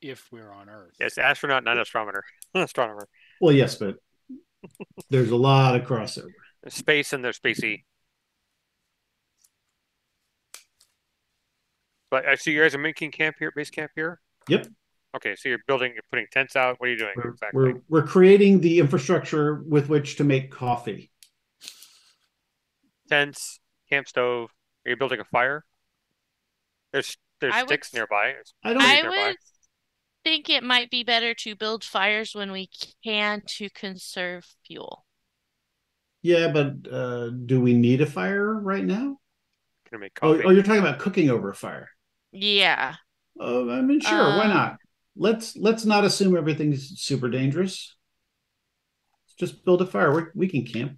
If we're on Earth. Yes, astronaut, not astronomer. astronomer. Well, yes, but there's a lot of crossover. There's space and there's spacey. But uh, I see you guys are making camp here, base camp here. Yep. Okay, so you're building, you're putting tents out. What are you doing We're, exactly? we're we're creating the infrastructure with which to make coffee. Tents, camp stove. Are you building a fire? There's there's I sticks s- nearby. I don't. I nearby. would think it might be better to build fires when we can to conserve fuel. yeah, but uh, do we need a fire right now? Gonna make Oh, coffee. oh, you're talking about cooking over a fire. Yeah. Oh, I mean, sure, why Um, not? Let's let's not assume everything's super dangerous. Let's just build a fire. we we can camp.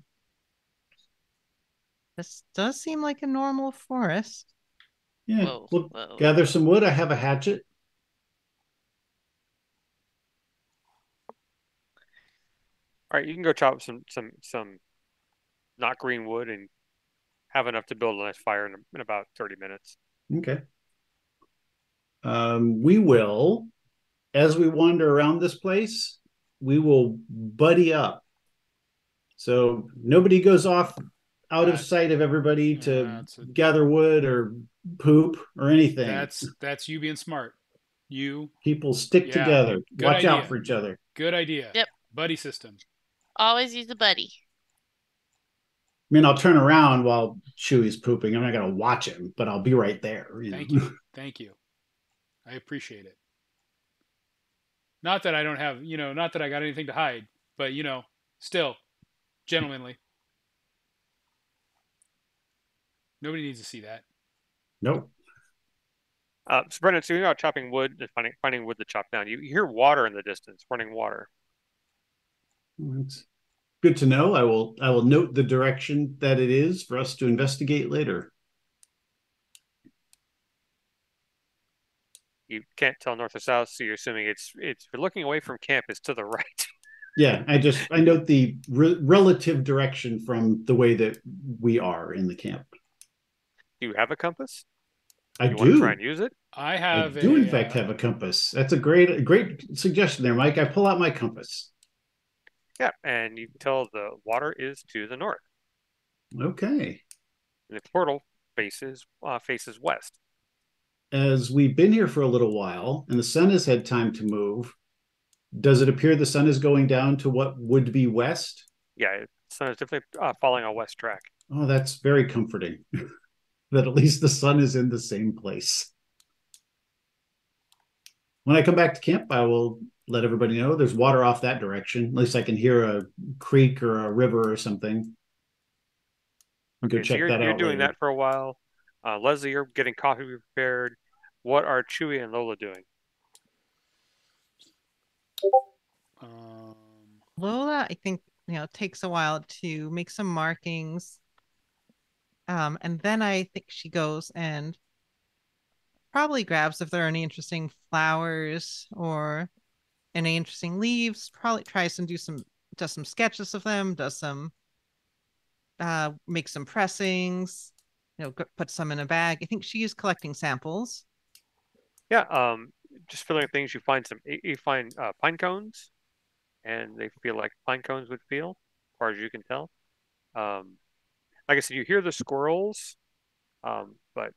This does seem like a normal forest. Yeah, Whoa, we'll whoa. gather some wood. I have a hatchet. All right, you can go chop some some some not green wood and have enough to build a nice fire in, in about 30 minutes. Okay. Um, we will, as we wander around this place, we will buddy up. So nobody goes off out of sight of everybody to That's a- gather wood or poop or anything. That's that's you being smart. You People stick Yeah, together. good Watch out for each other. good idea. Yep. Buddy system. Always use a buddy. I mean, I'll turn around while Chewy's pooping. I'm not gonna watch him, but I'll be right there. you Thank know? you. Thank you. I appreciate it. Not that I don't have, you know, not that I got anything to hide, but you know, still gentlemanly. Nobody needs to see that. Nope. Uh, so Brennan, so you're out chopping wood and finding finding wood to chop down. You, you hear water in the distance, running water. That's good to know. I will I will note the direction that it is for us to investigate later. You can't tell north or south, so you're assuming it's it's you're looking away from camp, it's to the right. Yeah, I just I note the re- relative direction from the way that we are in the camp. Do you have a compass? I you want to do. try and use it? I I have do a, in fact uh, have a compass. That's a great great suggestion there, Mike. I pull out my compass. Yeah, and you can tell the water is to the north, Okay. and the portal faces uh, faces west. As we've been here for a little while and the sun has had time to move, does it appear the sun is going down to what would be west? Yeah, the sun is definitely uh, falling on west track. Oh, that's very comforting. that at least the sun is in the same place. When I come back to camp, I will let everybody know there's water off that direction. At least I can hear a creek or a river or something. Go Okay, so check you're, that you're out. doing later. that for a while. Uh, Leslie, you're getting coffee prepared. What are Chewy and Lola doing? Um, Lola, I think, you know, takes a while to make some markings. Um, and then I think she goes and probably grabs if there are any interesting flowers or any interesting leaves. Probably tries and do some does some sketches of them, does some uh make some pressings, you know, put some in a bag. I think she is collecting samples. Yeah, um, just filling things. You find some. You find uh, pine cones, and they feel like pine cones would feel, as far as you can tell. Um, like I said, you hear the squirrels, um, but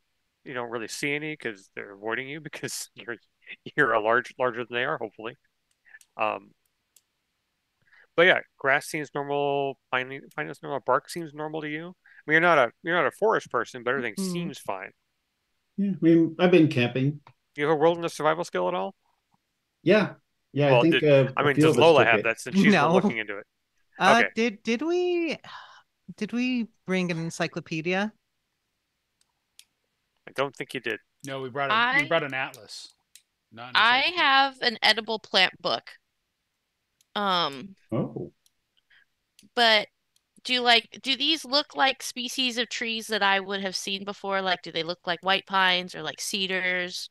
you don't really see any because they're avoiding you because you're you're a large larger than they are, hopefully. Um, but yeah, grass seems normal. Pine pine is normal. Bark seems normal to you. I mean, you're not a you're not a forest person, but everything Mhm. seems fine. Yeah, I mean, I've been camping. You have a wilderness survival skill at all? Yeah, yeah. Well, I think. uh, I a mean, does Lola took have it. that since she's No. been looking into it? Uh, Okay. did did we did we bring an encyclopedia? I don't think you did. No, we brought a, we brought an atlas. Not an I have an edible plant book. Um, Oh, but do you like do these look like species of trees that I would have seen before? Like, do they look like white pines or like cedars?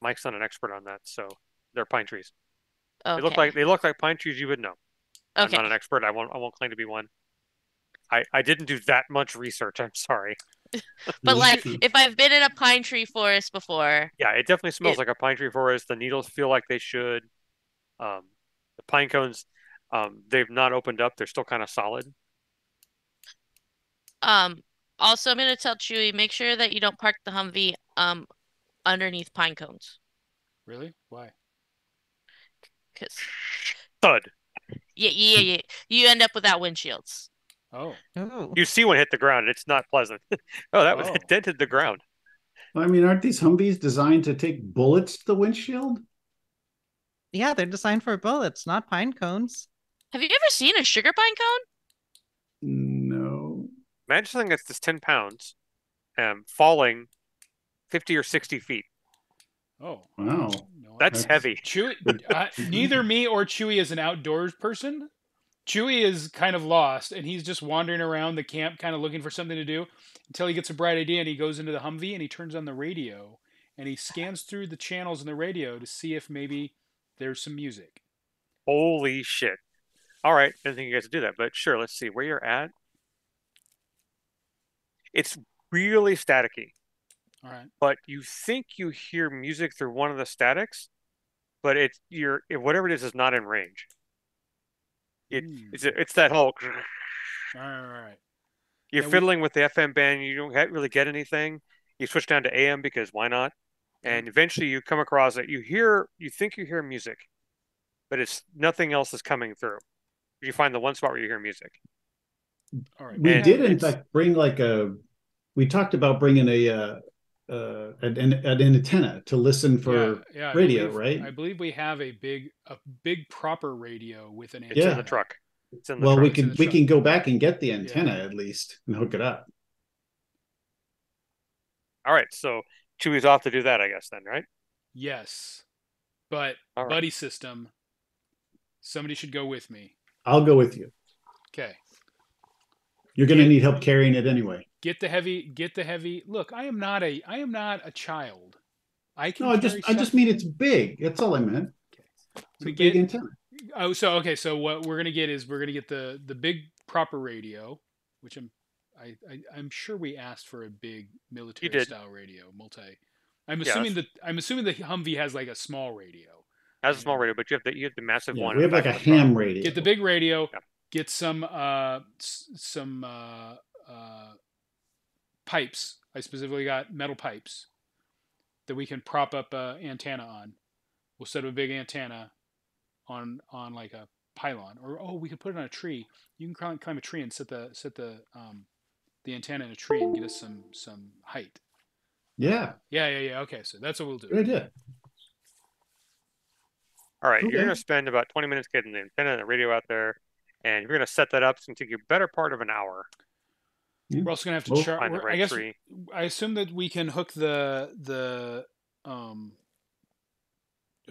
Mike's not an expert on that, so they're pine trees. Okay. They look like they look like pine trees you would know. Okay. I'm not an expert. I won't I won't claim to be one. I I didn't do that much research. I'm sorry. But like, if I've been in a pine tree forest before, Yeah, it definitely smells It- like a pine tree forest. The needles feel like they should. Um, the pine cones, um, they've not opened up. They're still kind of solid. um, also I'm gonna tell Chewy, make sure that you don't park the Humvee um underneath pine cones, Really? Why? because Thud. yeah, yeah, yeah, you end up without windshields. Oh, Oh, You see one hit the ground. It's not pleasant. oh, that was Oh. it dented the ground. I mean, aren't these Humvees designed to take bullets to the windshield? Yeah, they're designed for bullets, not pine cones. Have you ever seen a sugar pine cone? No. Imagine something that's this 10 pounds, um, falling 50 or 60 feet. oh. Wow. No, That's That's- heavy. Chewy. Uh, neither me or Chewy is an outdoors person. Chewy is kind of lost, and he's just wandering around the camp, kind of looking for something to do, until he gets a bright idea, and he goes into the Humvee and he turns on the radio, and he scans through the channels in the radio to see if maybe there's some music. Holy shit. All right. I Didn't think you guys would do that, but sure. Let's see where you're at. It's really staticky, All right. but you think you hear music through one of the statics, but it's you're it, whatever it is is not in range. It, Hmm. it's it's that whole All right. All right. you're Yeah, we- fiddling with the FM band. You don't really get anything. You switch down to AM because why not? And eventually you come across it. You hear you think you hear music, but it's nothing else is coming through. You find the one spot where you hear music. All right. We And did, in fact, bring like a. We talked about bringing a uh, uh, an, an, an antenna to listen for. yeah, yeah, I radio, believe- right? I believe we have a big, a big proper radio with an It's antenna. in the truck. It's in the Well, truck. we can we truck. can go back and get the antenna at least and hook it up. All right, so Chewy's off to do that, I guess then, right? Yes, but All right. buddy system. Somebody should go with me. I'll go with you. Okay. You're going to Yeah. need help carrying it anyway. Get the heavy. Get the heavy. Look, I am not a. I am not a child. I can. No, I just carry I just mean it's big. That's all I meant. It's So a get- big antenna. Oh, so okay. So what we're gonna get is we're gonna get the the big proper radio, which I'm. I, I I'm sure we asked for a big military did. style radio, multi. I'm Yeah, assuming that I'm assuming the Humvee has like a small radio. Has a small radio, but you have the you have the massive Yeah, one. we have like a of the ham radio. Get the big radio. Yeah. Get some uh some uh uh pipes. I specifically got metal pipes that we can prop up a antenna on. We'll set up a big antenna on on like a pylon, or oh, we could put it on a tree. You can climb, climb a tree and set the set the um the antenna in a tree and get us some some height. Yeah, Yeah, yeah, yeah. Okay, so that's what we'll do. good idea. All right, you're gonna spend about 20 minutes getting the antenna and the radio out there, and you're gonna set that up. It's gonna take you a better part of an hour. We're also gonna have to Well, chart. Find the I guess tree. I assume that we can hook the the um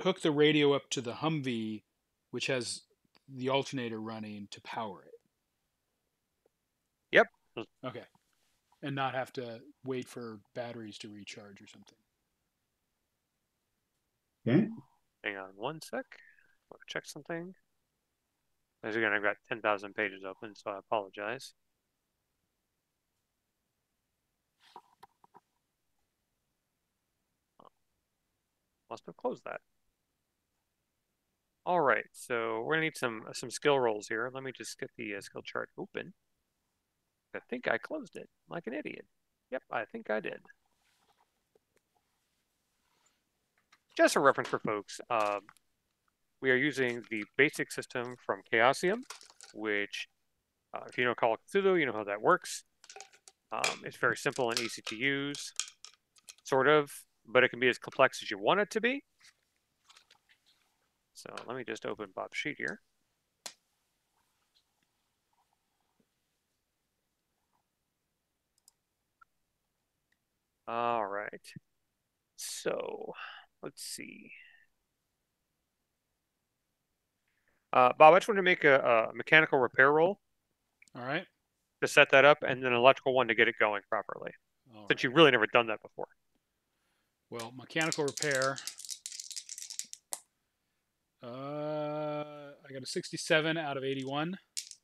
hook the radio up to the Humvee, which has the alternator running to power it. Yep. Okay. And not have to wait for batteries to recharge or something. Okay. Hang on one sec. Let me check something. As again, I've got 10,000 pages open, so I apologize. Must have closed that. All right, so we're gonna need some some skill rolls here. Let me just get the uh, skill chart open. I think I closed it like an idiot. Yep, I think I did. just a reference for folks, um, we are using the basic system from Chaosium, which, uh, if you know Call of Cthulhu, you know how that works. Um, it's very simple and easy to use, sort of, but it can be as complex as you want it to be. So let me just open Bob's sheet here. All right. So let's see. Uh, Bob, I just want to make a, a mechanical repair roll All right. to set that up, and then an electrical one to get it going properly. All Since you've really never done that before. Well, mechanical repair. Uh, I got a 67 out of 81.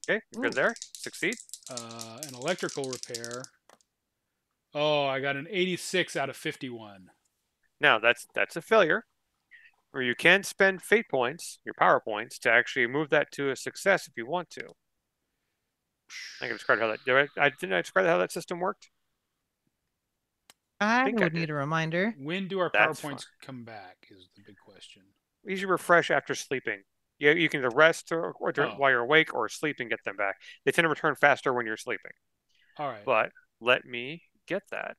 Okay, you're good there. Succeed. Uh, an electrical repair. Oh, I got an 86 out of 51. Now that's that's a failure. Or you can spend fate points, your power points, to actually move that to a success if you want to. I can describe how that. Did I, I didn't I describe how that system worked? I think I would did. need a reminder. When do our That's PowerPoints come back? Is the big question. You should refresh after sleeping. Yeah, you can either rest or, or dur- Oh. while you're awake or sleep and get them back. They tend to return faster when you're sleeping. All right. But let me get that.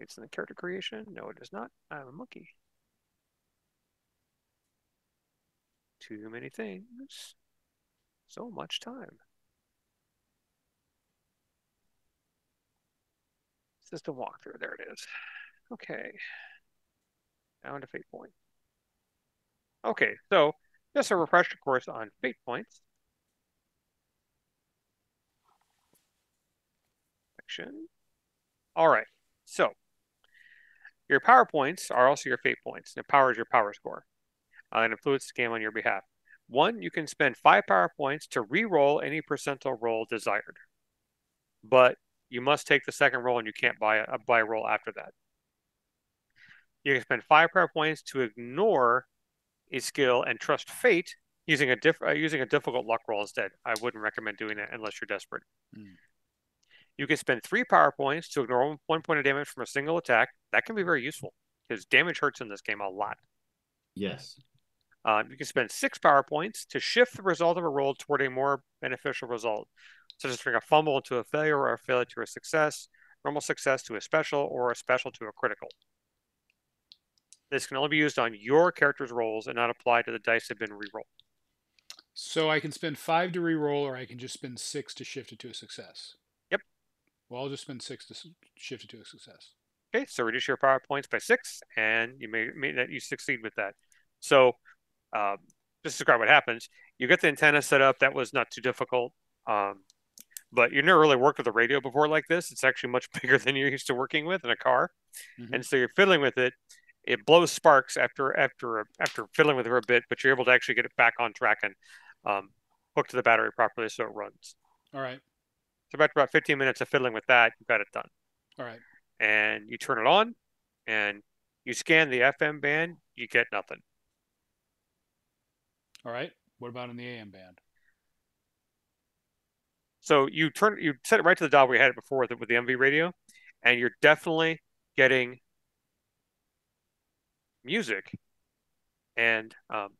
It's in the character creation. No, it is not. I'm a monkey. Too many things. So much time. System walkthrough. There it is. Okay. Down to fate point. Okay, so just a refresher course on fate points. Section. All right. So your power points are also your fate points. Now, power is your power score. Uh, and influence the game on your behalf. One, you can spend five power points to re-roll any percentile roll desired, but you must take the second roll and you can't buy a buy a roll after that. You can spend five power points to ignore a skill and trust fate using a diff uh, using a difficult luck roll instead. I wouldn't recommend doing that unless you're desperate. Hmm. You can spend three power points to ignore one- one point of damage from a single attack. That can be very useful because damage hurts in this game a lot. Yes. Um, you can spend six power points to shift the result of a roll toward a more beneficial result, such as turning a fumble into a failure or a failure to a success, normal success to a special, or a special to a critical. This can only be used on your character's rolls and not apply to the dice that have been re-rolled. So I can spend five to re-roll, or I can just spend six to shift it to a success. Well, I'll just spend six to shift it to a success. Okay, so reduce your power points by six, and you may, may that you succeed with that. So, um, just describe what happens, you get the antenna set up. That was not too difficult, um, but you never really worked with a radio before like this. It's actually much bigger than you're used to working with in a car, Mhm. and so you're fiddling with it. It blows sparks after after after fiddling with it for a bit, but you're able to actually get it back on track and um, hook to the battery properly so it runs. All right. So after about 15 minutes of fiddling with that, you've got it done. All right. and you turn it on and you scan the FM band, you get nothing. All right. What about in the AM band? So you turn you set it right to the dial we had it before with, the- with the MV radio, and you're definitely getting music. And um,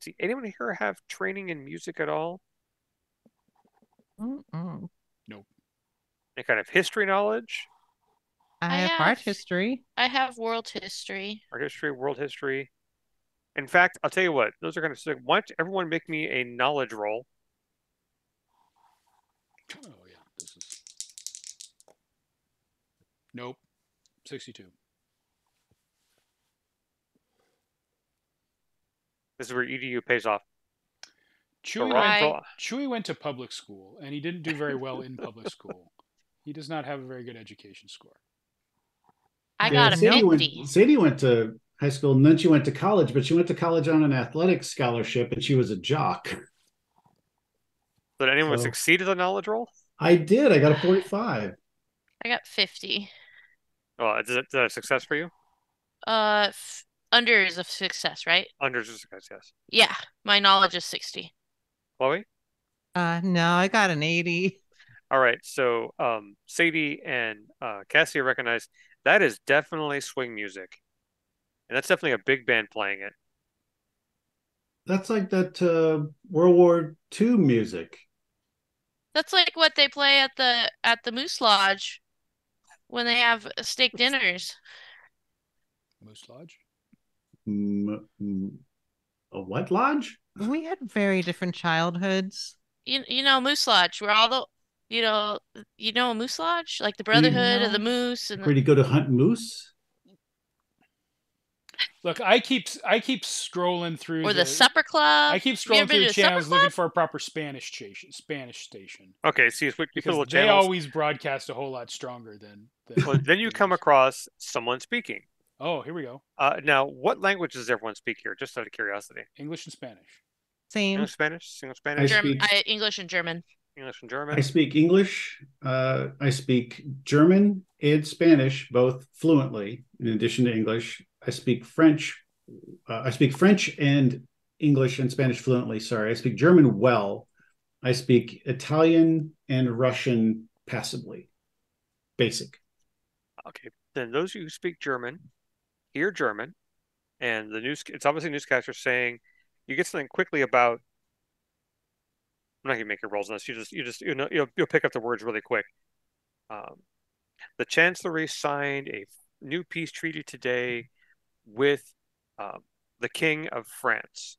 see, anyone here have training in music at all? Mm-mm. Any kind of history knowledge, I, I have have- art history. I have world history. art history, world history? In fact, I'll tell you what; those are going to. So why don't everyone make me a knowledge roll? Oh yeah, this is. Nope. Sixty-two. This is where EDU pays off. So Chewy roll- I- Chewy went to public school, and he didn't do very well in public school. He does not have a very good education score. I Yeah, got a Sadie went, 50. Sadie went to high school and then she went to college, but she went to college on an athletic scholarship and she was a jock. Did anyone So- succeed at the knowledge roll? I did. I got a 45. I got 50. Oh, is it a success for you? Uh, f- under is a success, right? Under is a success, yes. Yeah, my knowledge is 60. Chloe? Uh, no, I got an 80. All right. So um, Sadie and uh, Cassie recognize That is definitely swing music. And that's definitely a big band playing it. That's like that uh, World War II music. That's like what they play at the at the Moose Lodge when they have steak dinners. Moose Lodge. M- m- a what lodge? We had very different childhoods. You you know Moose Lodge, where all the you know you know Moose Lodge, like the Brotherhood of the Moose and the, Where do you go to hunt moose? Look, I keep I keep scrolling through or the Supper Club. I keep Have you ever scrolling through to a supper channels looking for a proper Spanish station. Spanish station Okay, see, if we, we put because little they channels. always broadcast a whole lot stronger than. than Well, then you come across someone speaking. Oh, here we go. Uh, now, what language does everyone speak here? Just out of curiosity. English and Spanish. Same. English, Spanish, single I Spanish, German, speak- I, English and German. English, and German. I speak English. Uh, I speak German and Spanish both fluently. In addition to English, I speak French. Uh, I speak French and English and Spanish fluently. Sorry, I speak German well. I speak Italian and Russian passably. Basic. Okay, then those of you who speak German, hear German, and the news. It's obviously newscaster saying you get something quickly about. I'm not gonna make your rolls on this. You just, you just, you know, you'll, you'll pick up the words really quick. Um, the Chancellery signed a new peace treaty today with um, the King of France.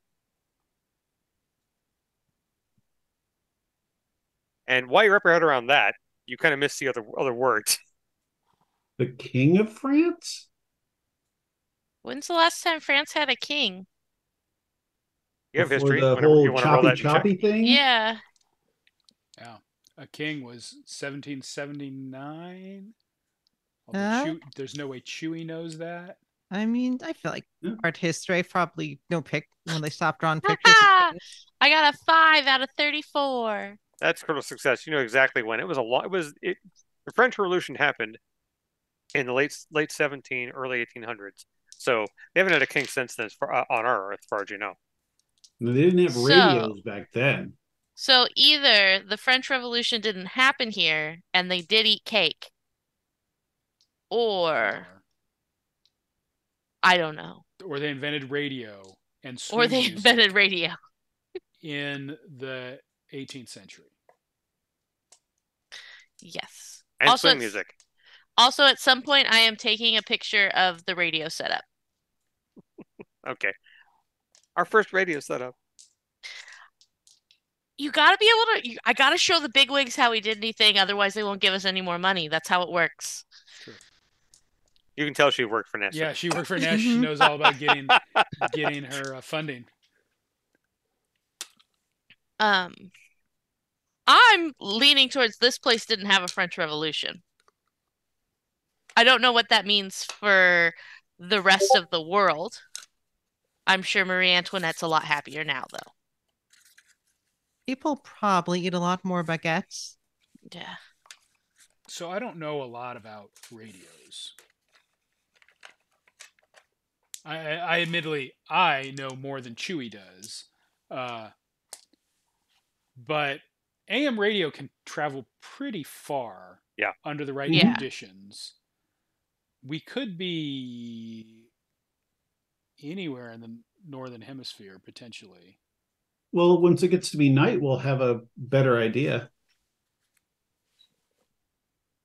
And while you wrap your head around that, you kind of miss the other other words. The King of France? When's the last time France had a king? You have history. The You whole you wanna roll choppy that choppy thing? Yeah. Yeah, a king was 1779. Uh? Chew- there's no way Chewy knows that. I mean, I feel like Yeah. art history probably no pick when they stopped drawing pictures. I got a five out of 34. That's critical success. You know exactly when it was a lot. It was it. The French Revolution happened in the late late 17, early 1800s. So they haven't had a king since then, for, uh, on our earth, as far as you know. No, They didn't have So- radios back then. So either the French Revolution didn't happen here and they did eat cake, or I don't know, or they invented radio and or they invented radio. in the 18th century. Yes. And Also, swing music. Also, at some point, I am taking a picture of the radio setup. Okay. Our first radio setup. You gotta be able to. You, I gotta show the big wigs how we did anything, otherwise they won't give us any more money. That's how it works. True. You can tell she worked for NASA. Yeah, she worked for Nash. She knows all about getting getting her uh, funding. Um, I'm leaning towards this place didn't have a French Revolution. I don't know what that means for the rest of the world. I'm sure Marie Antoinette's a lot happier now, though. People probably eat a lot more baguettes. Yeah. So I don't know a lot about radios. I, I, I admittedly I know more than Chewy does, uh, but AM radio can travel pretty far. Yeah. Under the right Yeah. conditions, we could be anywhere in the northern hemisphere potentially. Well, once it gets to be night, we'll have a better idea.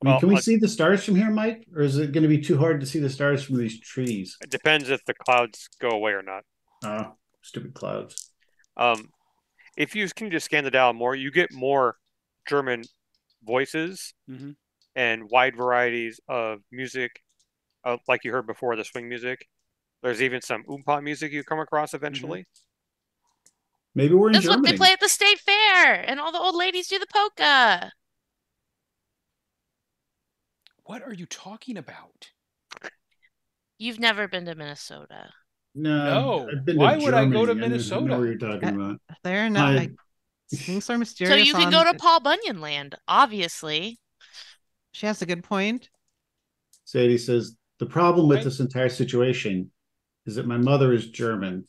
I mean, Well, can we see the stars from here, Mike? Or is it going to be too hard to see the stars from these trees? It depends if the clouds go away or not. Oh, stupid clouds. Um, if you can just scan the dial more, you get more German voices Mhm. and wide varieties of music, uh, like you heard before, the swing music. There's even some oompa music you come across eventually. Mm-hmm. Maybe we're in That's Germany. what they play at the state fair, and all the old ladies do the polka. What are you talking about? You've never been to Minnesota. No, No. I've been Why to would I go to Germany. I know Minnesota? what you're talking about. They're not I- like things are mysterious. So you can go to Paul Bunyan Land, obviously. She has a good point. Sadie says the problem with Right. this entire situation is that my mother is German,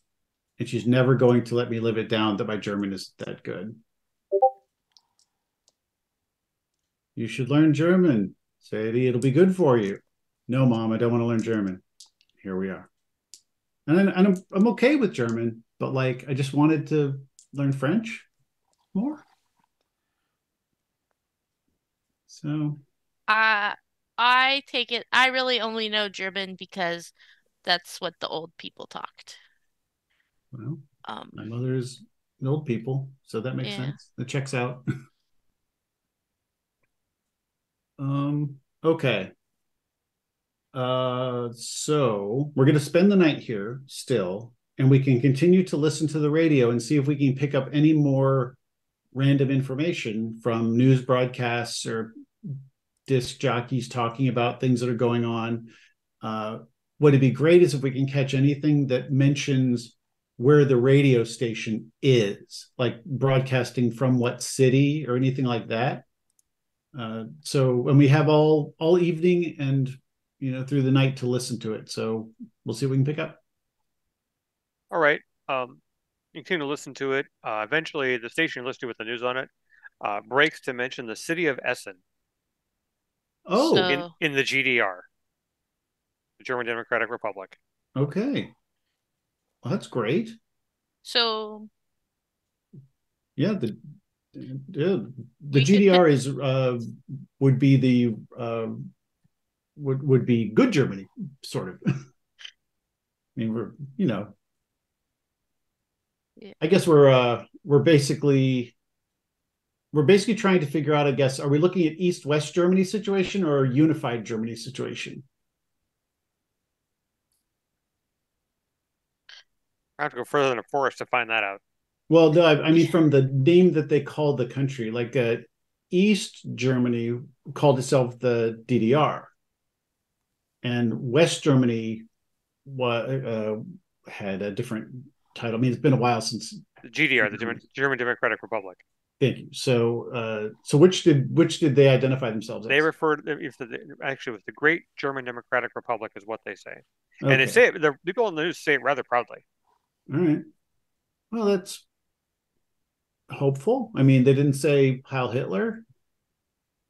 and she's never going to let me live it down that my German isn't that good. You should learn German, Sadie. It'll be good for you. no, mom, I don't want to learn German. Here we are. And, then, and I'm, I'm okay with German, but like, I just wanted to learn French more. So, Uh, I take it, I really only know German because that's what the old people talked. well, Um, my mother's an old people, so that makes Yeah. sense. It checks out. um, okay. Uh, so we're going to spend the night here still, and we can continue to listen to the radio and see if we can pick up any more random information from news broadcasts or disc jockeys talking about things that are going on. Uh, what would be great is if we can catch anything that mentions where the radio station is, like broadcasting from what city or anything like that. Uh, so, when we have all all evening and you know through the night to listen to it. So we'll see what we can pick up. All right. Um, you continue to listen to it. Uh, eventually, the station you listen to with the news on it uh, breaks to mention the city of Essen Oh, So- in, in the GDR, the German Democratic Republic. okay. Well, that's great. so Yeah, the yeah, the We could GDR is uh, would be the uh, would would be good Germany, sort of. I mean, we're you know, Yeah. I guess we're uh, we're basically we're basically trying to figure out. I guess are we looking at East West Germany situation or unified Germany situation? I have to go further than a forest to find that out. Well, no, I, I mean from the name that they called the country, like uh, East Germany called itself the DDR, and West Germany wa- uh, had a different title. I mean, it's been a while since. The GDR, the German, German Democratic Republic. Thank you. So, uh, so which did which did they identify themselves They as? refer to if the actually with the Great German Democratic Republic is what they say, and they say it, the people in the news say it rather proudly. All right. Well, that's hopeful. I mean, they didn't say Heil Hitler.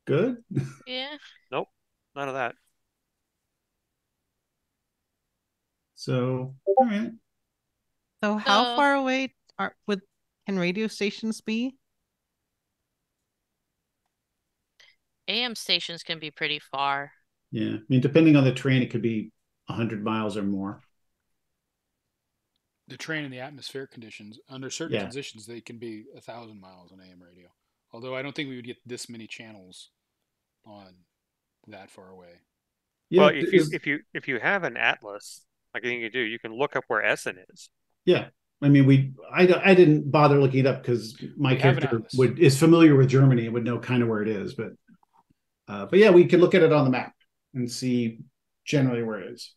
Good. yeah. Nope. None of that. So, all right. So how So- far away are would can radio stations be? AM stations can be pretty far. Yeah. I mean, depending on the train, it could be hundred miles or more. The train and the atmospheric conditions, under certain Yeah. conditions, they can be a thousand miles on AM radio. Although I don't think we would get this many channels on that far away. Yeah. well, if you if you if you have an atlas, like I think you do, you can look up where Essen is. yeah. I mean, we I, don't- I didn't bother looking it up because my We character would is familiar with Germany and would know kind of where it is. But uh, but yeah, we could look at it on the map and see generally where it is.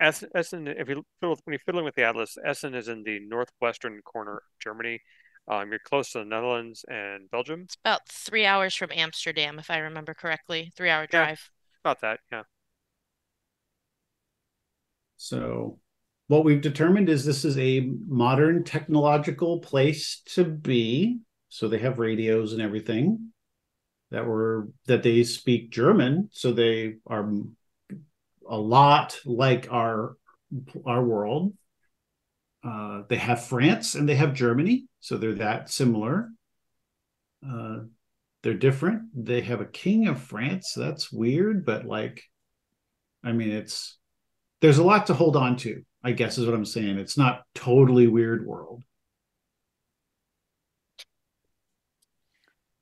Essen, Essen if you fiddle, when you're fiddling with the atlas, Essen is in the northwestern corner of Germany. Um, you're close to the Netherlands and Belgium. It's about three hours from Amsterdam, if I remember correctly. Three hour Yeah. drive. About that, yeah. So what we've determined is this is a modern technological place to be. So they have radios and everything that were that they speak German. So they are a lot like our our world. Uh, they have France and they have Germany, so they're that similar. Uh, they're different. They have a king of France. That's weird, but like, I mean, it's there's a lot to hold on to. I guess is what I'm saying. It's not totally weird world.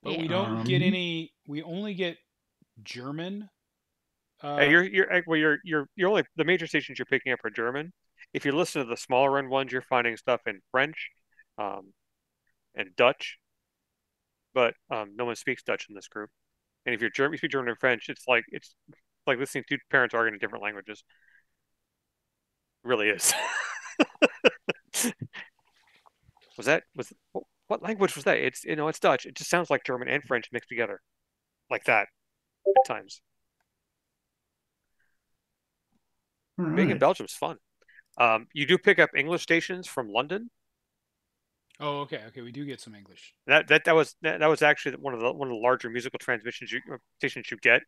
But we don't get Um, any. We only get German. Uh, you're you're uh, well, you're you're you're only the major stations you're picking up are German. If you listen to the smaller end ones, you're finding stuff in French, um, and Dutch. But um, no one speaks Dutch in this group. And if you're German, you speak German and French, it's like it's like listening to two parents arguing in different languages. It really is. was that was what, what language was that? It's you know it's Dutch. It just sounds like German and French mixed together, like that at times. All Being in Belgium is fun. Um, you do pick up English stations from London. Oh, okay, okay. We do get some English. That that that was that, that was actually one of the one of the larger musical transmissions you, uh, stations you get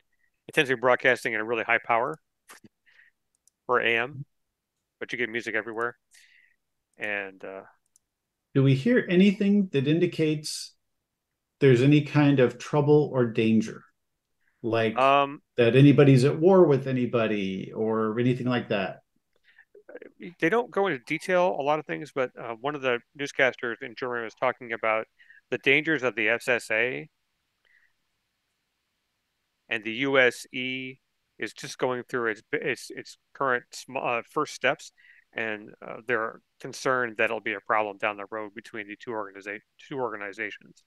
it tends to be broadcasting at a really high power for AM, but you get music everywhere. And uh, Do we hear anything that indicates there's any kind of trouble or danger? Like um, that anybody's at war with anybody or anything like that? they don't go into detail a lot of things, but uh, one of the newscasters in Germany was talking about the dangers of the SSA and the USE is just going through its its, its current uh, first steps, and uh, they're concerned that it'll be a problem down the road between the two organiza- two organizations.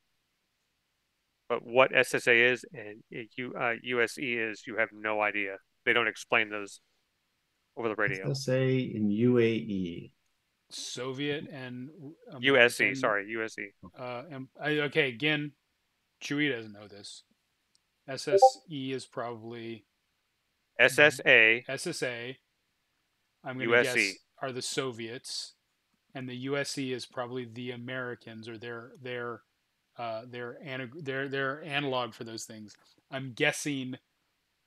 But what SSA is and U, uh, USE is, you have no idea. They don't explain those over the radio. SSA in UAE. Soviet and USE, American, sorry, USE. Uh, and I, okay, again, Chewy doesn't know this. SSE is probably SSA, SSA. I'm going to guess are the Soviets, and the USE is probably the Americans or their their uh, their ana- their their analog for those things. I'm guessing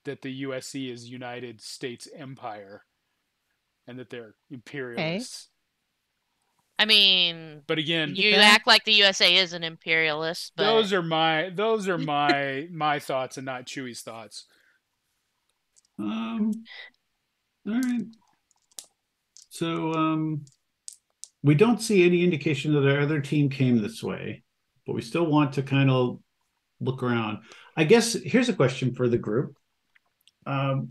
that the USC is United States Empire, and that they're imperialists. I mean, But again, you Yeah. act like the USA is an imperialist, but those are my those are my my thoughts and not Chewy's thoughts. Um, all right. So um, we don't see any indication that our other team came this way, but we still want to kind of look around. I guess here's a question for the group. Um,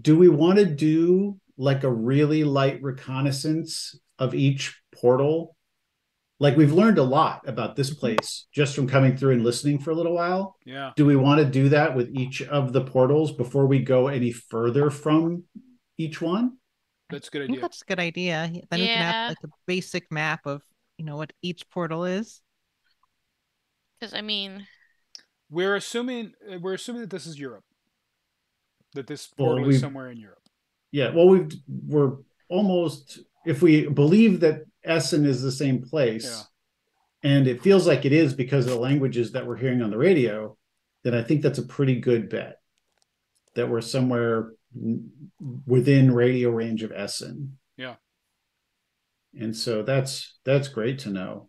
do we want to do like a really light reconnaissance of each portal? Like we've learned a lot about this place just from coming through and listening for a little while Yeah, do we want to do that with each of the portals before we go any further from each one? that's a good I think idea. that's a good idea. Then we can have like a basic map of you know what each portal is. because I mean, We're assuming uh, we're assuming that this is Europe. That this portal we- is somewhere in Europe. Yeah, well, we've we're almost if we believe that Essen is the same place, and it feels like it is because of the languages that we're hearing on the radio, then I think that's a pretty good bet that we're somewhere within radio range of Essen. Yeah. And so that's that's great to know.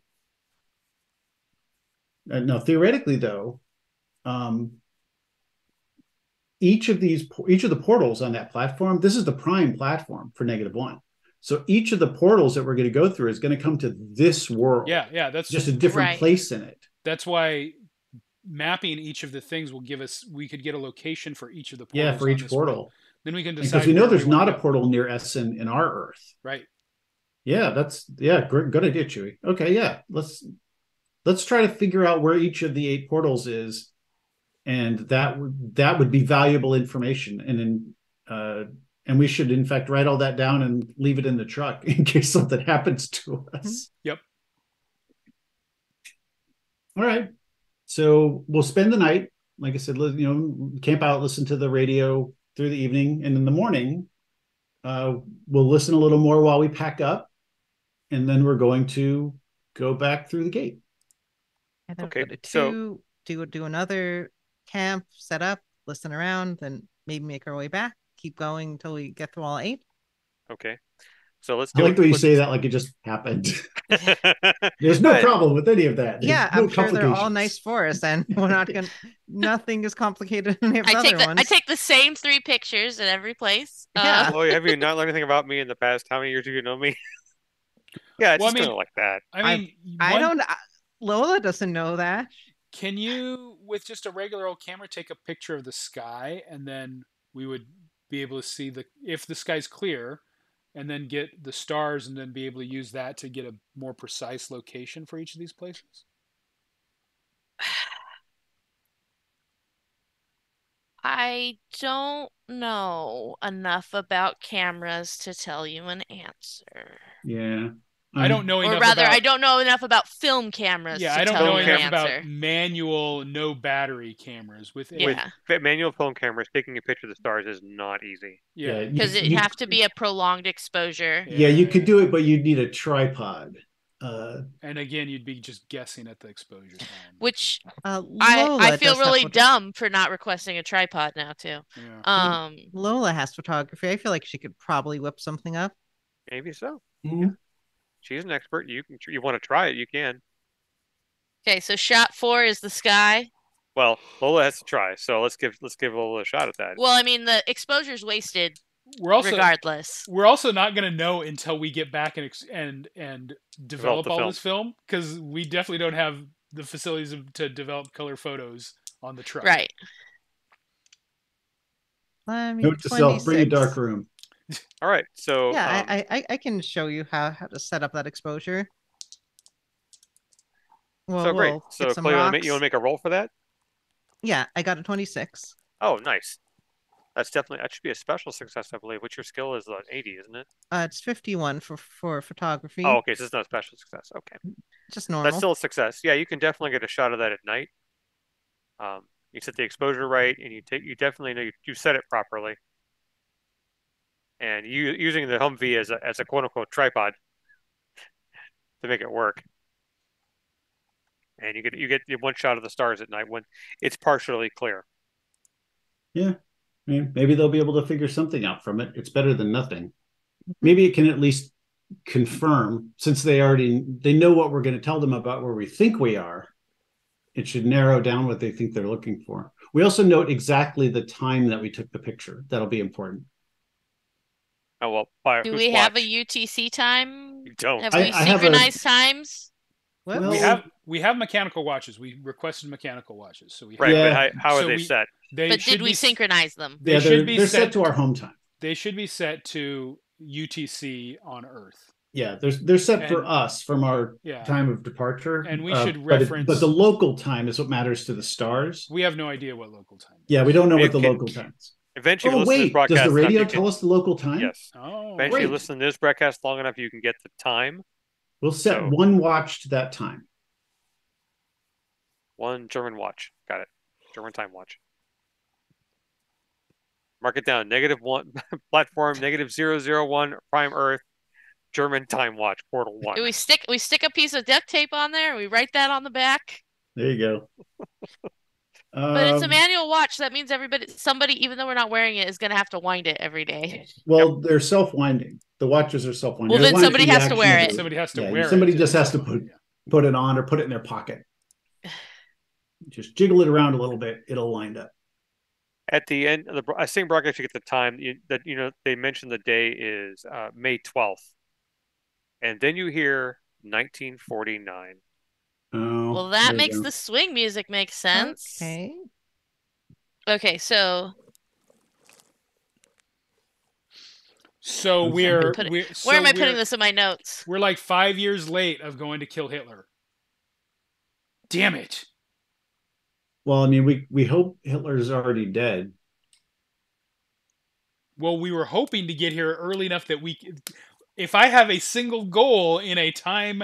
Now, theoretically, though, um, each of these each of the portals on that platform, this is the prime platform for negative one. So each of the portals that we're going to go through is going to come to this world. Yeah, yeah, that's Just a different Right. place in it. that's why mapping each of the things will give us we could get a location for each of the portals. Yeah, for each this world. portal. Then we can decide Because we know there's wanna not a portal near Essen in our Earth. Right. Yeah, that's yeah, great, good idea, Chewy. Okay, yeah, let's let's try to figure out where each of the eight portals is, and that would that would be valuable information. And then, uh, and we should in fact write all that down and leave it in the truck in case something happens to us. Yep. All right, so we'll spend the night. Like I said, you know, camp out, listen to the radio through the evening, and in the morning, uh, we'll listen a little more while we pack up and then we're going to go back through the gate. And then Okay, go to so- two, do do another camp, set up, listen around, then maybe make our way back. Keep going until we get through all eight. Okay. So let's I like it. the way you say that like it just happened. There's no But- problem with any of that. There's Yeah, no I'm sure they're all nice for us, and we're not gonna. nothing is complicated in any of the I take the, ones. I take the same three pictures at every place. Yeah. Uh, Chloe, have you not learned anything about me in the past? How many years have you known me? Yeah, it's Well, I just mean- kind of like that. I mean, I one- don't. I- Lola doesn't know that. Can you, with just a regular old camera, take a picture of the sky, and then we would be able to see the if the sky's clear, and then get the stars, and then be able to use that to get a more precise location for each of these places. I don't know enough about cameras to tell you an answer. Yeah. I Um, don't know enough. Or enough rather, about, I don't know enough about film cameras Yeah, to I don't tell know you an enough about manual, no battery cameras with Yeah. With manual film cameras, taking a picture of the stars is not easy. yeah, Yeah, you- Because it you- have to be a prolonged exposure. Yeah, you could do it, but you'd need a tripod. Uh, And again, you'd be just guessing at the exposure time. Which Uh, I Lola I feel really phot- dumb for not requesting a tripod now too. Yeah. Um, Lola has photography. I feel like she could probably whip something up. Maybe so. mm, She's an expert. You can. You want to try it? You can. okay, so shot four is the sky. Well, Lola has to try. So let's give let's give Lola a shot at that. Well, I mean the exposure's wasted We're also regardless. we're also not going to know until we get back and and and develop, the all film. this film because we definitely don't have the facilities to develop color photos on the truck. Right. Let me note to self: bring a dark room. All right. So Yeah, um, I, I I can show you how how to set up that exposure. Well, so great. we'll So Clay, you want to make you want to make a roll for that? Yeah, I got a 26. Oh, nice. That's definitely that should be a special success, I believe. Which your skill is uh, 80, isn't it? Uh, it's 51 for for photography. Oh, okay. So it's not a special success. Okay. just normal. That's still a success. Yeah, you can definitely get a shot of that at night. Um, you set the exposure right, and you take you definitely know you, you set it properly. And you using the Humvee as a as a quote unquote tripod to make it work. And you get you get one shot of the stars at night when it's partially clear. Yeah, I mean, maybe they'll be able to figure something out from it. It's better than nothing. Mm-hmm. Maybe it can at least confirm, since they already they know what we're going to tell them about where we think we are. It should narrow down what they think they're looking for. We also note exactly the time that we took the picture. That'll be important. Oh well, by Do whose we have a? UTC time? We don't. Have I- we I have a- synchronized times? Well, We have we have mechanical watches. We requested mechanical watches, so we have, Right, Yeah. but how, how are So they we- set? they But did we be synchronize them? They yeah, should be they're set set- to our home time. They should be set to UTC on Earth. Yeah, they're they're set for us from our Yeah, time of departure. And we uh, should but it- reference- but the local time is what matters to the stars. we have no idea what local time. Yeah, we don't know You what the can- local time is. Eventually, Oh listen to this wait, does the radio you can- tell us the local time? Yes. Oh, Eventually, Great. listen to this broadcast long enough, you can get the time. We'll set So- one watch to that time. One German watch. Got it. German time watch. Mark it down. Negative one platform. Negative zero zero one prime Earth. German time watch. Portal one. Do we stick we stick a piece of duct tape on there? We write that on the back. There you go. But it's a Um, manual watch. That means everybody, somebody, even though we're not wearing it, is going to have to wind it every day. Well, they're self-winding. The watches are self-winding. Well, They're then somebody has to wear it. somebody has to Yeah, wear somebody it. just has to put- Put it on or put it in their pocket. Just jiggle it around a little bit. It'll wind up. At the end of the I same broadcast, you get the time that you know they mentioned the day is uh, May twelfth, and then you hear 1949. Oh, Well, that makes the swing music make sense. Okay. Okay, so So we're, putting- we're where am I putting we're- this in my notes? We're like five years late of going to kill Hitler. Damn it! Well, I mean, we we hope Hitler's already dead. Well, we were hoping to get here early enough that we, if I have a single goal in a time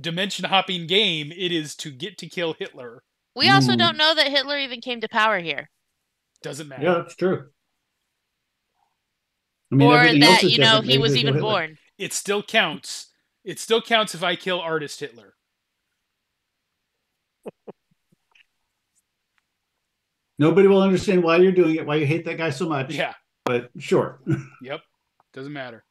dimension hopping game, it is to get to kill Hitler. We also don't know that Hitler even came to power here. Doesn't matter. Yeah, that's true. I mean, or everything else that, is you know, he was even Hitler. born. It still counts. It still counts if I kill artist Hitler. Nobody will understand why you're doing it, why you hate that guy so much. Yeah. But sure. Yep. Doesn't matter.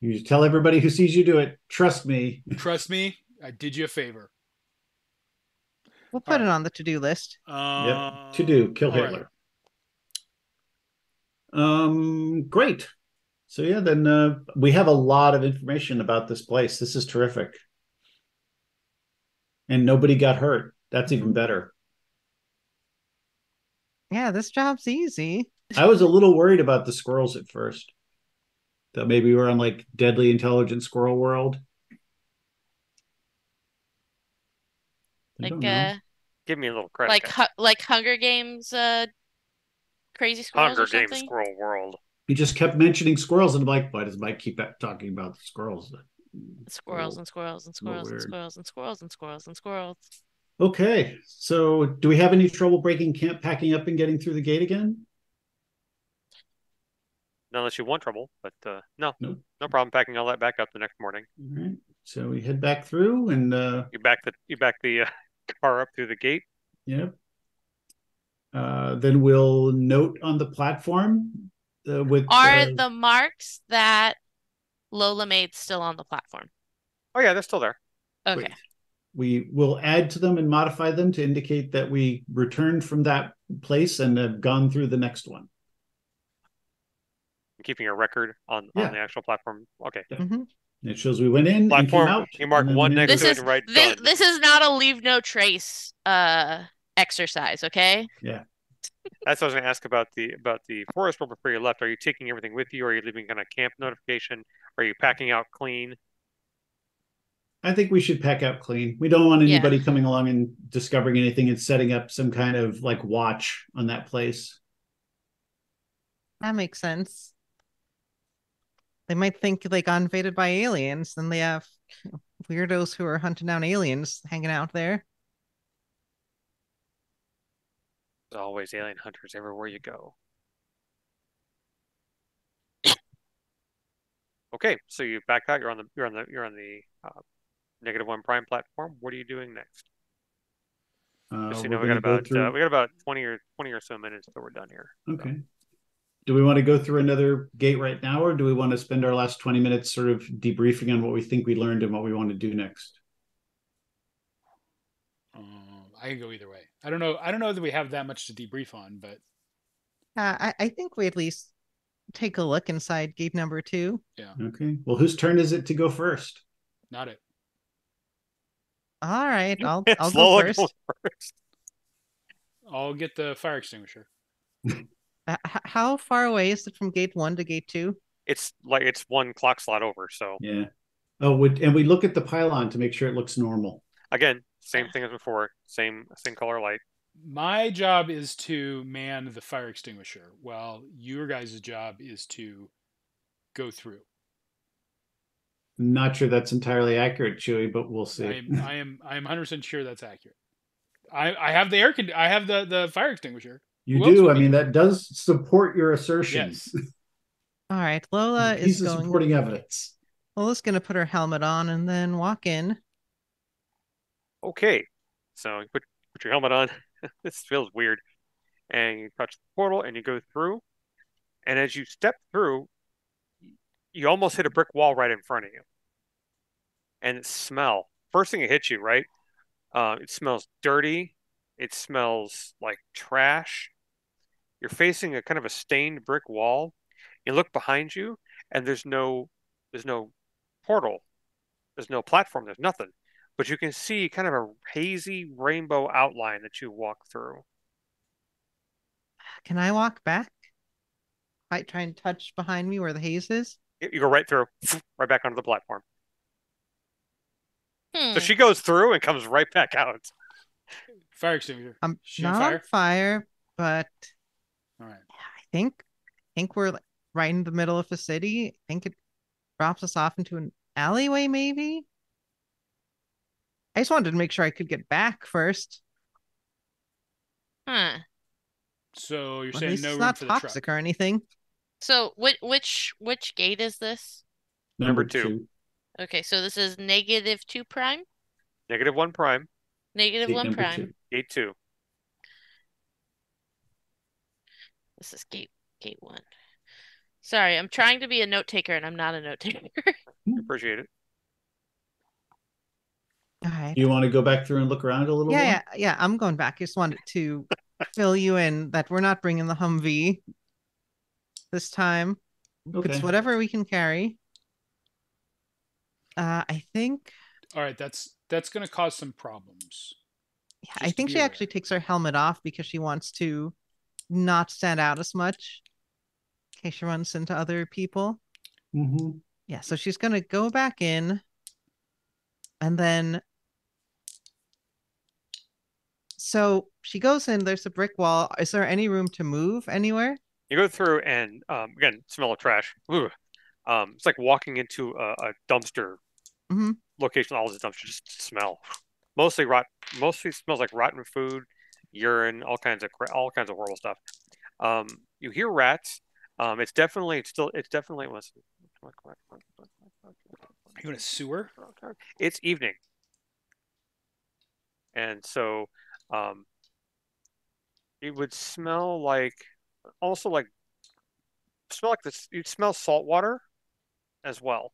You just tell everybody who sees you do it, trust me. Trust me, I did you a favor. We'll put it on the to-do list. Uh, Yep. To do, kill all right. Hitler. Um, great. So yeah, then uh, we have a lot of information about this place. This is terrific. And nobody got hurt. That's even better. Yeah, this job's easy. I was a little worried about the squirrels at first. That maybe we're on like deadly intelligent squirrel world. I Like uh Give me a little credit. like hu- like Hunger Games uh crazy squirrels Hunger or Games something. Squirrel World. he just kept mentioning squirrels, and I'm like, why does Mike keep talking about the squirrels? Squirrels and squirrels and squirrels and squirrels and squirrels and squirrels and squirrels. Okay, so do we have any trouble breaking camp, packing up, and getting through the gate again? Unless you want trouble. But uh, no, Nope. no problem packing all that back up the next morning. All right. So we head back through and uh You back the you back the uh, car up through the gate. Yep. Uh, then we'll note on the platform uh, with Are uh, the marks that Lola made still on the platform? Oh yeah, they're still there. Okay. Wait. we will add to them and modify them to indicate that we returned from that place and have gone through the next one. Keeping a record on, Yeah. on the actual platform. Okay. Mhm. It shows we went in and Platform. came out. You mark and one next This to is it and write this, done. this is not a leave no trace uh exercise, okay? Yeah. That's what I was going to ask about the about the forest roll before you left. Are you taking everything with you? Or are you leaving kind of camp notification? Are you packing out clean? I think we should pack out clean. We don't want Yeah. anybody coming along and discovering anything and setting up some kind of like watch on that place. That makes sense. They might think they got invaded by aliens, then they have weirdos who are hunting down aliens hanging out there. There's always alien hunters everywhere you go. Okay, so you back out. You're on the you're on the you're on the uh, negative one prime platform. What are you doing next? Uh, Just so you we're know, we got gonna go about uh, we got about twenty or twenty or so minutes till we're done here. Okay. Do we want to go through another gate right now, or do we want to spend our last 20 minutes sort of debriefing on what we think we learned and what we want to do next? Um, I can go either way. I don't know. I don't know that we have that much to debrief on, but Uh, I, I think we at least take a look inside gate number two. Yeah. Okay. Well, whose turn is it to go first? not it. All right, I'll I'll go going first. first. I'll get the fire extinguisher. Uh, h- how far away is it from gate one to gate two? It's like it's one clock slot over. So Yeah. Oh, would, and we look at the pylon to make sure it looks normal. again, same thing as before. Same same color light. My job is to man the fire extinguisher, while your guys' job is to go through. Not sure that's entirely accurate, Chewy, but we'll see. I am I am I am 100 percent sure that's accurate. I I have the air con- I have the the fire extinguisher. You who do. I mean, that does support your assertions. Yes. All right, Lola is Piece of going. supporting evidence. Lola's gonna put her helmet on and then walk in. Okay, so you put put your helmet on. this feels weird, and you touch the portal and you go through. And as you step through, you almost hit a brick wall right in front of you. And smell. First thing it hits you, right? Uh, it smells dirty. It smells like trash. You're facing a kind of a stained brick wall. You look behind you, and there's no there's no portal. There's no platform. There's nothing but you can see kind of a hazy rainbow outline that you walk through. Can I walk back? I try and touch behind me where the haze is. You you go right through, right back onto the platform. Hmm. So she goes through and comes right back out. Fire extinguisher. I'm She not fire? on fire, but All right. I think I think we're right in the middle of the city. I think it drops us off into an alleyway, maybe. I just wanted to make sure I could get back first. Huh. So you're At saying no it's room not for the truck. toxic or anything. So which which which gate is this? Number two. Okay, so this is negative two prime, Negative one prime, negative Gate one prime. two. gate two. This is gate gate one. Sorry, I'm trying to be a note taker and I'm not a note taker. Appreciate it. All right. Do you want to go back through and look around a little Yeah, more? yeah, yeah. I'm going back. I just wanted to fill you in that we're not bringing the Humvee this time. Okay. It's whatever we can carry. Uh, I think. All right, that's that's going to cause some problems. Yeah, Just I think she aware. actually takes her helmet off because she wants to not stand out as much in case she runs into other people. Mhm. Yeah, so she's gonna go back in and then so she goes in, there's a brick wall. Is there any room to move anywhere? You go through and um, again, smell of trash. Ugh. Um, it's like walking into a, a dumpster Mhm. location. All this dumpster just smell. Mostly rot. Mostly smells like rotten food, urine, all kinds of all kinds of horrible stuff. Um, you hear rats. Um, it's definitely it's still it's definitely listen. You in a sewer? It's evening, and so um, it would smell like also like smell like this. You'd smell salt water as well.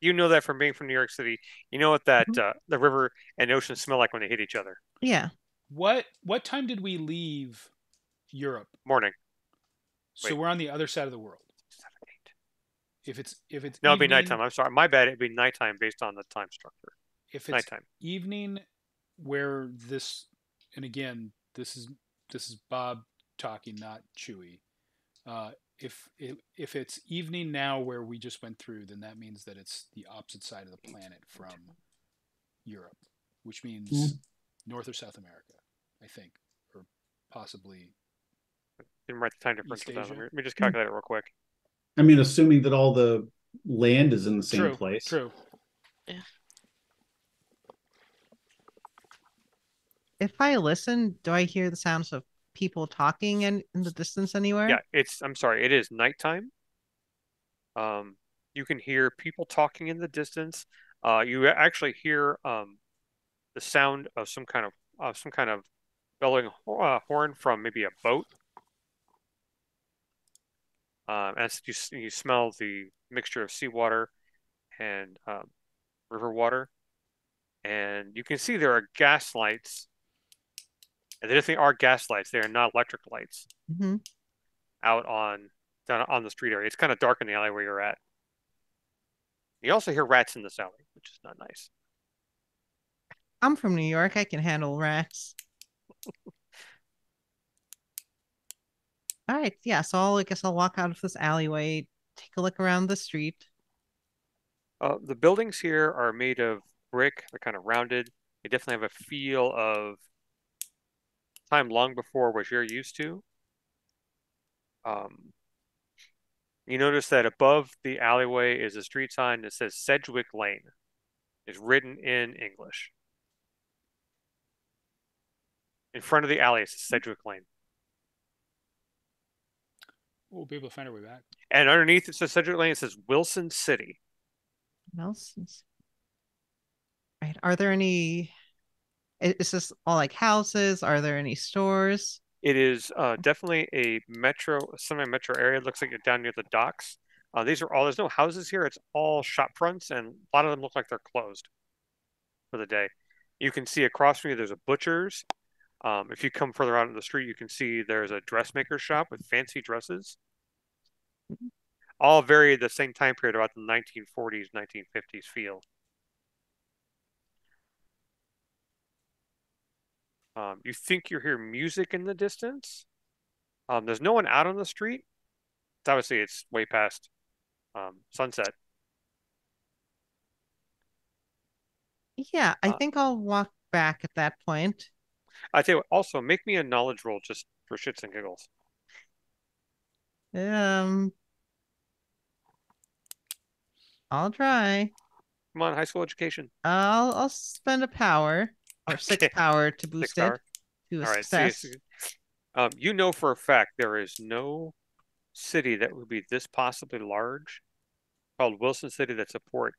You know that from being from New York City. You know what that Mhm. uh, the river and ocean smell like when they hit each other. Yeah. What what time did we leave Europe? Morning. So Wait. we're on the other side of the world. Seven, eight. If it's if it's No, it'd be evening- nighttime. I'm sorry. My bad. It'd be nighttime based on the time structure. If it's Nighttime. evening, where this and again this is this is Bob talking, not Chewy. Uh, if if if it's evening now where we just went through, then that means that it's the opposite side of the planet from Europe, which means Mm. North or South America, I think, or possibly. Didn't write the time difference East down. Asia. Let me just calculate it real quick. I mean, assuming that all the land is in the same True, place. true. If I listen, do I hear the sounds of people talking in, in the distance anywhere? Yeah, it's. I'm sorry. It is nighttime. Um, you can hear people talking in the distance. Uh, you actually hear um, the sound of some kind of uh, some kind of bellowing uh, horn from maybe a boat. Um, as you you smell the mixture of seawater and um, river water, and you can see there are gas lights. And they definitely are gas lights. They are not electric lights hmm out on down on the street area. It's kind of dark in the alley where you're at. You also hear rats in this alley, which is not nice. I'm from New York. I can handle rats. All right. Yeah. So I'll, I guess I'll walk out of this alleyway, take a look around the street. Uh, the buildings here are made of brick. They're kind of rounded. They definitely have a feel of time long before what you're used to. Um, you notice that above the alleyway is a street sign that says Sedgwick Lane. It's written in English. In front of the alley, it says Sedgwick Lane. We'll be able to find our way back. And underneath it says Sedgwick Lane, it says Wilson City. What else? Right. Are there any? i- Is this all like houses? Are there any stores? It is uh, definitely a metro, semi-metro area. It looks like you're down near the docks. Uh, these are all, there's no houses here. It's all shop fronts, and a lot of them look like they're closed for the day. You can see across from you, there's a butcher's. Um, if you come further out on the street, you can see there's a dressmaker shop with fancy dresses. All very the same time period, about the 1940s, 1950s feel. Um, you think you hear music in the distance. Um, there's no one out on the street. It's obviously, it's way past um, sunset. Yeah, I Uh, think I'll walk back at that point. I tell you what, also make me a knowledge roll just for shits and giggles. Um, I'll try. Come on, high school education. I'll I'll spend a power or six power to Six boost power. it to a All success. Um, you know for a fact there is no city that would be this possibly large called Wilson City that's a port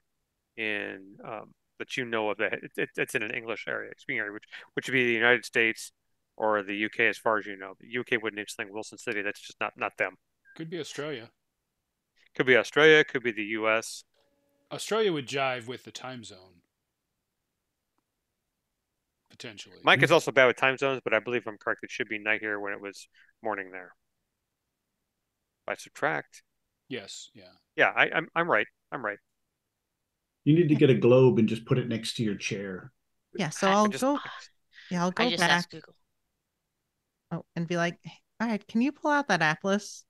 in um, that you know of that it, it, it's in an English area, speaking area, which which would be the United States or the UK as far as you know. The UK wouldn't name something Wilson City. That's just not not them. Could be Australia. Could be Australia, could be the US. Australia would jive with the time zone. Potentially. Mike is also bad with time zones, but I believe I'm correct. It should be night here when it was morning there. If I subtract, yes, yeah. yeah, I, I'm I'm right. I'm right. You need to get a globe and just put it next to your chair. Yeah, so I I'll just- go. Yeah, I'll go I just back. Google. Oh, and be like, all right, can you pull out that atlas?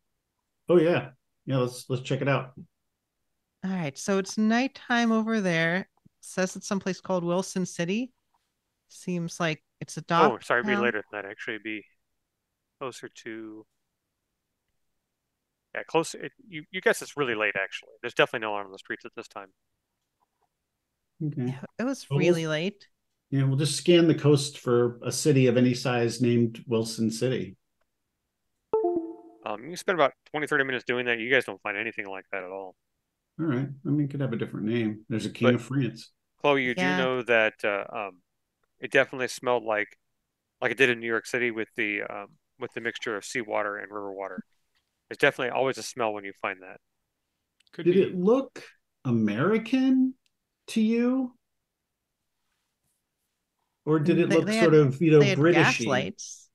Oh yeah, yeah. Let's let's check it out. All right, so it's nighttime over there. It says it's someplace called Wilson City. Seems like it's a dock. Oh, sorry, it'd be later than that. Actually, be closer to. Yeah, close. It, you you guess it's really late. Actually, there's definitely no one on the streets at this time. Okay. Yeah, It was Well, really late. Yeah, we'll just scan the coast for a city of any size named Wilson City. Um, you spend about 20, 30 minutes doing that. You guys don't find anything like that at all. All right. I mean, it could have a different name. There's a king But- of France. Chloe, you Yeah. do know that uh, um, it definitely smelled like like it did in New York City with the um, with the mixture of seawater and river water. It's definitely always a smell when you find that. Could Did be. it look American to you? Or did it They- look they sort had- of, you know, British? lights.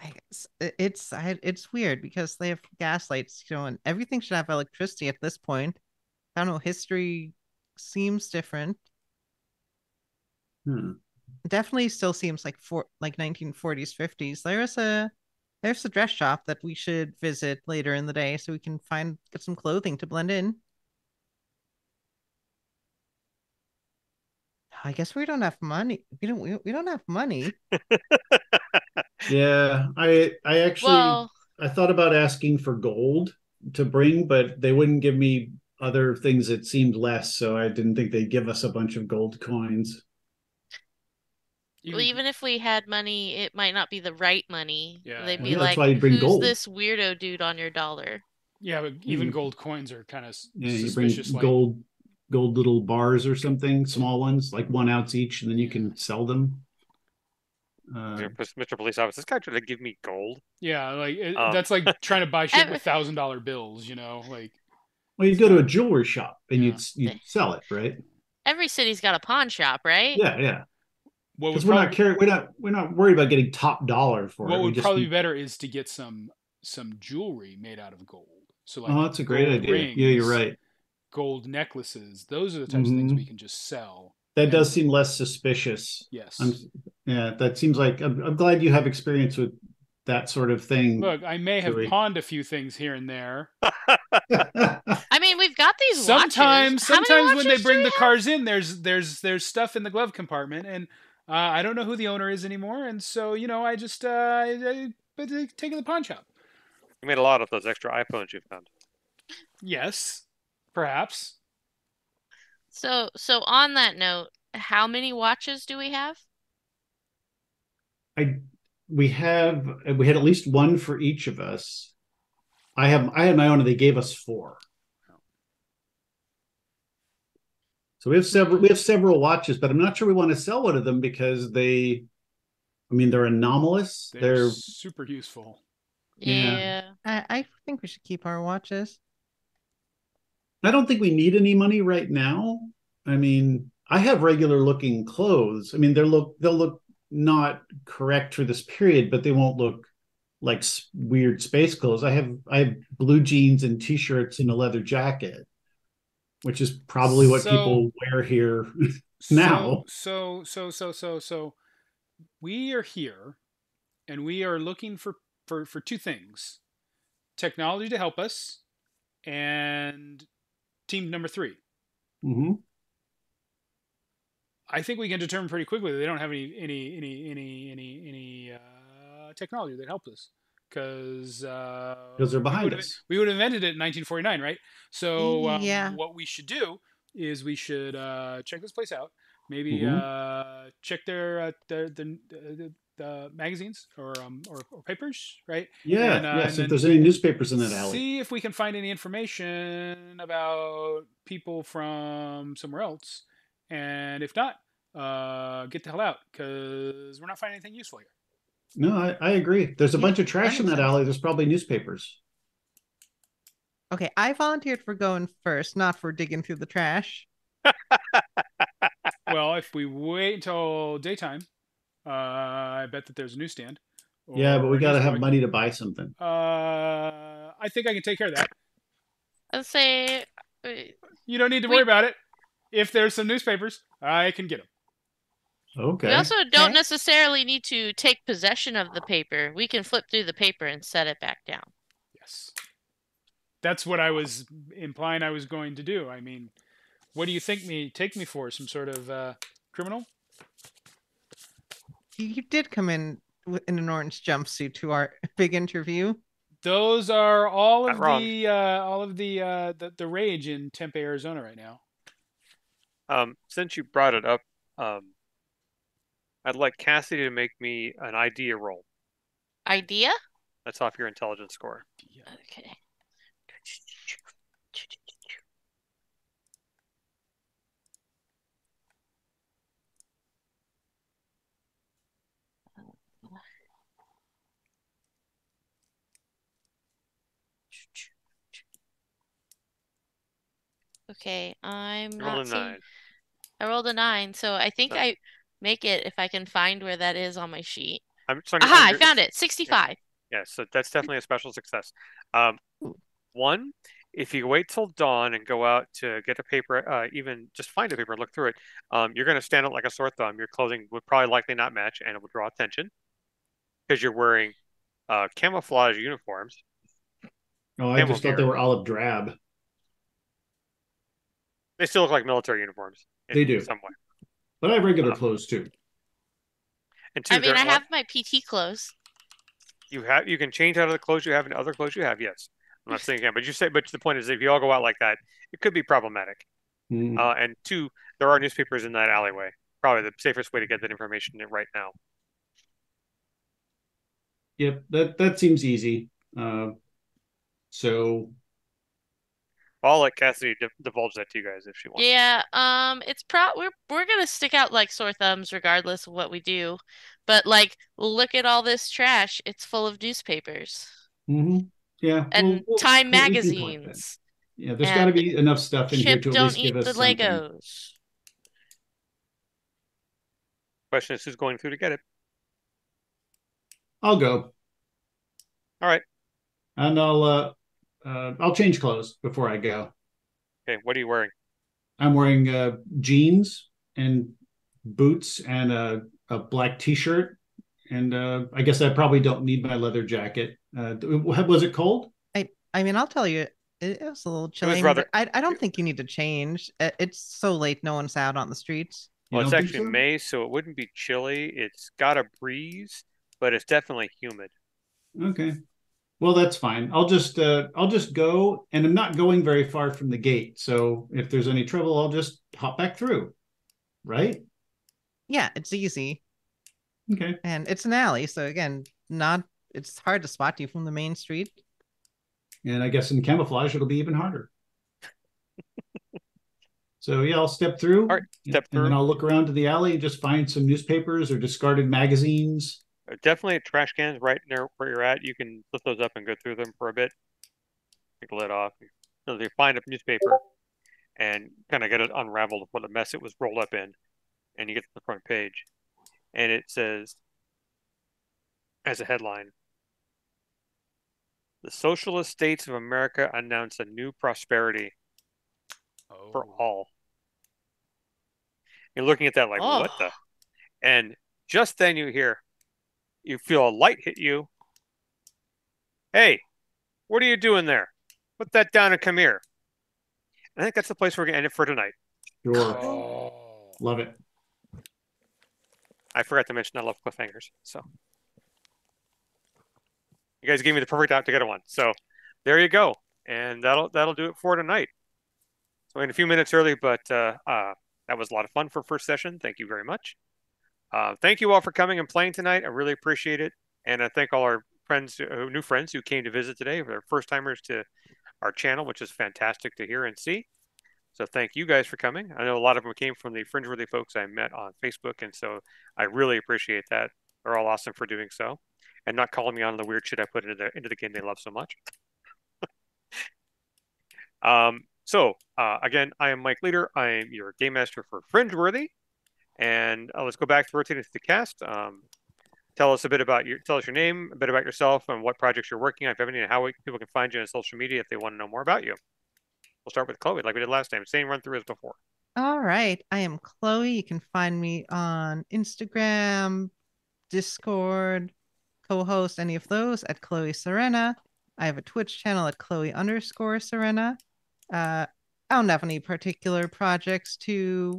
I guess it's I, it's weird because they have gas lights, you know, and everything should have electricity at this point. I don't know. History seems different. Hmm. Definitely still seems like for like 1940s, 50s. There's a there's a dress shop that we should visit later in the day so we can find get some clothing to blend in. I guess we don't have money. We don't we, we don't have money. Yeah, I I actually Well, I thought about asking for gold to bring, but they wouldn't give me other things that seemed less, so I didn't think they'd give us a bunch of gold coins. well, even if we had money, it might not be the right money. Yeah. They'd be yeah, like, why you'd bring "Who's gold." this weirdo dude on your dollar?" yeah, but even Mm. gold coins are kind of Yeah, you bring suspicious. like, gold gold little bars or something, small ones, like one ounce each, and then you can sell them. Uh, Mr. Police Officer, this guy tried to give me gold. yeah, like it, Um, that's like trying to buy shit with thousand dollar bills. You know, like well, you go to a jewelry shop and Yeah. you'd you'd sell it, right? Every city's got a pawn shop, right? Yeah, yeah. what would Because we're not probably, carrying, we're not we're not worried about getting top dollar for what it. We would probably be better is to get some some jewelry made out of gold. So like oh, that's a great gold idea. Yeah, you're right. Gold necklaces. Those are the types of things Mhm. we can just sell. That Yeah. does seem less suspicious. Yes. I'm, yeah, that seems like I'm, I'm glad you have experience with that sort of thing. Look, I may have Joey. pawned a few things here and there. I mean, we've got these sometimes watches. Sometimes when they bring the have? cars in there's there's there's stuff in the glove compartment and uh, i don't know who the owner is anymore and so you know i just uh I, I, but they take it to the pawn shop You made a lot of those extra iPhones you found. yes perhaps So, so on that note, how many watches do we have? I we have we had at least one for each of us. I have I had my own and they gave us four. So we have several we have several watches, but I'm not sure we want to sell one of them because they I mean they're anomalous. they're, They're super useful Yeah. Yeah. I, I think we should keep our watches. I don't think we need any money right now. I mean, I have regular looking clothes. I mean, they'll look they'll look not correct for this period, but they won't look like weird space clothes. I have I have blue jeans and t-shirts and a leather jacket, which is probably what So- people wear here. Now. so so so so so we are here and we are looking for for for two things technology to help us and team number three hmm I think we can determine pretty quickly that they don't have any any any any any any uh, technology that helps us because uh, Because they're behind would've- us. We would have invented it in 1949, right? So um, Yeah. what we should do is we should uh, check this place out. Maybe Mhm. uh, check their uh, their the, the, the magazines or um or, or papers, right? Yeah, And, uh, yes. and If there's any newspapers in that alley. See if we can find any information about people from somewhere else, and if not, uh, get the hell out because we're not finding anything useful here. No, I, I agree. There's a Yeah, bunch of trash in that sense. alley. There's probably newspapers. Okay, I volunteered for going first, not for digging through the trash. well, if we wait until daytime, uh, I bet that there's a newsstand. yeah, but we got to have money to buy something. Uh, I think I can take care of that. I'd say uh, You don't need to We- worry about it. If there's some newspapers, I can get them. Okay. we also don't Okay. necessarily need to take possession of the paper. We can flip through the paper and set it back down. Yes. That's what I was implying I was going to do. I mean, what do you think me take me for? Some sort of uh, criminal? You, you did come in in an orange jumpsuit to our big interview. Those are all of Not the uh, all of the, uh, the the rage in Tempe, Arizona right now. Um, since you brought it up, um, I'd like Cassidy to make me an idea roll. Idea? That's off your intelligence score. Okay. Okay, I'm You rolled not a seeing. nine. I rolled a nine, so I think So- I make it if I can find where that is on my sheet. I'm so on Aha, I your- found it. 65. Yeah, so that's definitely a special success. Um, one, if you wait till dawn and go out to get a paper, uh, even just find a paper and look through it, um, you're going to stand out like a sore thumb. Your clothing would probably likely not match, and it will draw attention because you're wearing uh, camouflage uniforms. Oh, I Camel just thought they gear. were olive drab. They still look like military uniforms. in They do. some way. But I have regular Uh, clothes too. And two, I mean, I have my PT clothes. you have you can change out of the clothes you have and other clothes you have. Yes, I'm not saying again, but you say, but the point is, if you all go out like that, it could be problematic. Mm. Uh, and two, there are newspapers in that alleyway. Probably the safest way to get that information right now. Yep, that that seems easy. Uh, so I'll let Cassidy di- divulge that to you guys if she wants. Yeah, um, it's pro we're we're gonna stick out like sore thumbs regardless of what we do. But like, look at all this trash. It's full of newspapers Mm-hmm. yeah, and we'll- we'll- Time we can magazines. Yeah, there's got to be enough stuff in here to at don't least eat give us the something. Legos. Question is, who's going through to get it? I'll go. All right. And I'll uh, uh I'll change clothes before I go. Okay, what are you wearing? I'm wearing uh jeans and boots and a, a black t-shirt. And uh I guess I probably don't need my leather jacket. Uh was it cold? I I mean, I'll tell you, it, it was a little chilly. rather- I, I don't think you need to change. Uh, It's so late, no one's out on the streets. Well, it's actually so? May, so it wouldn't be chilly. It's got a breeze, but it's definitely humid. Okay. Well, that's fine. I'll just uh I'll just go and I'm not going very far from the gate. So if there's any trouble, I'll just hop back through. Right? Yeah, it's easy. Okay. And it's an alley. So again, not it's hard to spot you from the main street. And I guess in camouflage it'll be even harder. so yeah, I'll step through. All right, step and then. I'll look around to the alley and just find some newspapers or discarded magazines. Definitely trash cans right near where you're at. You can lift those up and go through them for a bit. Take the lid off. So you find a newspaper and kind of get it unraveled of what a mess it was rolled up in. And you get to the front page. And it says, as a headline, The Socialist States of America announce a new prosperity for Oh. all. You're looking at that like, oh. what Oh. the? And just then you hear, you feel a light hit you. Hey, what are you doing there? Put that down and come here. I think that's the place we're going to end it for tonight. Sure. Oh. Love it. I forgot to mention I love cliffhangers. So you guys gave me the perfect out to get a one. So there you go. And that'll that'll do it for tonight. So in a few minutes early, but uh, uh, that was a lot of fun for first session. Thank you very much. Uh, thank you all for coming and playing tonight. I really appreciate it, and I thank all our friends, uh, new friends who came to visit today. For first timers to our channel, which is fantastic to hear and see. So thank you guys for coming. I know a lot of them came from the Fringeworthy folks I met on Facebook, and so I really appreciate that. They're all awesome for doing so, and not calling me on the weird shit I put into the into the game they love so much. um. So uh, again, I am Mike Leader. I am your game master for Fringeworthy, and uh, let's go back to rotating to the cast. Um, tell us a bit about your tell us your name, a bit about yourself, and what projects you're working on. If you have any, and how we, people can find you on social media if they want to know more about you. We'll start with Chloe, like we did last time. Same run through as before. All right. I am Chloe. You can find me on Instagram, Discord, co-host any of those at Chloe Serena. I have a Twitch channel at Chloe underscore Serena. Uh, I don't have any particular projects to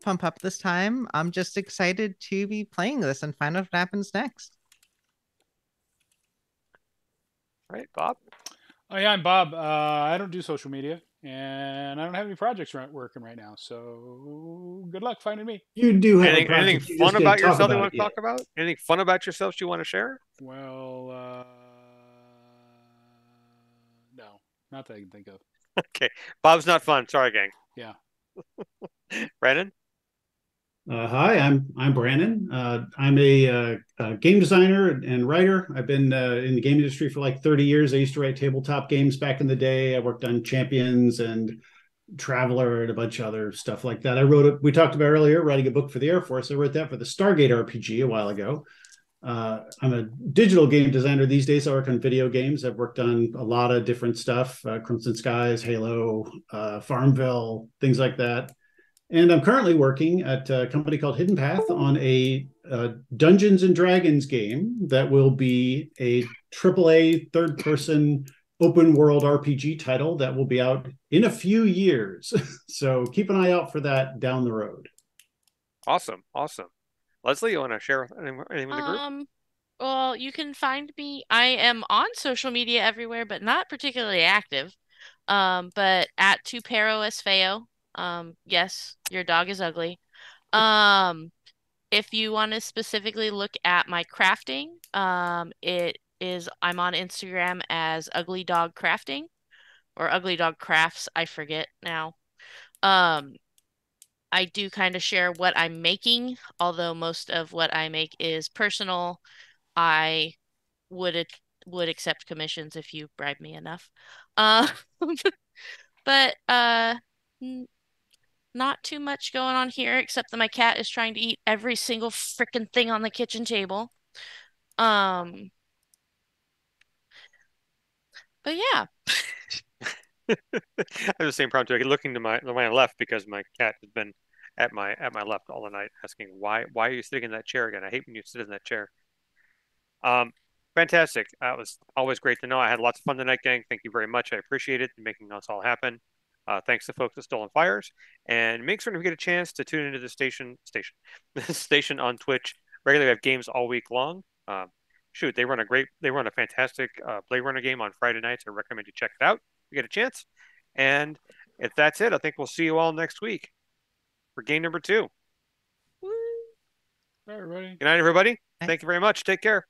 pump up this time. I'm just excited to be playing this and find out what happens next. All right, Bob. Oh yeah, I'm Bob. Uh, I don't do social media, and I don't have any projects right, working right now. So good luck finding me. You do have Anything, anything fun just didn't about yourself you want to talk about? Anything fun about yourselves you want to share? Well, uh, no, Not that I can think of. Okay, Bob's not fun. Sorry, gang. Yeah. Brennan. Uh, hi, I'm I'm Brennan. Uh, I'm a, uh, a, game designer and writer. I've been uh, in the game industry for like 30 years. I used to write tabletop games back in the day. I worked on Champions and Traveller and a bunch of other stuff like that. I wrote it. We talked about earlier writing a book for the Air Force. I wrote that for the Stargate RPG a while ago. Uh, I'm a digital game designer these days. I work on video games. I've worked on a lot of different stuff: uh, Crimson Skies, Halo, uh, Farmville, things like that. And I'm currently working at a company called Hidden Path on a, a Dungeons and Dragons game that will be a AAA third-person open world RPG title that will be out in a few years. so keep an eye out for that down the road. Awesome, awesome. Leslie, you want to share with anyone in the group? Um, well, you can find me. I am on social media everywhere, but not particularly active. Um, but at TuPerroEsFeo. Um, yes, your dog is ugly. Um, if you want to specifically look at my crafting, um, it is I'm on Instagram as Ugly Dog Crafting or Ugly Dog Crafts. I forget now. Um, I do kind of share what I'm making, although most of what I make is personal. I would would accept commissions if you bribe me enough. Uh, but uh, not too much going on here except that my cat is trying to eat every single freaking thing on the kitchen table. Um, but yeah. I have the same problem too. Looking to my to my left because my cat has been at my at my left all the night, asking why why are you sitting in that chair again? I hate when you sit in that chair. Um, fantastic. That was always great to know. I had lots of fun tonight, gang. Thank you very much. I appreciate it making us all happen. Uh, thanks to folks at Stolen Fires, and make sure to get a chance to tune into the station station the station on Twitch. Regularly, we have games all week long. Um, shoot, they run a great, they run a fantastic uh, Blade Runner game on Friday nights. I recommend you check it out. If you get a chance. And if that's it, I think we'll see you all next week for game number two. Bye, everybody. Good night, everybody. Thank you very much. Take care.